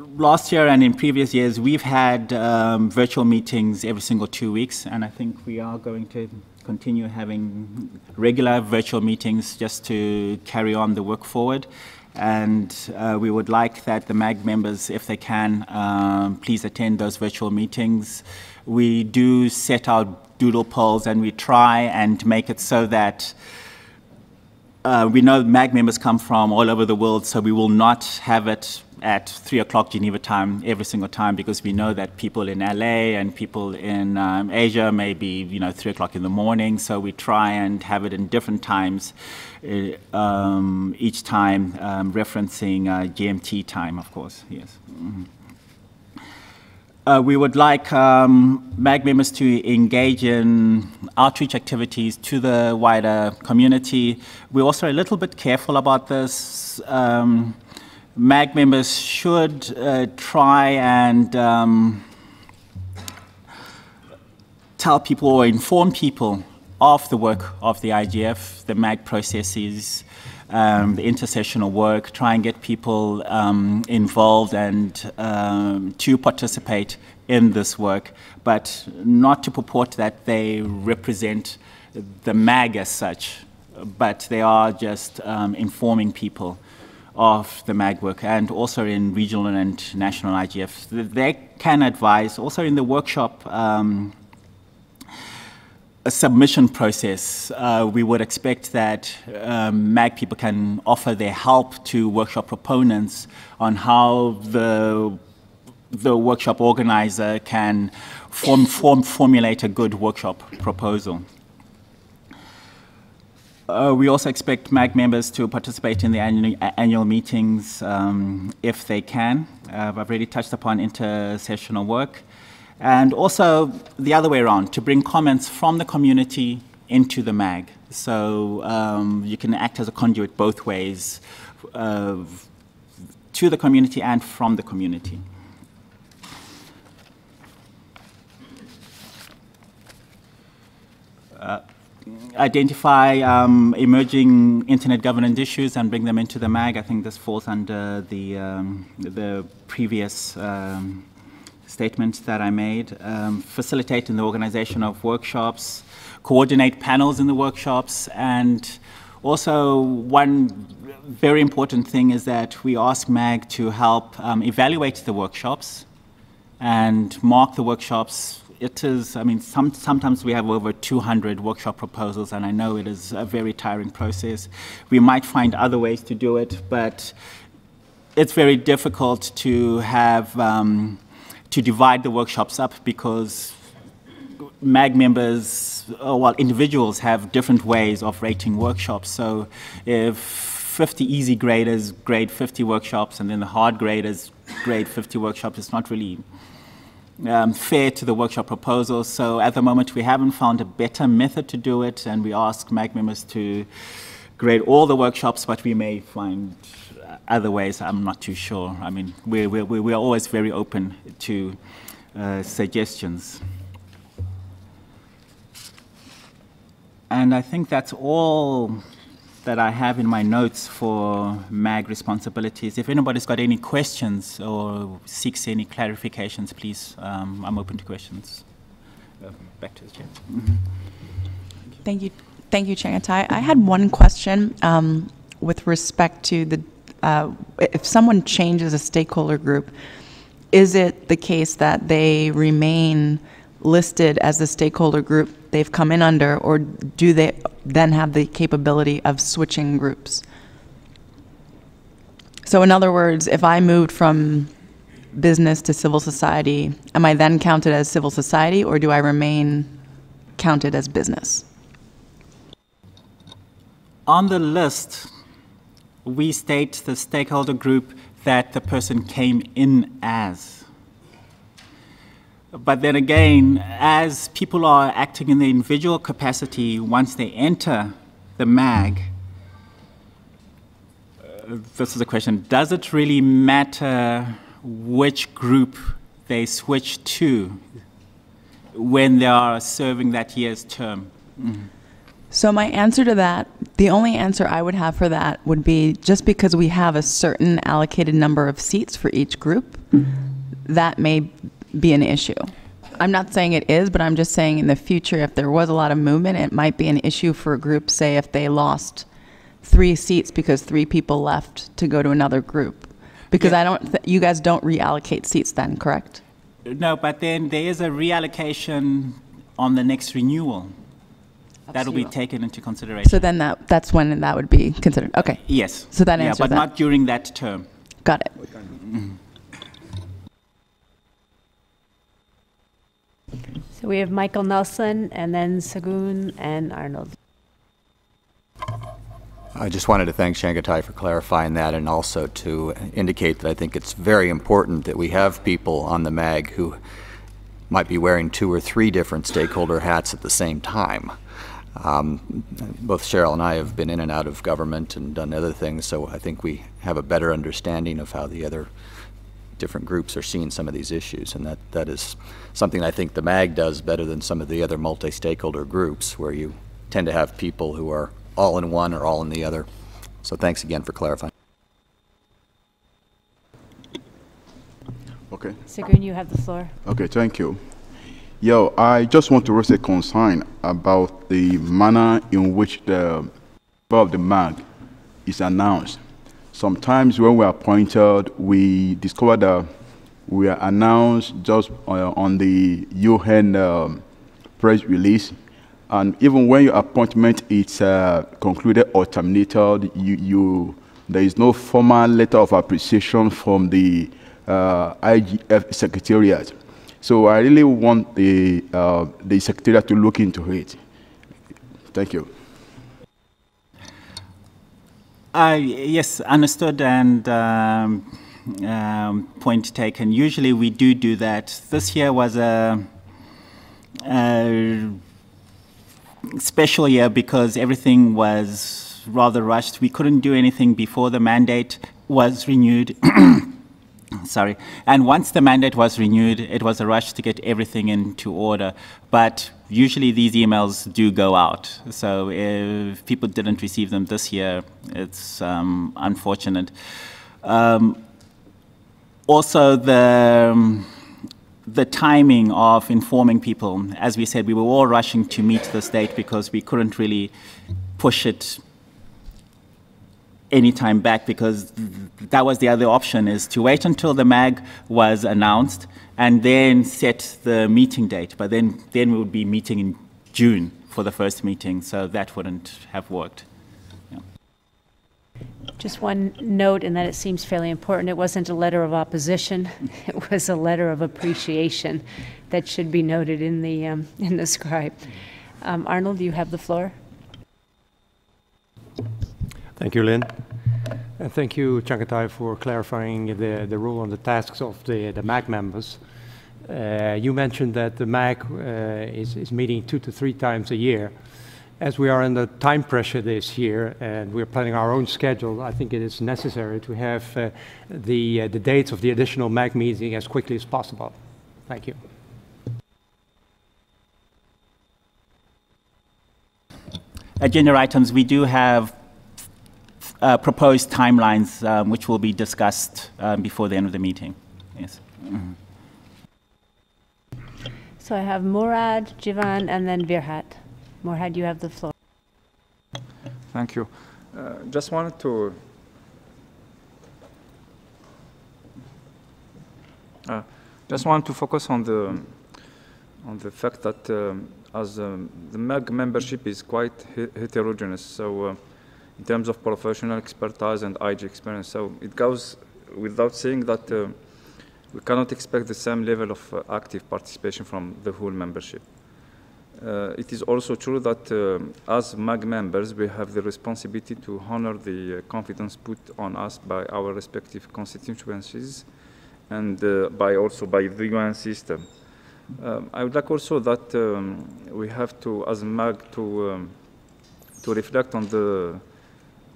last year and in previous years, we've had um, virtual meetings every single two weeks, and I think we are going to continue having regular virtual meetings just to carry on the work forward. And uh, we would like that the MAG members, if they can, um, please attend those virtual meetings. We do set out doodle polls and we try and make it so that uh, we know MAG members come from all over the world, so we will not have it at 3 o'clock Geneva time every single time because we know that people in LA and people in um, Asia may be, you know, 3 o'clock in the morning. So we try and have it in different times, uh, um, each time um, referencing uh, GMT time, of course. Yes. Mm-hmm. Uh, we would like um, MAG members to engage in outreach activities to the wider community. We're also a little bit careful about this. Um, MAG members should uh, try and um, tell people or inform people of the work of the IGF, the MAG processes, um, the intersessional work, try and get people um, involved and um, to participate in this work, but not to purport that they represent the MAG as such, but they are just um, informing people of the MAG work and also in regional and national IGFs. They can advise also in the workshop um, a submission process. Uh, we would expect that um, MAG people can offer their help to workshop proponents on how the the workshop organizer can form, form, formulate a good workshop proposal. Uh, we also expect MAG members to participate in the annual, annual meetings um, if they can. Uh, I've already touched upon intersessional work. And also the other way around, to bring comments from the community into the MAG. So um, you can act as a conduit both ways, uh, to the community and from the community. Uh, identify um, emerging internet governance issues and bring them into the MAG. I think this falls under the, um, the previous um, statement that I made. Um, facilitate in the organization of workshops, coordinate panels in the workshops, and also one very important thing is that we ask MAG to help um, evaluate the workshops and mark the workshops it is, I mean, some, sometimes we have over 200 workshop proposals, and I know it is a very tiring process. We might find other ways to do it, but it's very difficult to have, um, to divide the workshops up because MAG members, uh, well, individuals have different ways of rating workshops. So if 50 easy graders grade 50 workshops and then the hard graders grade 50 workshops, it's not really um, fair to the workshop proposals. So at the moment, we haven't found a better method to do it, and we ask MAG members to grade all the workshops, but we may find other ways. I'm not too sure. I mean, we're, we're, we're always very open to uh, suggestions. And I think that's all that I have in my notes for MAG responsibilities. If anybody's got any questions or seeks any clarifications, please, um, I'm open to questions. Uh, back to the chair. Mm -hmm. Thank you. Thank you, Chengetai. I had one question um, with respect to the, uh, if someone changes a stakeholder group, is it the case that they remain listed as the stakeholder group they've come in under, or do they then have the capability of switching groups? So, in other words, if I moved from business to civil society, am I then counted as civil society, or do I remain counted as business? On the list, we state the stakeholder group that the person came in as. But then again, as people are acting in their individual capacity, once they enter the MAG, uh, this is a question does it really matter which group they switch to when they are serving that year's term? Mm-hmm. So, my answer to that, the only answer I would have for that would be just because we have a certain allocated number of seats for each group, that may be an issue. I'm not saying it is, but I'm just saying in the future, if there was a lot of movement, it might be an issue for a group, say, if they lost three seats because three people left to go to another group? Because I don't, th- you guys don't reallocate seats then, correct? No, but then there is a reallocation on the next renewal. That'll be taken into consideration. So then that, that's when that would be considered, okay. Yes. So that answers Yeah, answers but that. not during that term. Got it. So we have Michael Nelson, and then Segun and Arnold. I just wanted to thank Chengetai for clarifying that and also to indicate that I think it's very important that we have people on the MAG who might be wearing two or three different stakeholder hats at the same time. Um, both Cheryl and I have been in and out of government and done other things, so I think we have a better understanding of how the other different groups are seeing some of these issues, and that, that is something I think the MAG does better than some of the other multi-stakeholder groups, where you tend to have people who are all in one or all in the other. So thanks again for clarifying. Okay. Segun, you have the floor. Okay, thank you. Yo, I just want to raise a concern about the manner in which the of the MAG is announced. Sometimes when we are appointed, we discover that we are announced just uh, on the UN um, press release. And even when your appointment is uh, concluded or terminated, you, you, there is no formal letter of appreciation from the uh, IGF Secretariat. So I really want the, uh, the Secretariat to look into it. Thank you. Uh, yes, understood and um, um, point taken. Usually we do do that. This year was a, a special year because everything was rather rushed. We couldn't do anything before the mandate was renewed. Sorry. And once the mandate was renewed, it was a rush to get everything into order. But usually these emails do go out. So if people didn't receive them this year, it's um, unfortunate. Um, also, the, um, the timing of informing people, as we said, we were all rushing to meet this date because we couldn't really push it any time back because th- that was the other option is to wait until the mag was announced and then set the meeting date but then then we would be meeting in june for the first meeting so that wouldn't have worked Just one note, in that it seems fairly important. It wasn't a letter of opposition. It was a letter of appreciation that should be noted in the, um, in the scribe. Um, Arnold, you have the floor. Thank you, Lynn. And thank you, Chengetai, for clarifying the, the role and the tasks of the, the MAG members. Uh, you mentioned that the MAG uh, is, is meeting two to three times a year. As we are under time pressure this year and we're planning our own schedule, I think it is necessary to have uh, the, uh, the dates of the additional MAG meeting as quickly as possible. Thank you. agenda items we do have uh, proposed timelines um, which will be discussed um, before the end of the meeting yes Mhm. So I have Murad, Jivan, and then Virat. Murad, you have the floor. Thank you. Uh, just wanted to uh, just want to focus on the on the fact that um, as um, the MAG membership is quite he- heterogeneous, so uh, in terms of professional expertise and IG experience, so it goes without saying that uh, we cannot expect the same level of uh, active participation from the whole membership. Uh, it is also true that um, as MAG members, we have the responsibility to honor the uh, confidence put on us by our respective constituencies and uh, by also by the UN system. Um, I would like also that um, we have to, as MAG, to um, to reflect on the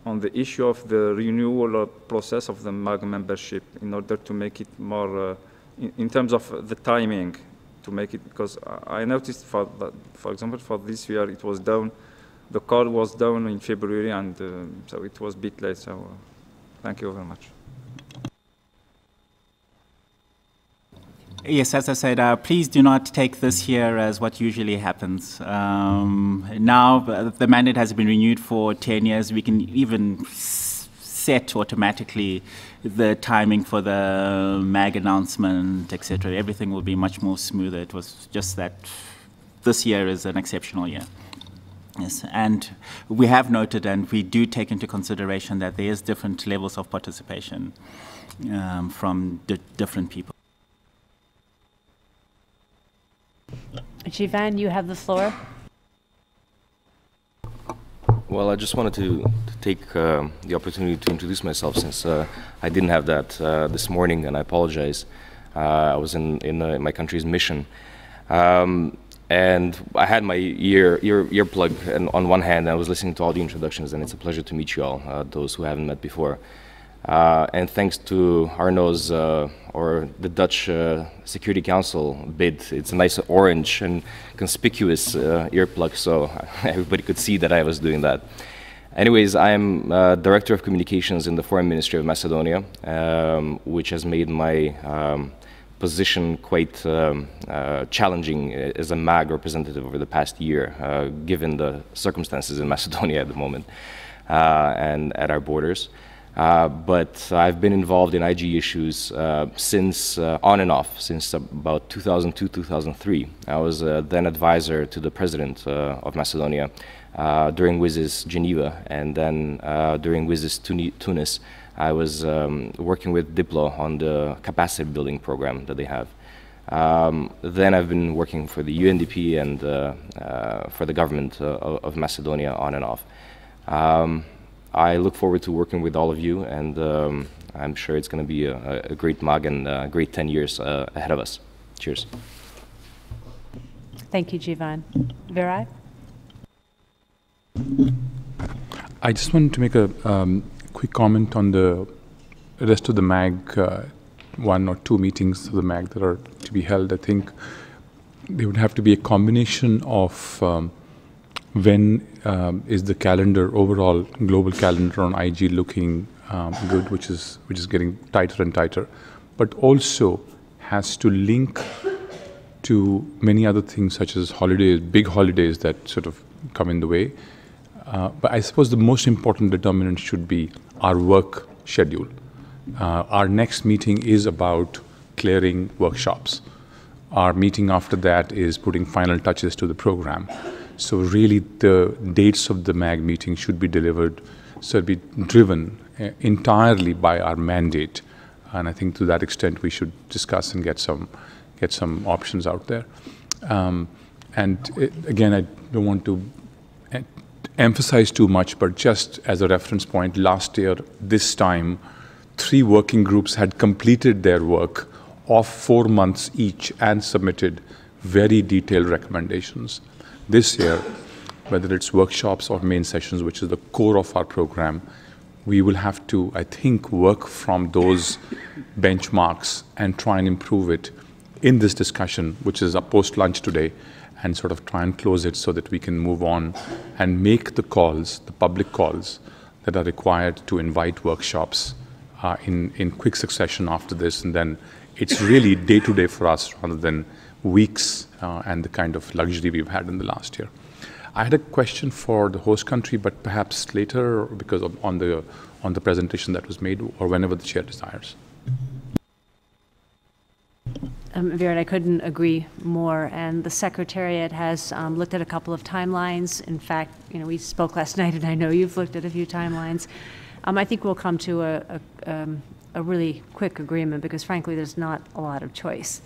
on the issue of the renewal process of the MAG membership in order to make it more, uh, in, in terms of the timing, to make it, because I noticed, for, for example, for this year, it was down, the call was down in February, and uh, so it was a bit late, so uh, thank you very much. Yes, as I said, uh, please do not take this here as what usually happens. Um, now uh, the mandate has been renewed for 10 years. We can even set automatically the timing for the MAG announcement, etc. Everything will be much more smoother. It was just that this year is an exceptional year. Yes, and we have noted and we do take into consideration that there is different levels of participation um, from di- different people. Jivan, you have the floor. Well, I just wanted to, to take um the opportunity to introduce myself since uh, I didn't have that uh, this morning, and I apologize. Uh, I was in, in uh, my country's mission. Um, and I had my ear, ear earplug and on one hand, and I was listening to all the introductions, and it's a pleasure to meet you all, uh, those who haven't met before. Uh, and thanks to Arno's uh, or the Dutch uh, Security Council bid, it's a nice orange and conspicuous uh, earplug, so everybody could see that I was doing that. Anyways, I'm uh, Director of Communications in the Foreign Ministry of Macedonia, um, which has made my um, position quite um, uh, challenging as a MAG representative over the past year, given the circumstances in Macedonia at the moment and at our borders. Uh, but I've been involved in IG issues uh, since uh, on and off since about 2002 2003. I was uh, then advisor to the president uh, of Macedonia uh, during WSIS Geneva, and then during WSIS Tunis, I was um, working with Diplo on the capacity building program that they have. Um, then I've been working for the UNDP and for the government of of Macedonia on and off. Um, I look forward to working with all of you, and um, I'm sure it's going to be a, a great MAG and a great 10 years uh, ahead of us. Cheers. Thank you, Jivan. Virat? I just wanted to make a um, quick comment on the rest of the MAG, uh, one or two meetings of the MAG that are to be held. I think there would have to be a combination of um, when um, is the calendar overall global calendar on IG looking um, good, which is which is getting tighter and tighter, but also has to link to many other things such as holidays, big holidays that sort of come in the way. Uh, but I suppose the most important determinant should be our work schedule. Uh, our next meeting is about clearing workshops. Our meeting after that is putting final touches to the program. So really, the dates of the MAG meeting should be delivered, so be driven uh, entirely by our mandate. And I think to that extent, we should discuss and get some get some options out there. Um, and it, again, I don't want to e- emphasize too much, but just as a reference point, last year, this time, three working groups had completed their work of four months each and submitted very detailed recommendations. This year, whether it's workshops or main sessions, which is the core of our program, we will have to, I think, work from those benchmarks and try and improve it in this discussion, which is a post lunch today, and sort of try and close it so that we can move on and make the calls, the public calls that are required to invite workshops uh, in, in quick succession after this. And then it's really day to day for us rather than weeks uh, and the kind of luxury we've had in the last year. I had a question for the host country, but perhaps later because of, on the on the presentation that was made, or whenever the chair desires. Um, Virat, I couldn't agree more. And the Secretariat has um, looked at a couple of timelines. In fact, you know, we spoke last night, and I know you've looked at a few timelines. Um, I think we'll come to a, a, um, a really quick agreement because, frankly, there's not a lot of choice.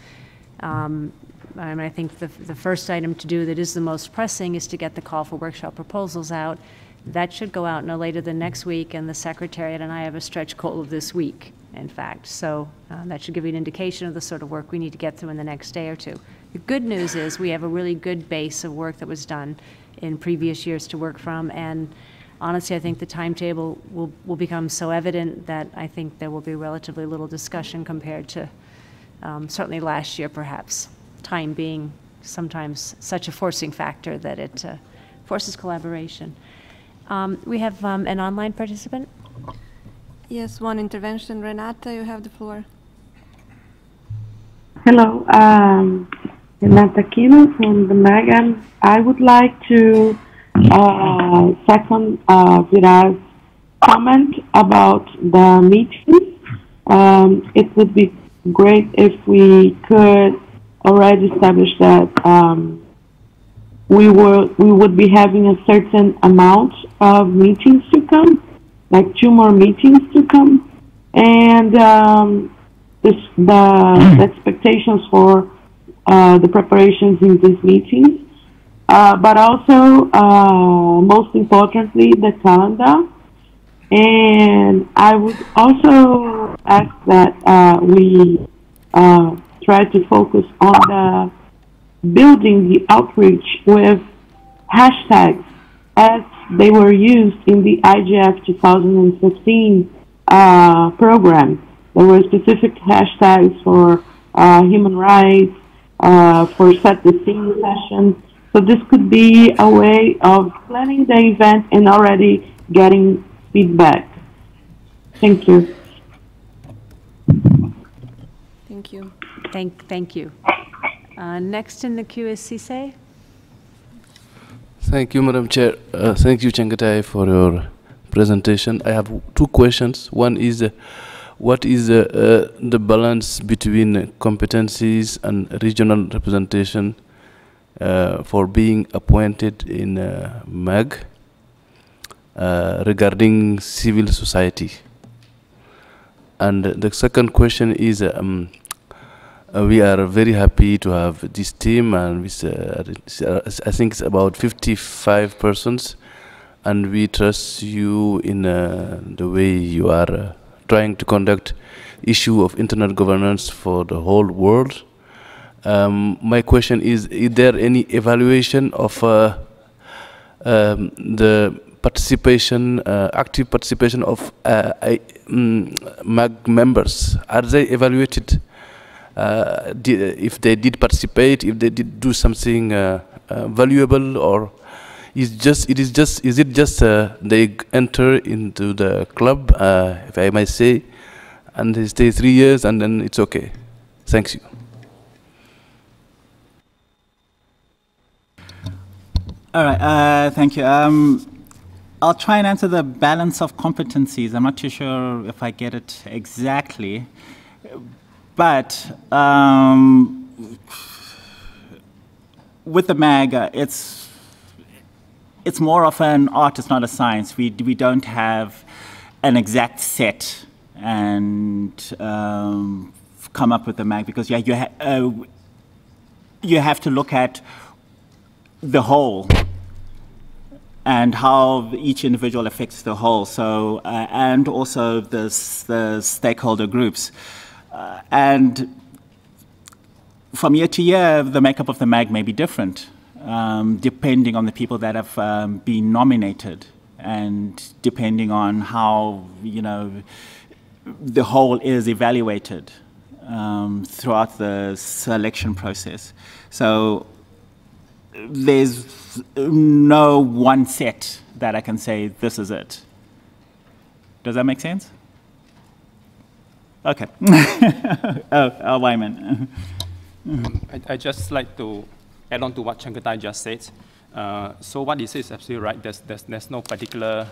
Um, I think the, the first item to do that is the most pressing is to get the call for workshop proposals out. That should go out no later than next week, and the Secretariat and I have a stretch goal of this week, in fact. So uh, that should give you an indication of the sort of work we need to get through in the next day or two. The good news is we have a really good base of work that was done in previous years to work from, and honestly, I think the timetable will, will become so evident that I think there will be relatively little discussion compared to um, certainly last year, perhaps. Time being sometimes such a forcing factor that it uh, forces collaboration. Um, we have um, an online participant. Yes, one intervention. Renata, you have the floor. Hello, um, Renata Aquino from the Megan. I would like to uh, second uh, Virat's comment about the meeting. Um, it would be great if we could already established that um, we will we would be having a certain amount of meetings to come, like two more meetings to come, and um, this, the, the expectations for uh, the preparations in these meetings, uh, but also uh, most importantly the calendar. And I would also ask that uh, we uh, try to focus on the building the outreach with hashtags as they were used in the IGF 2015 uh, program. There were specific hashtags for uh, human rights, uh, for set the scene session. So this could be a way of planning the event and already getting feedback. Thank you. Thank you. Thank, thank you. Uh, Next in the queue is Cisse. Thank you, Madam Chair. Uh, thank you, Chengetai, for your presentation. I have two questions. One is, uh, what is uh, uh, the balance between competencies and regional representation uh, for being appointed in uh, MAG regarding civil society? And the second question is, um, uh, we are very happy to have this team, and uh, I think it's about 55 persons, and we trust you in uh, the way you are uh, trying to conduct issue of internet governance for the whole world. Um, my question is: Is there any evaluation of uh, um, the participation, uh, active participation of I, mm, MAG members? Are they evaluated? Uh, if they did participate, if they did do something uh, uh, valuable, or is just it is just is it just uh, they enter into the club, uh, if I may say, and they stay three years and then it's okay. Thanks you. All right, uh, thank you. Um, I'll try and answer the balance of competencies. I'm not too sure if I get it exactly, but um, with the MAG, uh, it's it's more of an art. It's not a science. We we don't have an exact set and um, come up with the MAG because yeah, you ha- uh, you have to look at the whole and how each individual affects the whole. So, uh, and also the, the stakeholder groups. Uh, and from year to year, the makeup of the MAG may be different, um, depending on the people that have um, been nominated and depending on how, you know, the whole is evaluated um, throughout the selection process. So there's no one set that I can say this is it. Does that make sense? Okay. oh, oh, Wai Min. I, I just like to add on to what Chengetai just said. Uh, so what he says is absolutely right. There's, there's, there's no particular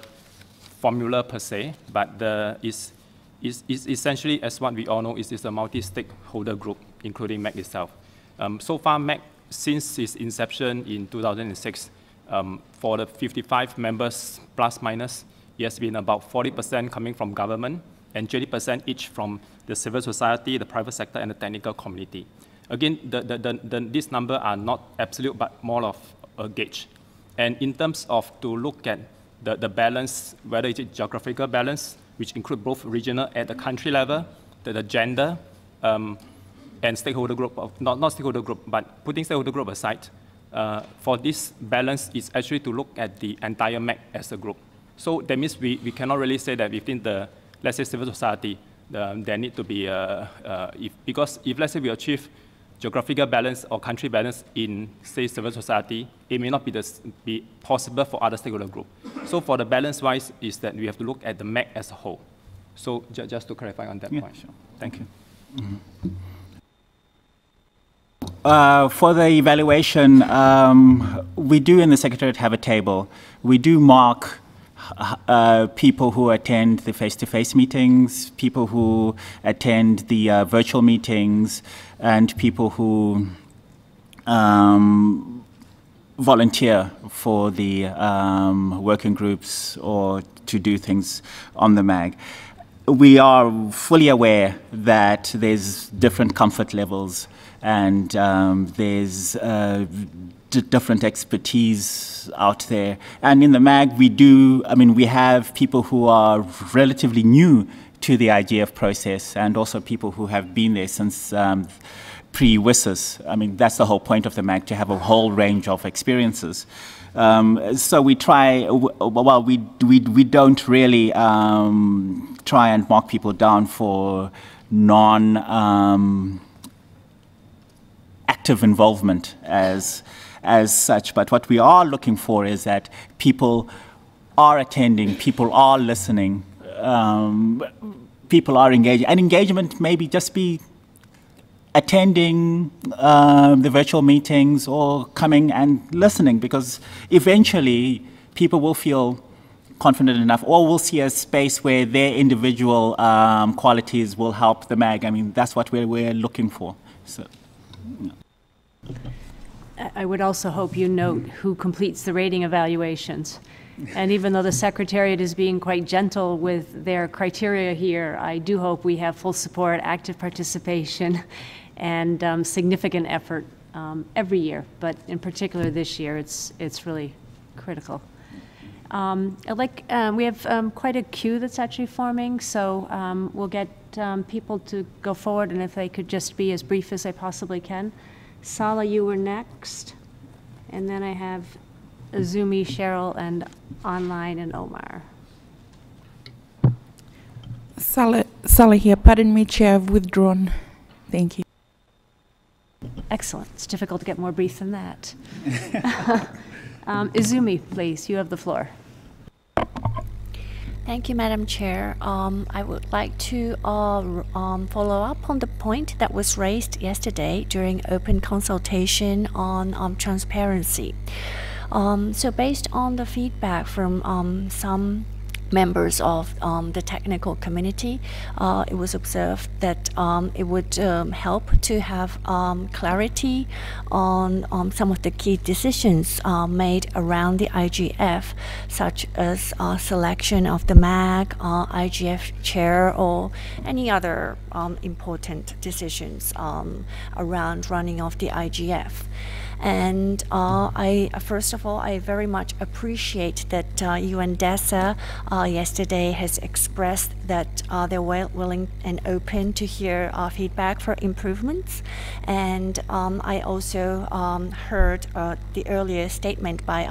formula per se, but the, is, is, is essentially, as what we all know, is, is a multi-stakeholder group, including MAG itself. Um, so far, MAG, since its inception in 2006, um, for the 55 members plus minus, it has been about 40% coming from government and 20% each from the civil society, the private sector, and the technical community. Again, the, the, the, the, these numbers are not absolute, but more of a gauge. And in terms of to look at the, the balance, whether it's geographical balance, which include both regional at the country level, the, the gender, um, and stakeholder group, of, not, not stakeholder group, but putting stakeholder group aside, uh, for this balance is actually to look at the entire MAG as a group. So that means we, we cannot really say that within the, let's say, civil society, the, there need to be, uh, uh, if, because if let's say we achieve geographical balance or country balance in, say, civil society, it may not be, the, be possible for other stakeholder group. So for the balance wise is that we have to look at the MAG as a whole. So ju- just to clarify on that Yeah, point. sure. Thank you. uh, for the evaluation, um, we do in the Secretariat have a table. We do mark uh, people who attend the face-to-face meetings, people who attend the uh, virtual meetings, and people who um, volunteer for the um, working groups or to do things on the MAG. We are fully aware that there's different comfort levels and um, there's uh, different expertise out there. And in the MAG, we do, I mean, we have people who are relatively new to the IGF process and also people who have been there since um, pre-WSIS. I mean, that's the whole point of the MAG, to have a whole range of experiences. Um, so we try, well, we, we, we don't really um, try and mark people down for non um, active involvement as, as such. But what we are looking for is that people are attending, people are listening, um, people are engaging. And engagement maybe just be attending um, the virtual meetings or coming and listening because eventually people will feel confident enough or will see a space where their individual um, qualities will help the MAG. I mean, that's what we're, we're looking for. So, I would also hope you note who completes the rating evaluations. And even though the Secretariat is being quite gentle with their criteria here, I do hope we have full support, active participation, and um, significant effort um, every year, but in particular this year, it's, it's really critical. Um, I'd like, um, we have um, quite a queue that's actually forming, so um, we'll get people to go forward, and if they could just be as brief as they possibly can. Sala, you were next, and then I have Izumi, Cheryl, and online, and Omar. Sala, Sala here. Pardon me, Chair, I've withdrawn. Thank you. Excellent. It's difficult to get more brief than that. um, Izumi, please, you have the floor. Thank you, Madam Chair. Um, I would like to uh, um, follow up on the point that was raised yesterday during open consultation on um, transparency. Um, so based on the feedback from um, some members of um, the technical community, uh, it was observed that um, it would um, help to have um, clarity on um, some of the key decisions uh, made around the IGF, such as uh, selection of the MAG, uh, IGF chair, or any other um, important decisions around running of the IGF. And uh, I, first of all, I very much appreciate that uh, UNDESA uh, yesterday has expressed that uh, they're well, willing and open to hear uh, feedback for improvements. And um, I also um, heard uh, the earlier statement by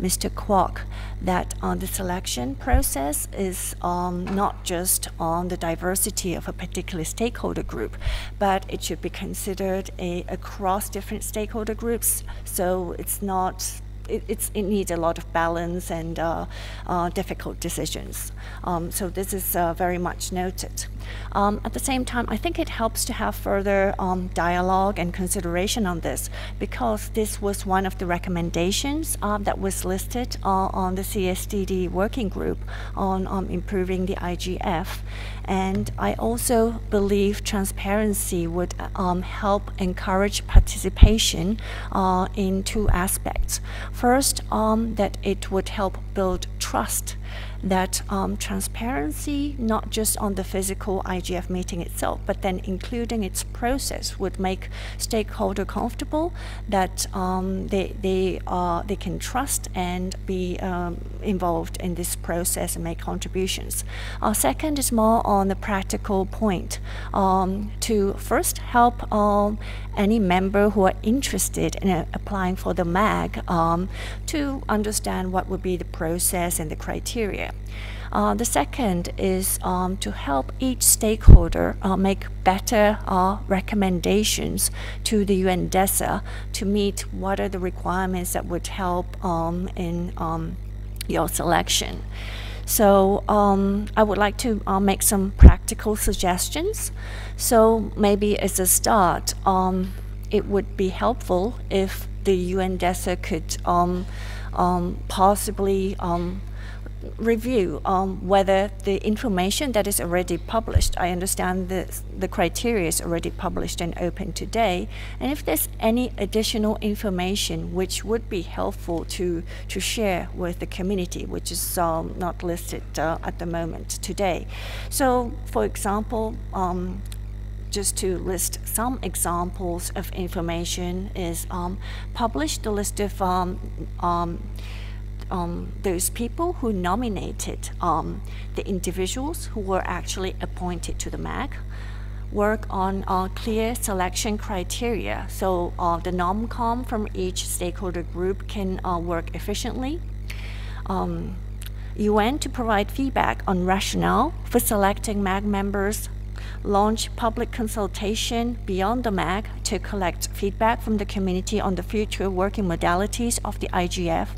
Mr. Kwok that on the selection process is um, not just on the diversity of a particular stakeholder group, but it should be considered a, across different stakeholder groups. So it's not it, it, needs a lot of balance and uh, uh, difficult decisions. Um, so this is uh, very much noted. Um, at the same time, I think it helps to have further um, dialogue and consideration on this because this was one of the recommendations um, that was listed uh, on the CSTD working group on um, improving the IGF. And I also believe transparency would um, help encourage participation uh, in two aspects. First, um, that it would help build trust that um, transparency, not just on the physical IGF meeting itself, but then including its process, would make stakeholder comfortable that um, they they uh, they can trust and be um, involved in this process and make contributions. Our second is more on the practical point um, to first help um, any member who are interested in uh, applying for the MAG um, to understand what would be the process and the criteria. Uh, the second is um, to help each stakeholder uh, make better uh, recommendations to the UNDESA to meet what are the requirements that would help um, in um, your selection. So um, I would like to uh, make some practical suggestions. So maybe as a start, um, it would be helpful if the UN DESA could um, possibly review on whether the information that is already published, I understand the, the criteria is already published and open today, and if there's any additional information which would be helpful to, to share with the community, which is um, not listed uh, at the moment today. So, for example, um, just to list some examples of information is um, published the list of um, those people who nominated um, the individuals who were actually appointed to the MAG, work on uh, clear selection criteria so uh, the NOMCOM from each stakeholder group can uh, work efficiently. Um, UN to provide feedback on rationale for selecting MAG members, launch public consultation beyond the MAG to collect feedback from the community on the future working modalities of the IGF,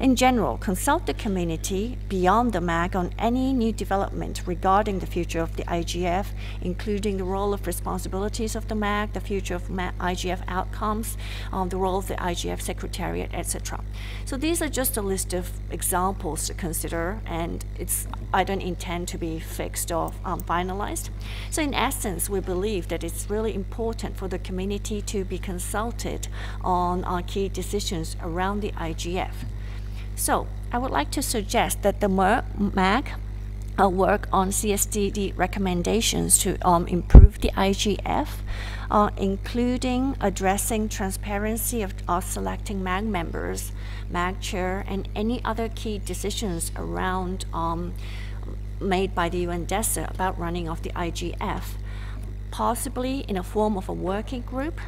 in general, consult the community beyond the MAG on any new development regarding the future of the IGF, including the role of responsibilities of the MAG, the future of IGF outcomes, um, the role of the IGF Secretariat, etc. So these are just a list of examples to consider, and it's I don't intend to be fixed or um, finalized. So in essence, we believe that it's really important for the community to be consulted on our key decisions around the IGF. So I would like to suggest that the MAG uh, work on CSTD recommendations to um, improve the IGF, uh, including addressing transparency of, of selecting MAG members, MAG chair, and any other key decisions around um, made by the UNDESA about running of the IGF, possibly in a form of a working group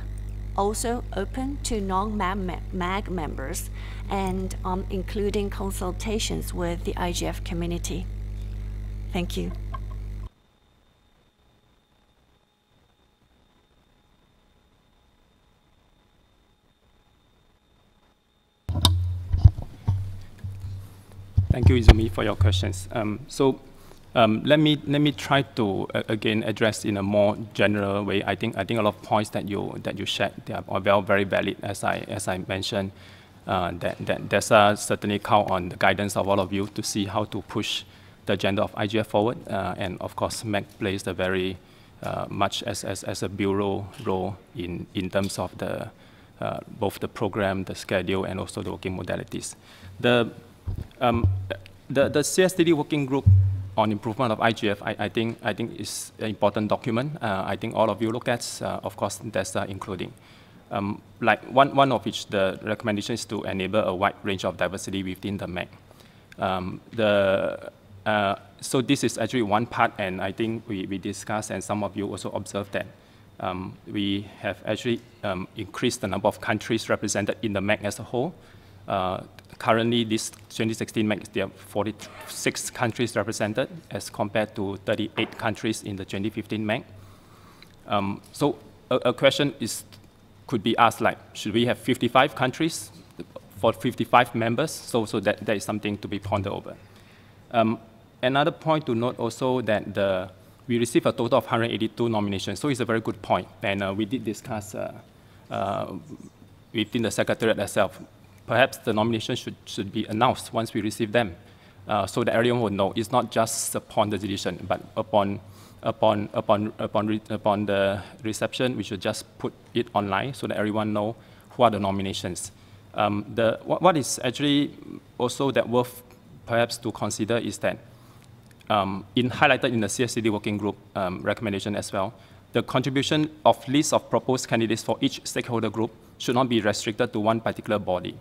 also open to non-MAG members and um, including consultations with the IGF community. Thank you. Thank you, Izumi, for your questions. Um, so um, let me let me try to uh, again address in a more general way. I think I think a lot of points that you that you shared they are very very valid. As I as I mentioned, uh, that that DESA certainly count on the guidance of all of you to see how to push the agenda of IGF forward. Uh, and of course, MAG plays a very uh, much as, as as a bureau role in in terms of the uh, both the program, the schedule, and also the working modalities. The um, the, the CSTD working group on improvement of IGF, I, I, think I think is an important document. Uh, I think all of you look at, uh, of course, uh, including. Um, like one, one of which the recommendation is to enable a wide range of diversity within the MAG. Um, the, uh, so this is actually one part, and I think we, we discussed, and some of you also observed that um, we have actually um, increased the number of countries represented in the MAG as a whole. Uh, currently, this 2016 MAG, there are 46 countries represented as compared to 38 countries in the 2015 MAG. Um, so a, a, question is, could be asked like, should we have 55 countries for 55 members? So, so that, that is something to be pondered over. Um, another point to note also that the, we received a total of 182 nominations, so it's a very good point. And uh, we did discuss uh, uh, within the Secretariat itself perhaps the nomination should, should be announced once we receive them uh, so that everyone will know it's not just upon the decision, but upon, upon, upon, upon, re, upon the reception, we should just put it online so that everyone know who are the nominations. Um, the, what, what is actually also that worth perhaps to consider is that um, in highlighted in the CSTD working group um, recommendation as well, the contribution of list of proposed candidates for each stakeholder group should not be restricted to one particular body.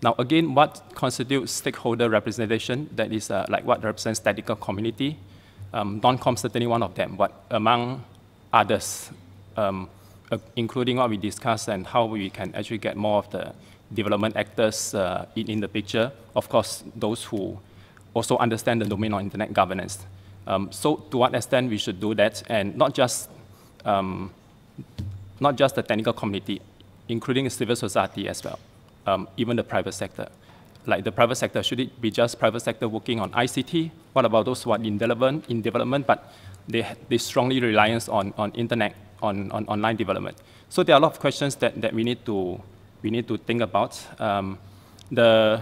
Now, again, what constitutes stakeholder representation? That is uh, like what represents technical community. Um, non-com certainly one of them, but among others, um, uh, including what we discussed and how we can actually get more of the development actors uh, in, in the picture. Of course, those who also understand the domain of internet governance. Um, so to what extent we should do that, and not just, um, not just the technical community, including civil society as well um, even the private sector. Like the private sector, should it be just private sector working on ICT? What about those who are in development, in development but they, they strongly reliance on, on internet on, on online development. So there are a lot of questions that, that we need to we need to think about. Um, the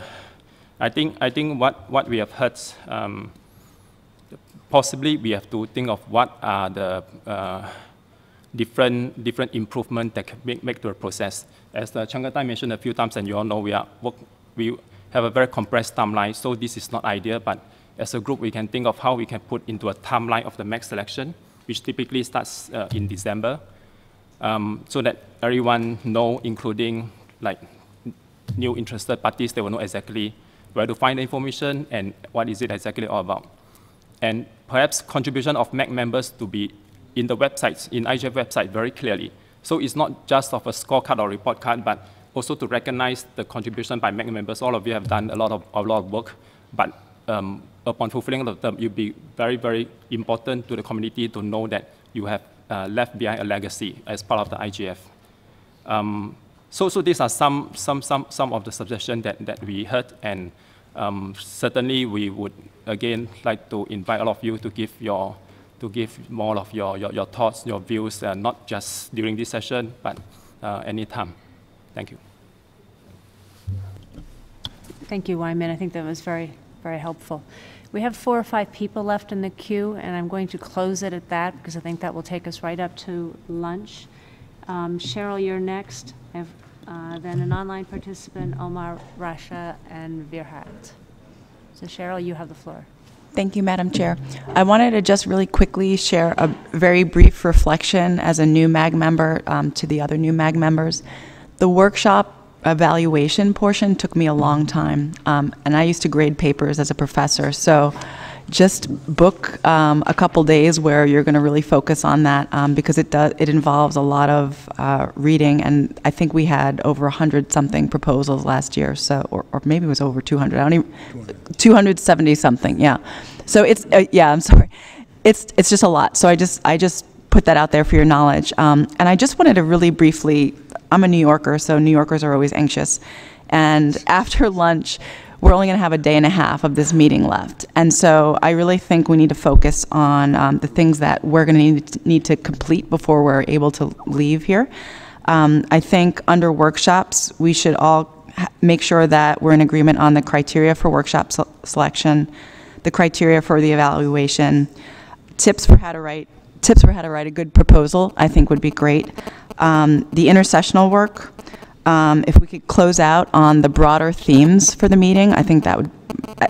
I think I think what, what we have heard um, possibly we have to think of what are the uh, different different improvement that can make, make to the process. As the Chengetai mentioned a few times, and you all know we are work, we have a very compressed timeline, so this is not ideal, but as a group, we can think of how we can put into a timeline of the MAG selection, which typically starts uh, in December, um, so that everyone know, including like new interested parties, they will know exactly where to find the information and what is it exactly all about. And perhaps contribution of MAG members to be in the websites, in IGF website very clearly. So it's not just of a scorecard or report card, but also to recognize the contribution by MAG members. All of you have done a lot of, a lot of work, but um, upon fulfilling the term, you'll be very, very important to the community to know that you have uh, left behind a legacy as part of the IGF. Um, so, so these are some, some, some, some of the suggestions that, that we heard, and um, certainly we would, again, like to invite all of you to give your to give more of your, your, your thoughts, your views, uh, not just during this session, but uh, anytime. Thank you. Thank you, Wai Min. I think that was very, very helpful. We have four or five people left in the queue, and I'm going to close it at that because I think that will take us right up to lunch. Um, Cheryl, you're next. I have, uh, then an online participant, Omar Rasha, and Virat. So Cheryl, you have the floor. Thank you, Madam Chair. I wanted to just really quickly share a very brief reflection as a new MAG member um, to the other new MAG members. The workshop evaluation portion took me a long time, um, and I used to grade papers as a professor. So just book um, a couple days where you're going to really focus on that um, because it does it involves a lot of uh, reading, and I think we had over hundred something proposals last year, so or, or maybe it was over 200. I don't even 270 something. Yeah, so it's uh, yeah. I'm sorry, it's it's just a lot. So I just I just put that out there for your knowledge, um, and I just wanted to really briefly I'm a New Yorker, so New Yorkers are always anxious. And after lunch, we're only going to have a day and a half of this meeting left. And so I really think we need to focus on um, the things that we're going to need, to complete before we're able to leave here. Um, I think under workshops, we should all make sure that we're in agreement on the criteria for workshop se selection, the criteria for the evaluation, tips for how to write tips for how to write a good proposal, I think would be great. Um, the intersessional work, um, if we could close out on the broader themes for the meeting, I think that would,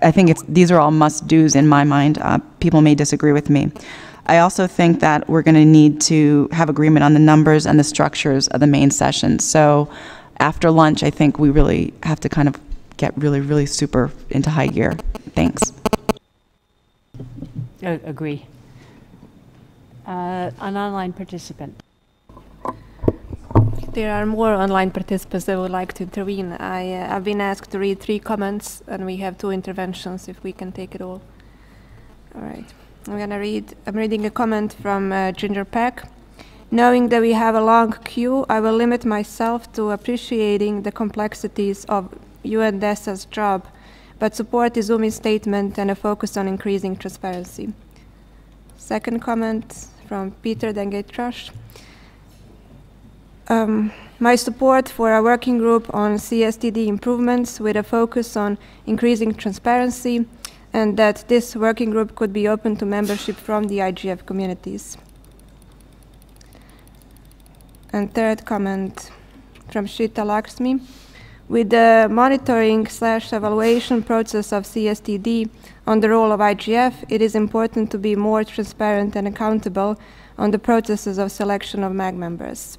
I think it's, these are all must-dos in my mind. Uh, people may disagree with me. I also think that we're going to need to have agreement on the numbers and the structures of the main session. So after lunch, I think we really have to kind of get really, really super into high gear. Thanks. Uh, agree. Uh, an online participant. There are more online participants that would like to intervene. I, uh, I've been asked to read three comments, and we have two interventions, if we can take it all. All right. I'm going to read, I'm reading a comment from uh, Ginger Paque. Knowing that we have a long queue, I will limit myself to appreciating the complexities of UNDESA's job, but support Izumi's statement and a focus on increasing transparency. Second comment from Peter Dengetrush. Um, my support for a working group on CSTD improvements with a focus on increasing transparency and that this working group could be open to membership from the IGF communities. And third comment from Shita Laksmi. With the monitoring slash evaluation process of CSTD on the role of IGF, it is important to be more transparent and accountable on the processes of selection of MAG members.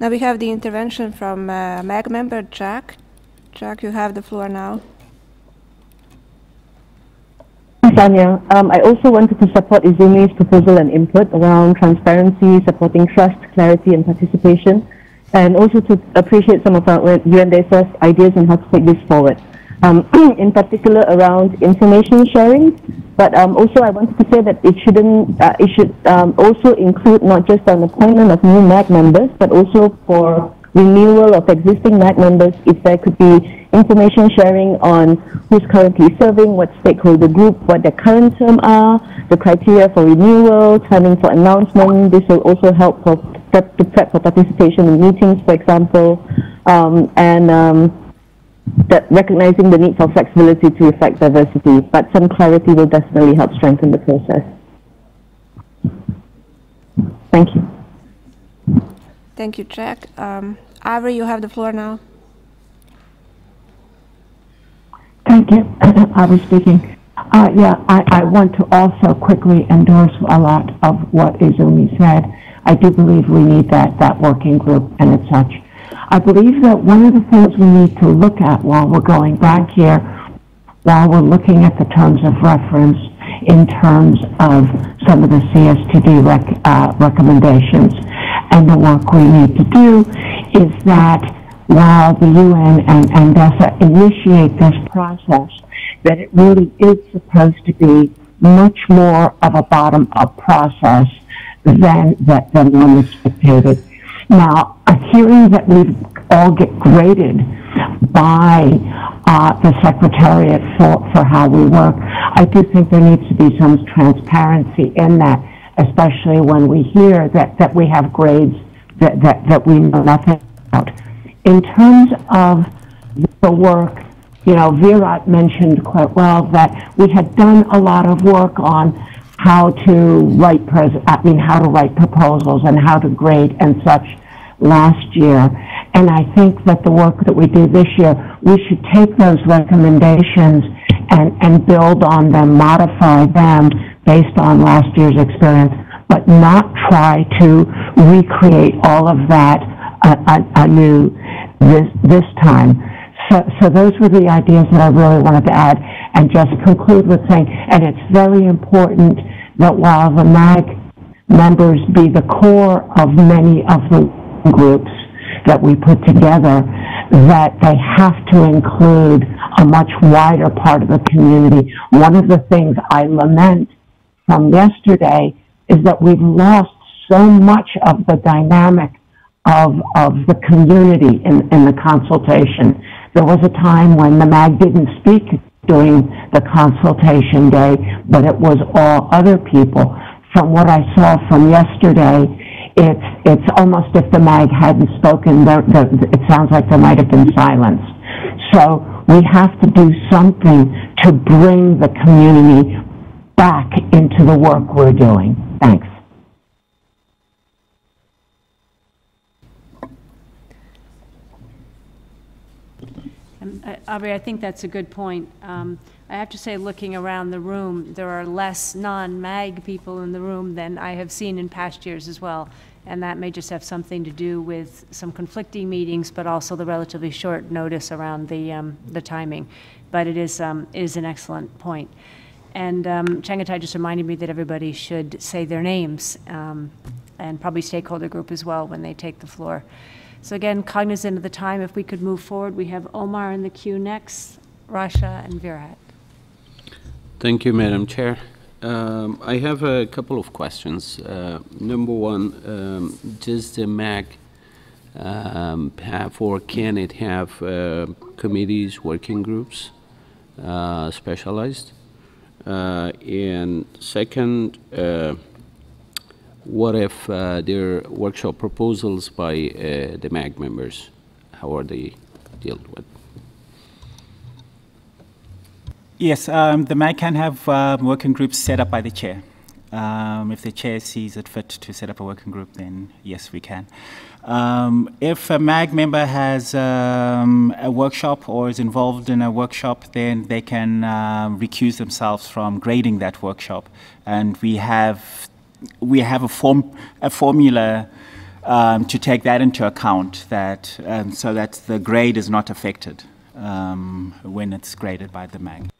Now we have the intervention from uh, MAG member Jac. Jac, you have the floor now. Sonia, um, I also wanted to support Izumi's proposal and input around transparency, supporting trust, clarity, and participation, and also to appreciate some of our UNDESA's ideas on how to take this forward. Um, in particular around information sharing, but um, also I wanted to say that it shouldn't, uh, it should um, also include not just an appointment of new MAG members, but also for renewal of existing MAG members, if there could be information sharing on who's currently serving, what stakeholder group, what their current term are, the criteria for renewal, timing for announcement. This will also help for prep, to prep for participation in meetings, for example, um, and um, that recognizing the need for flexibility to reflect diversity. But some clarity will definitely help strengthen the process. Thank you. Thank you, Jac. Um, Avri, you have the floor now. Thank you. I was speaking. Uh, yeah, I, I want to also quickly endorse a lot of what Izumi said. I do believe we need that, that working group and as such. I believe that one of the things we need to look at while we're going back here, while we're looking at the terms of reference in terms of some of the CSTD rec, uh, recommendations and the work we need to do is that while the UN and, and DESA initiate this process, that it really is supposed to be much more of a bottom-up process than, that, than one dictated. Now, hearing that we all get graded by uh, the Secretariat for, for how we work, I do think there needs to be some transparency in that, especially when we hear that, that we have grades that, that, that we know nothing about. In terms of the work, you know, Virat mentioned quite well that we had done a lot of work on how to write, pres I mean, how to write proposals and how to grade and such last year. And I think that the work that we do this year, we should take those recommendations and, and build on them, modify them based on last year's experience, but not try to recreate all of that uh, uh, uh, anew this, this time. So, so those were the ideas that I really wanted to add and just conclude with saying, and it's very important that while the MAG members be the core of many of the groups that we put together, that they have to include a much wider part of the community. One of the things I lament from yesterday is that we've lost so much of the dynamic of, of the community in, in the consultation. There was a time when the MAG didn't speak during the consultation day, but it was all other people. From what I saw from yesterday, it's it's almost if the mag hadn't spoken, there, there, it sounds like there might have been silence. So we have to do something to bring the community back into the work we're doing. Thanks. Um, uh, Avri, I think that's a good point. Um, I have to say, looking around the room, there are less non-MAG people in the room than I have seen in past years as well. And that may just have something to do with some conflicting meetings, but also the relatively short notice around the, um, the timing. But it is, um, it is an excellent point. And um, Chengetai just reminded me that everybody should say their names, um, and probably stakeholder group as well when they take the floor. So again, cognizant of the time, if we could move forward, we have Omar in the queue next, Rasha and Virat. Thank you, Madam Chair. Um, I have a couple of questions. Uh, number one, um, does the MAG um, have or can it have uh, committees, working groups, uh, specialized? Uh, and second, uh, what if uh, there are workshop proposals by the MAG members? How are they dealt with? Yes, um, the MAG can have um, working groups set up by the chair. Um, if the chair sees it fit to set up a working group, then yes, we can. Um, if a MAG member has um, a workshop or is involved in a workshop, then they can uh, recuse themselves from grading that workshop. And we have, we have a, form, a formula um, to take that into account that, so that the grade is not affected when it's graded by the MAG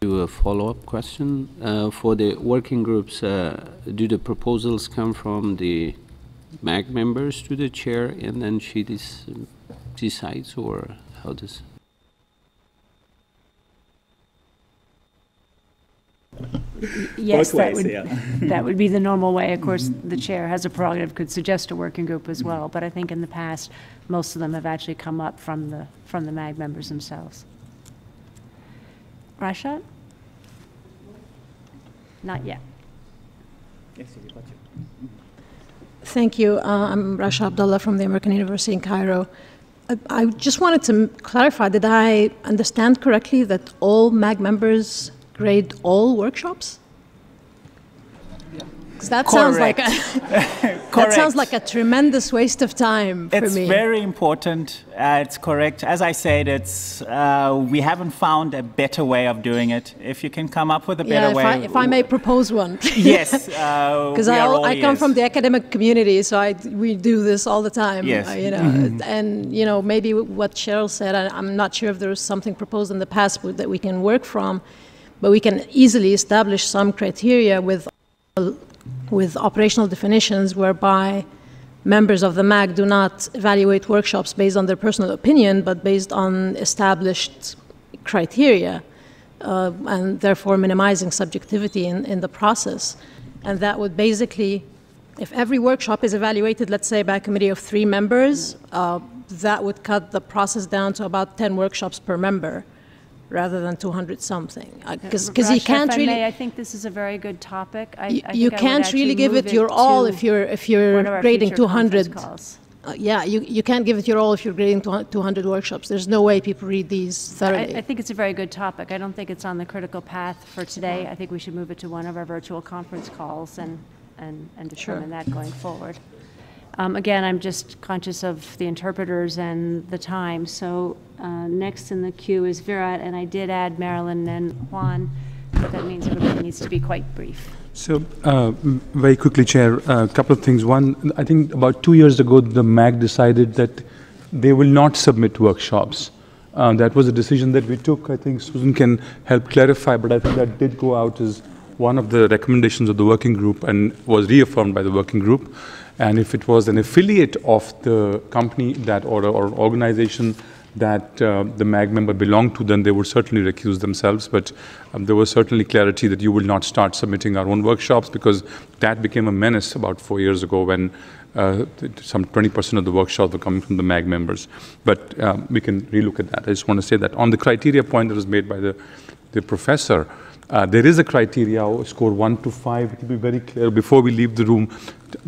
Do a follow-up question. Uh, for the working groups, uh, do the proposals come from the MAG members to the chair and then she decides or how does? Yes, Both that ways, would, yeah. that would be the normal way. Of course, the chair has a prerogative, could suggest a working group as well, but I think in the past, most of them have actually come up from the, from the MAG members themselves. Rasha? Not yet. Thank you. Uh, I'm Rasha Abdullah from the American University in Cairo. I, I just wanted to clarify, did I understand correctly that all MAG members grade all workshops? that sounds like a, that sounds like a tremendous waste of time for It's me. very important. Uh, it's correct. As I said, it's uh, we haven't found a better way of doing it. If you can come up with a better yeah, if way, I, if I may propose one. yes, uh, Because we I, are al- all I come ears. from the academic community, so I, we do this all the time. Yes. uh, you know, Mhm. and you know maybe what Cheryl said. I, I'm not sure if there was something proposed in the past that we can work from, but we can easily establish some criteria with with operational definitions whereby members of the MAG do not evaluate workshops based on their personal opinion, but based on established criteria, uh, and therefore minimizing subjectivity in, in the process. And that would basically, if every workshop is evaluated, let's say by a committee of three members, uh, that would cut the process down to about 10 workshops per member rather than 200 something. Because you can't if I really. may, I think this is a very good topic. I- I You, think you can't really give it your all if you're if you're grading 200. calls. Uh, yeah, you, you can't give it your all if you're grading 200 workshops. There's no way people read these I, thoroughly. I think it's a very good topic. I don't think it's on the critical path for today. I think we should move it to one of our virtual conference calls and, and, and determine that going forward. Um, again, I'm just conscious of the interpreters and the time. So uh, next in the queue is Virat, and I did add Marilyn and Juan, but that means everybody needs to be quite brief. So, uh, very quickly, Chair, a couple of things. One, I think about two years ago, the MAG decided that they will not submit workshops. Uh, that was a decision that we took. I think Susan can help clarify, but I think that did go out as one of the recommendations of the working group and was reaffirmed by the working group. And if it was an affiliate of the company that or, or organization that uh, the MAG member belonged to, then they would certainly recuse themselves. But um, there was certainly clarity that you will not start submitting our own workshops because that became a menace about four years ago when uh, some 20% of the workshops were coming from the MAG members. But um, we can relook at that. I just want to say that on the criteria point that was made by the, the professor, uh, there is a criteria, a score one to five. It will be very clear before we leave the room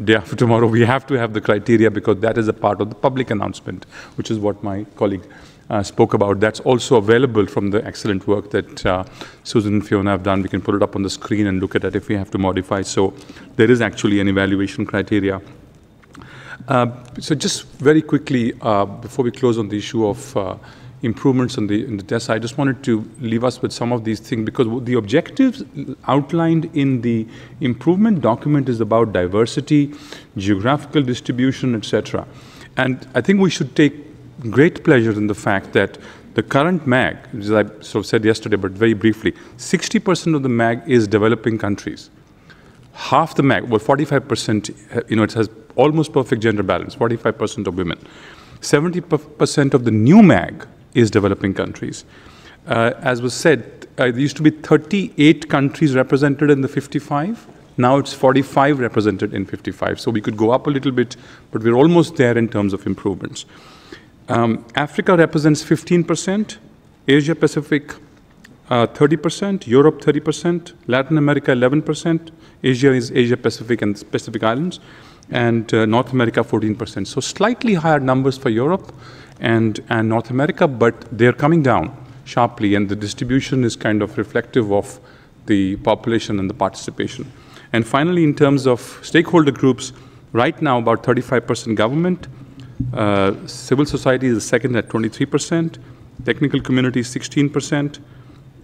day after tomorrow. We have to have the criteria because that is a part of the public announcement, which is what my colleague uh, spoke about. That's also available from the excellent work that uh, Susan and Fiona have done. We can put it up on the screen and look at it if we have to modify. So there is actually an evaluation criteria. Uh, So just very quickly, uh, before we close on the issue of uh, improvements in the, in the test, I just wanted to leave us with some of these things because the objectives outlined in the improvement document is about diversity, geographical distribution, etc. And I think we should take great pleasure in the fact that the current MAG, as I sort of said yesterday, but very briefly, 60% of the MAG is developing countries half the MAG, well, 45%, uh, you know, it has almost perfect gender balance, 45% of women. 70% of the new MAG is developing countries. Uh, as was said, uh, there used to be 38 countries represented in the 55. Now it's 45 represented in 55. So we could go up a little bit, but we're almost there in terms of improvements. Um, Africa represents 15%, Asia Pacific uh, 30%, Europe 30%, Latin America 11%, Asia is Asia Pacific and Pacific Islands, and uh, North America 14%. So slightly higher numbers for Europe and, and North America, but they're coming down sharply, and the distribution is kind of reflective of the population and the participation. And finally, in terms of stakeholder groups, right now about 35% government, uh, civil society is the second at 23%, technical community 16%,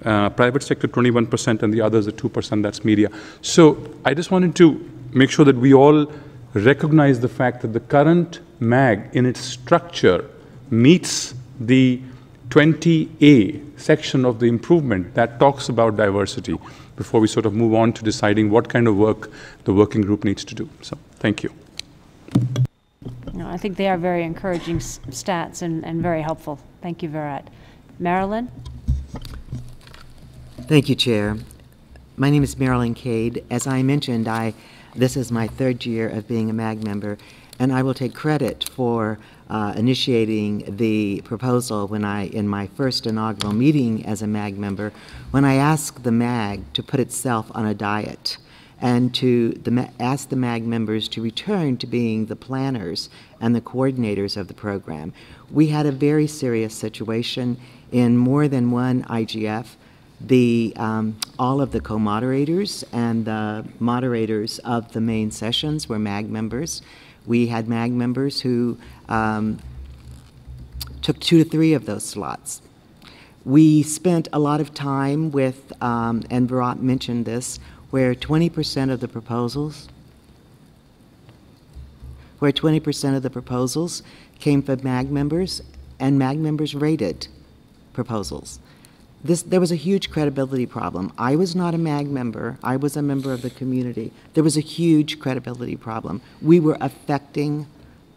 uh, private sector 21%, and the others are 2%, that's media. So I just wanted to make sure that we all recognize the fact that the current MAG in its structure meets the 20A section of the improvement that talks about diversity before we sort of move on to deciding what kind of work the working group needs to do. So thank you. No, I think they are very encouraging s- stats and, and very helpful. Thank you, Virat. Marilyn? Thank you, Chair. My name is Marilyn Cade. As I mentioned, I this is my third year of being a MAG member, and I will take credit for uh, initiating the proposal when I, in my first inaugural meeting as a MAG member, when I asked the MAG to put itself on a diet and to the, ask the MAG members to return to being the planners and the coordinators of the program. We had a very serious situation in more than one IGF the um, all of the co-moderators and the moderators of the main sessions were MAG members. We had MAG members who um, took two to three of those slots. We spent a lot of time with, um, and Virat mentioned this, where 20% of the proposals, where 20% of the proposals came from MAG members, and MAG members rated proposals this, there was a huge credibility problem. I was not a MAG member. I was a member of the community. There was a huge credibility problem. We were affecting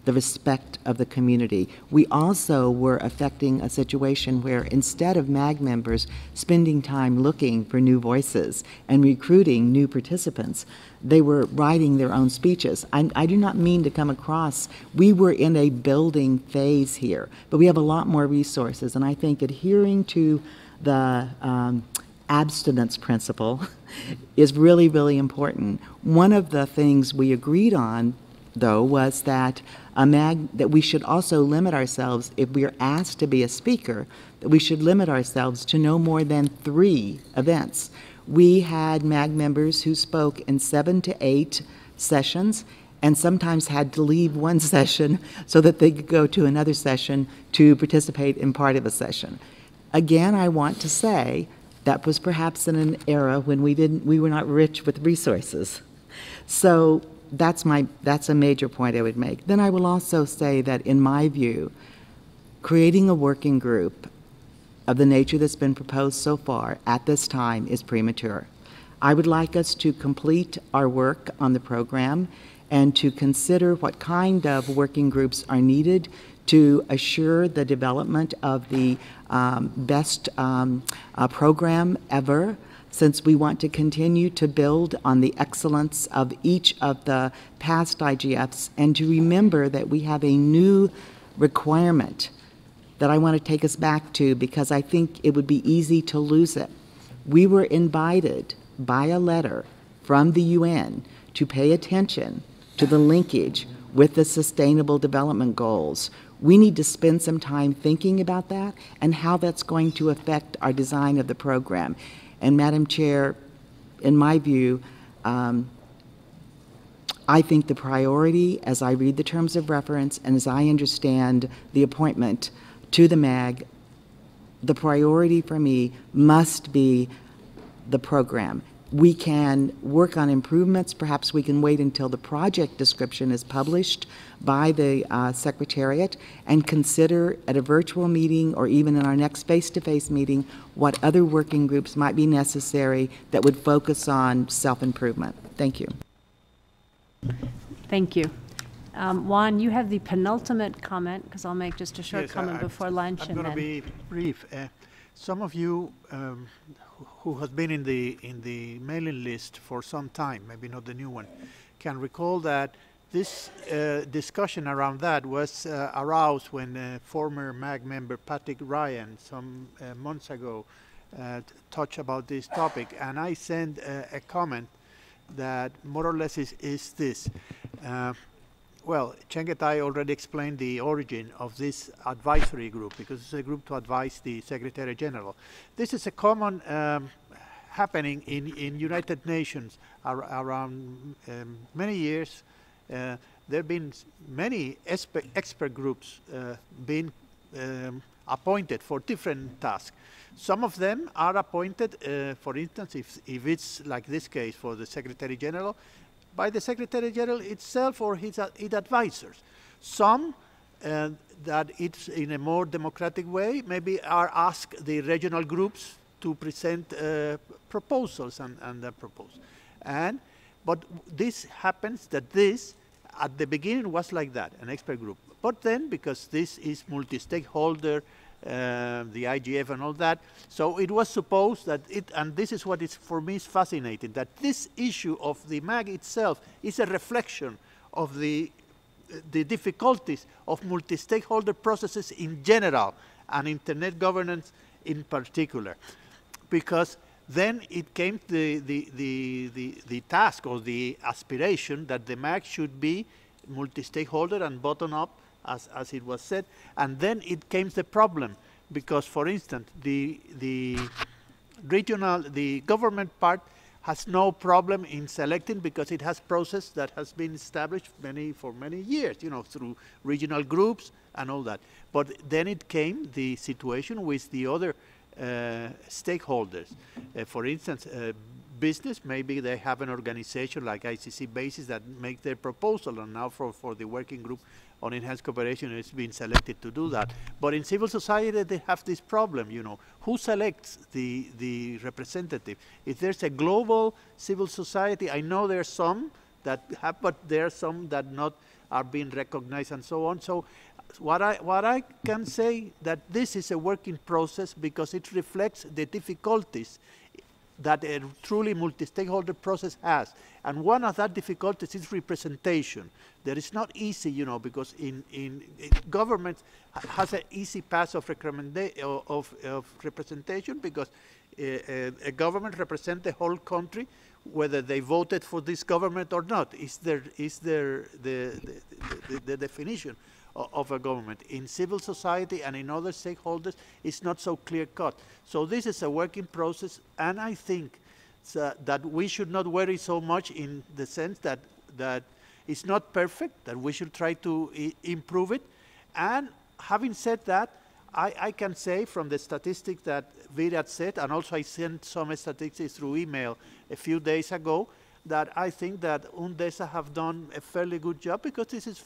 the respect of the community. We also were affecting a situation where instead of MAG members spending time looking for new voices and recruiting new participants, they were writing their own speeches. I, I, do not mean to come across, we were in a building phase here, but we have a lot more resources, and I think adhering to the um, abstinence principle is really, really important. One of the things we agreed on, though, was that that we should also limit ourselves if we are asked to be a speaker, that we should limit ourselves to no more than three events. We had MAG members who spoke in seven to eight sessions and sometimes had to leave one session so that they could go to another session to participate in part of a session. Again, I want to say that was perhaps in an era when we didn't we were not rich with resources. So that's my that's a major point I would make. Then I will also say that in my view, creating a working group of the nature that's been proposed so far at this time is premature. I would like us to complete our work on the program and to consider what kind of working groups are needed to assure the development of the um, best um, uh, program ever since we want to continue to build on the excellence of each of the past IGFs and to remember that we have a new requirement that I want to take us back to because I think it would be easy to lose it. We were invited by a letter from the UN to pay attention to the linkage with the Sustainable Development Goals, we need to spend some time thinking about that and how that's going to affect our design of the program. And Madam Chair, in my view, um, I think the priority, as I read the terms of reference and as I understand the appointment to the MAG, the priority for me must be the program we can work on improvements. Perhaps we can wait until the project description is published by the uh, Secretariat and consider at a virtual meeting or even in our next face-to-face -face meeting what other working groups might be necessary that would focus on self-improvement. Thank you. Thank you. Um, Juan, you have the penultimate comment because I'll make just a short yes, comment I, before lunch. I'm going to be brief. Uh, some of you um, who has been in the in the mailing list for some time, maybe not the new one, can recall that this uh, discussion around that was uh, aroused when uh, former MAG member Patrick Ryan some uh, months ago uh, touched about this topic, and I sent a comment that more or less is, is this. Well, Chengetai already explained the origin of this advisory group because it's a group to advise the Secretary General. This is a common um, happening in, in United Nations ar around um, many years. Uh, there have been many expert groups uh, being um, appointed for different tasks. Some of them are appointed, uh, for instance, if, if it's like this case for the Secretary General, by the Secretary General itself or his, uh, his advisors. Some uh, that it's in a more democratic way, maybe are asked the regional groups to present uh, proposals and, and propose. And, but this happens that this, at the beginning was like that, an expert group. But then, because this is multi-stakeholder uh, the IGF and all that. So it was supposed that it, and this is what is for me is fascinating, that this issue of the MAG itself is a reflection of the the difficulties of multi-stakeholder processes in general and internet governance in particular. Because then it came the, the, the, the, the task or the aspiration that the MAG should be multi-stakeholder and bottom-up, as, as it was said. And then it came the problem, because, for instance, the, the regional, the government part has no problem in selecting because it has process that has been established many for many years, you know, through regional groups and all that. But then it came the situation with the other stakeholders. Uh, for instance, uh, business, maybe they have an organization like ICC Basis that make their proposal, and now for, for the working group on enhanced cooperation, it's been selected to do that. But in civil society, they have this problem, you know, who selects the, the representative? If there's a global civil society, I know there's some that have, but there are some that not are being recognized and so on. So what I, what I can say that this is a working process because it reflects the difficulties that a truly multi-stakeholder process has. And one of that difficulties is representation. That is not easy, you know, because in, in, in government has an easy path of, of, of representation because eh, a, a, government represents the whole country, whether they voted for this government or not. Is there is there the, the, the, the definition of a government. In civil society and in other stakeholders, it's not so clear cut. So this is a working process, and I think uh, that we should not worry so much in the sense that that it's not perfect, that we should try to improve it. And having said that, I, I, can say from the statistics that Virat said, and also I sent some statistics through email a few days ago, that I think that UNDESA have done a fairly good job because this is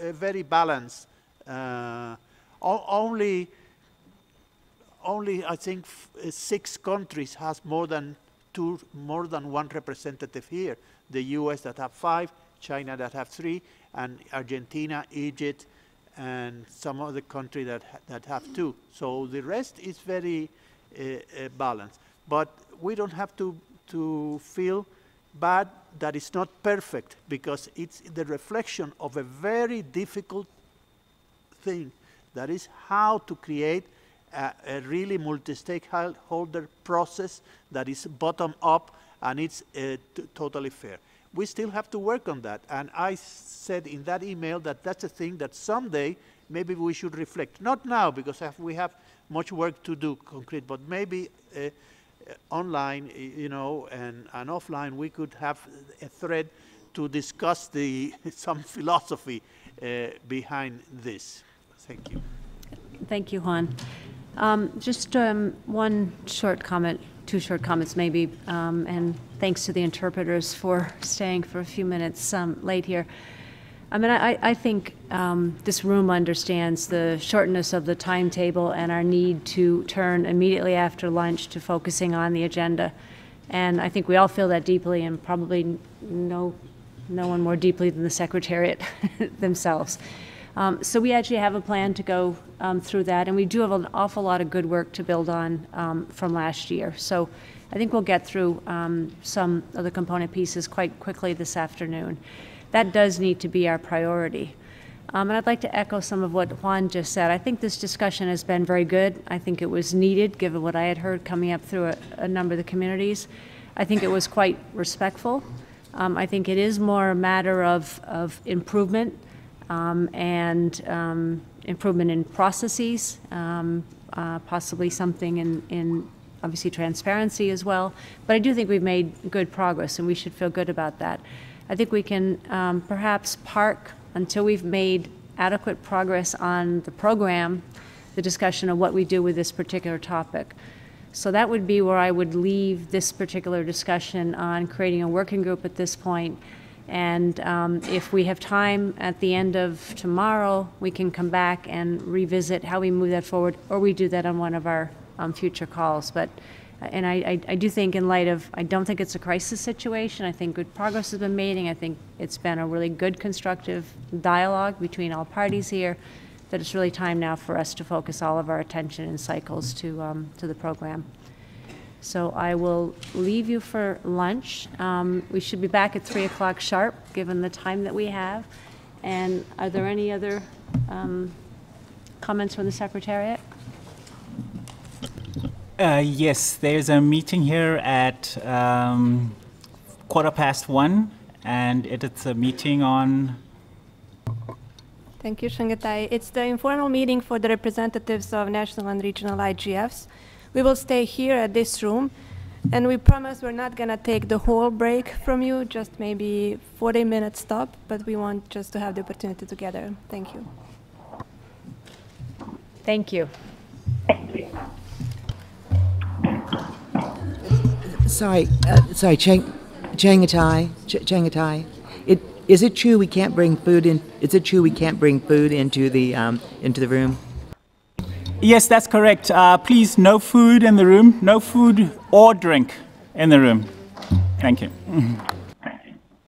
very balanced. Uh, only, only I think six countries has more than two, more than one representative here. The U.S. that have five, China that have three, and Argentina, Egypt, and some other country that that have two. So the rest is very uh, uh, balanced. But we don't have to to feel but that is not perfect because it's the reflection of a very difficult thing that is how to create a, a really multi-stakeholder process that is bottom up and it's uh, totally fair. We still have to work on that. And I said in that email that that's a thing that someday maybe we should reflect. Not now because we have much work to do concrete, but maybe uh, online, you know, and, and offline, we could have a thread to discuss the some philosophy uh, behind this. Thank you. Thank you, Juan. Um, just um, one short comment, two short comments maybe, um, and thanks to the interpreters for staying for a few minutes um, late here. I mean, I, I think um, this room understands the shortness of the timetable and our need to turn immediately after lunch to focusing on the agenda. And I think we all feel that deeply, and probably no, no one more deeply than the Secretariat themselves. Um, so we actually have a plan to go um, through that, and we do have an awful lot of good work to build on um, from last year. So I think we'll get through um, some of the component pieces quite quickly this afternoon that does need to be our priority. Um, and I'd like to echo some of what Juan just said. I think this discussion has been very good. I think it was needed given what I had heard coming up through a, a number of the communities. I think it was quite respectful. Um, I think it is more a matter of, of improvement um, and um, improvement in processes, um, uh, possibly something in, in obviously transparency as well. But I do think we've made good progress and we should feel good about that. I think we can um, perhaps park until we've made adequate progress on the program, the discussion of what we do with this particular topic. So that would be where I would leave this particular discussion on creating a working group at this point. And um, if we have time at the end of tomorrow, we can come back and revisit how we move that forward, or we do that on one of our um, future calls. But and I, I, I, do think in light of, I don't think it's a crisis situation. I think good progress has been made, and I think it's been a really good constructive dialogue between all parties here that it's really time now for us to focus all of our attention and cycles to, um, to the program. So I will leave you for lunch. Um, we should be back at 3 o'clock sharp, given the time that we have. And are there any other um, comments from the Secretariat? Uh, yes, there's a meeting here at um, quarter past one, and it is a meeting on. Thank you, Chengetai. It's the informal meeting for the representatives of national and regional IGFs. We will stay here at this room, and we promise we're not going to take the whole break from you, just maybe 40 minutes stop, but we want just to have the opportunity together. Thank you. Thank you. Sorry, uh, sorry, Chang, Chengetai, Ch- Chengetai. It, is it true we can't bring food in, is it true we can't bring food into the, um, into the room? Yes, that's correct. Uh, please, no food in the room, no food or drink in the room. Thank you.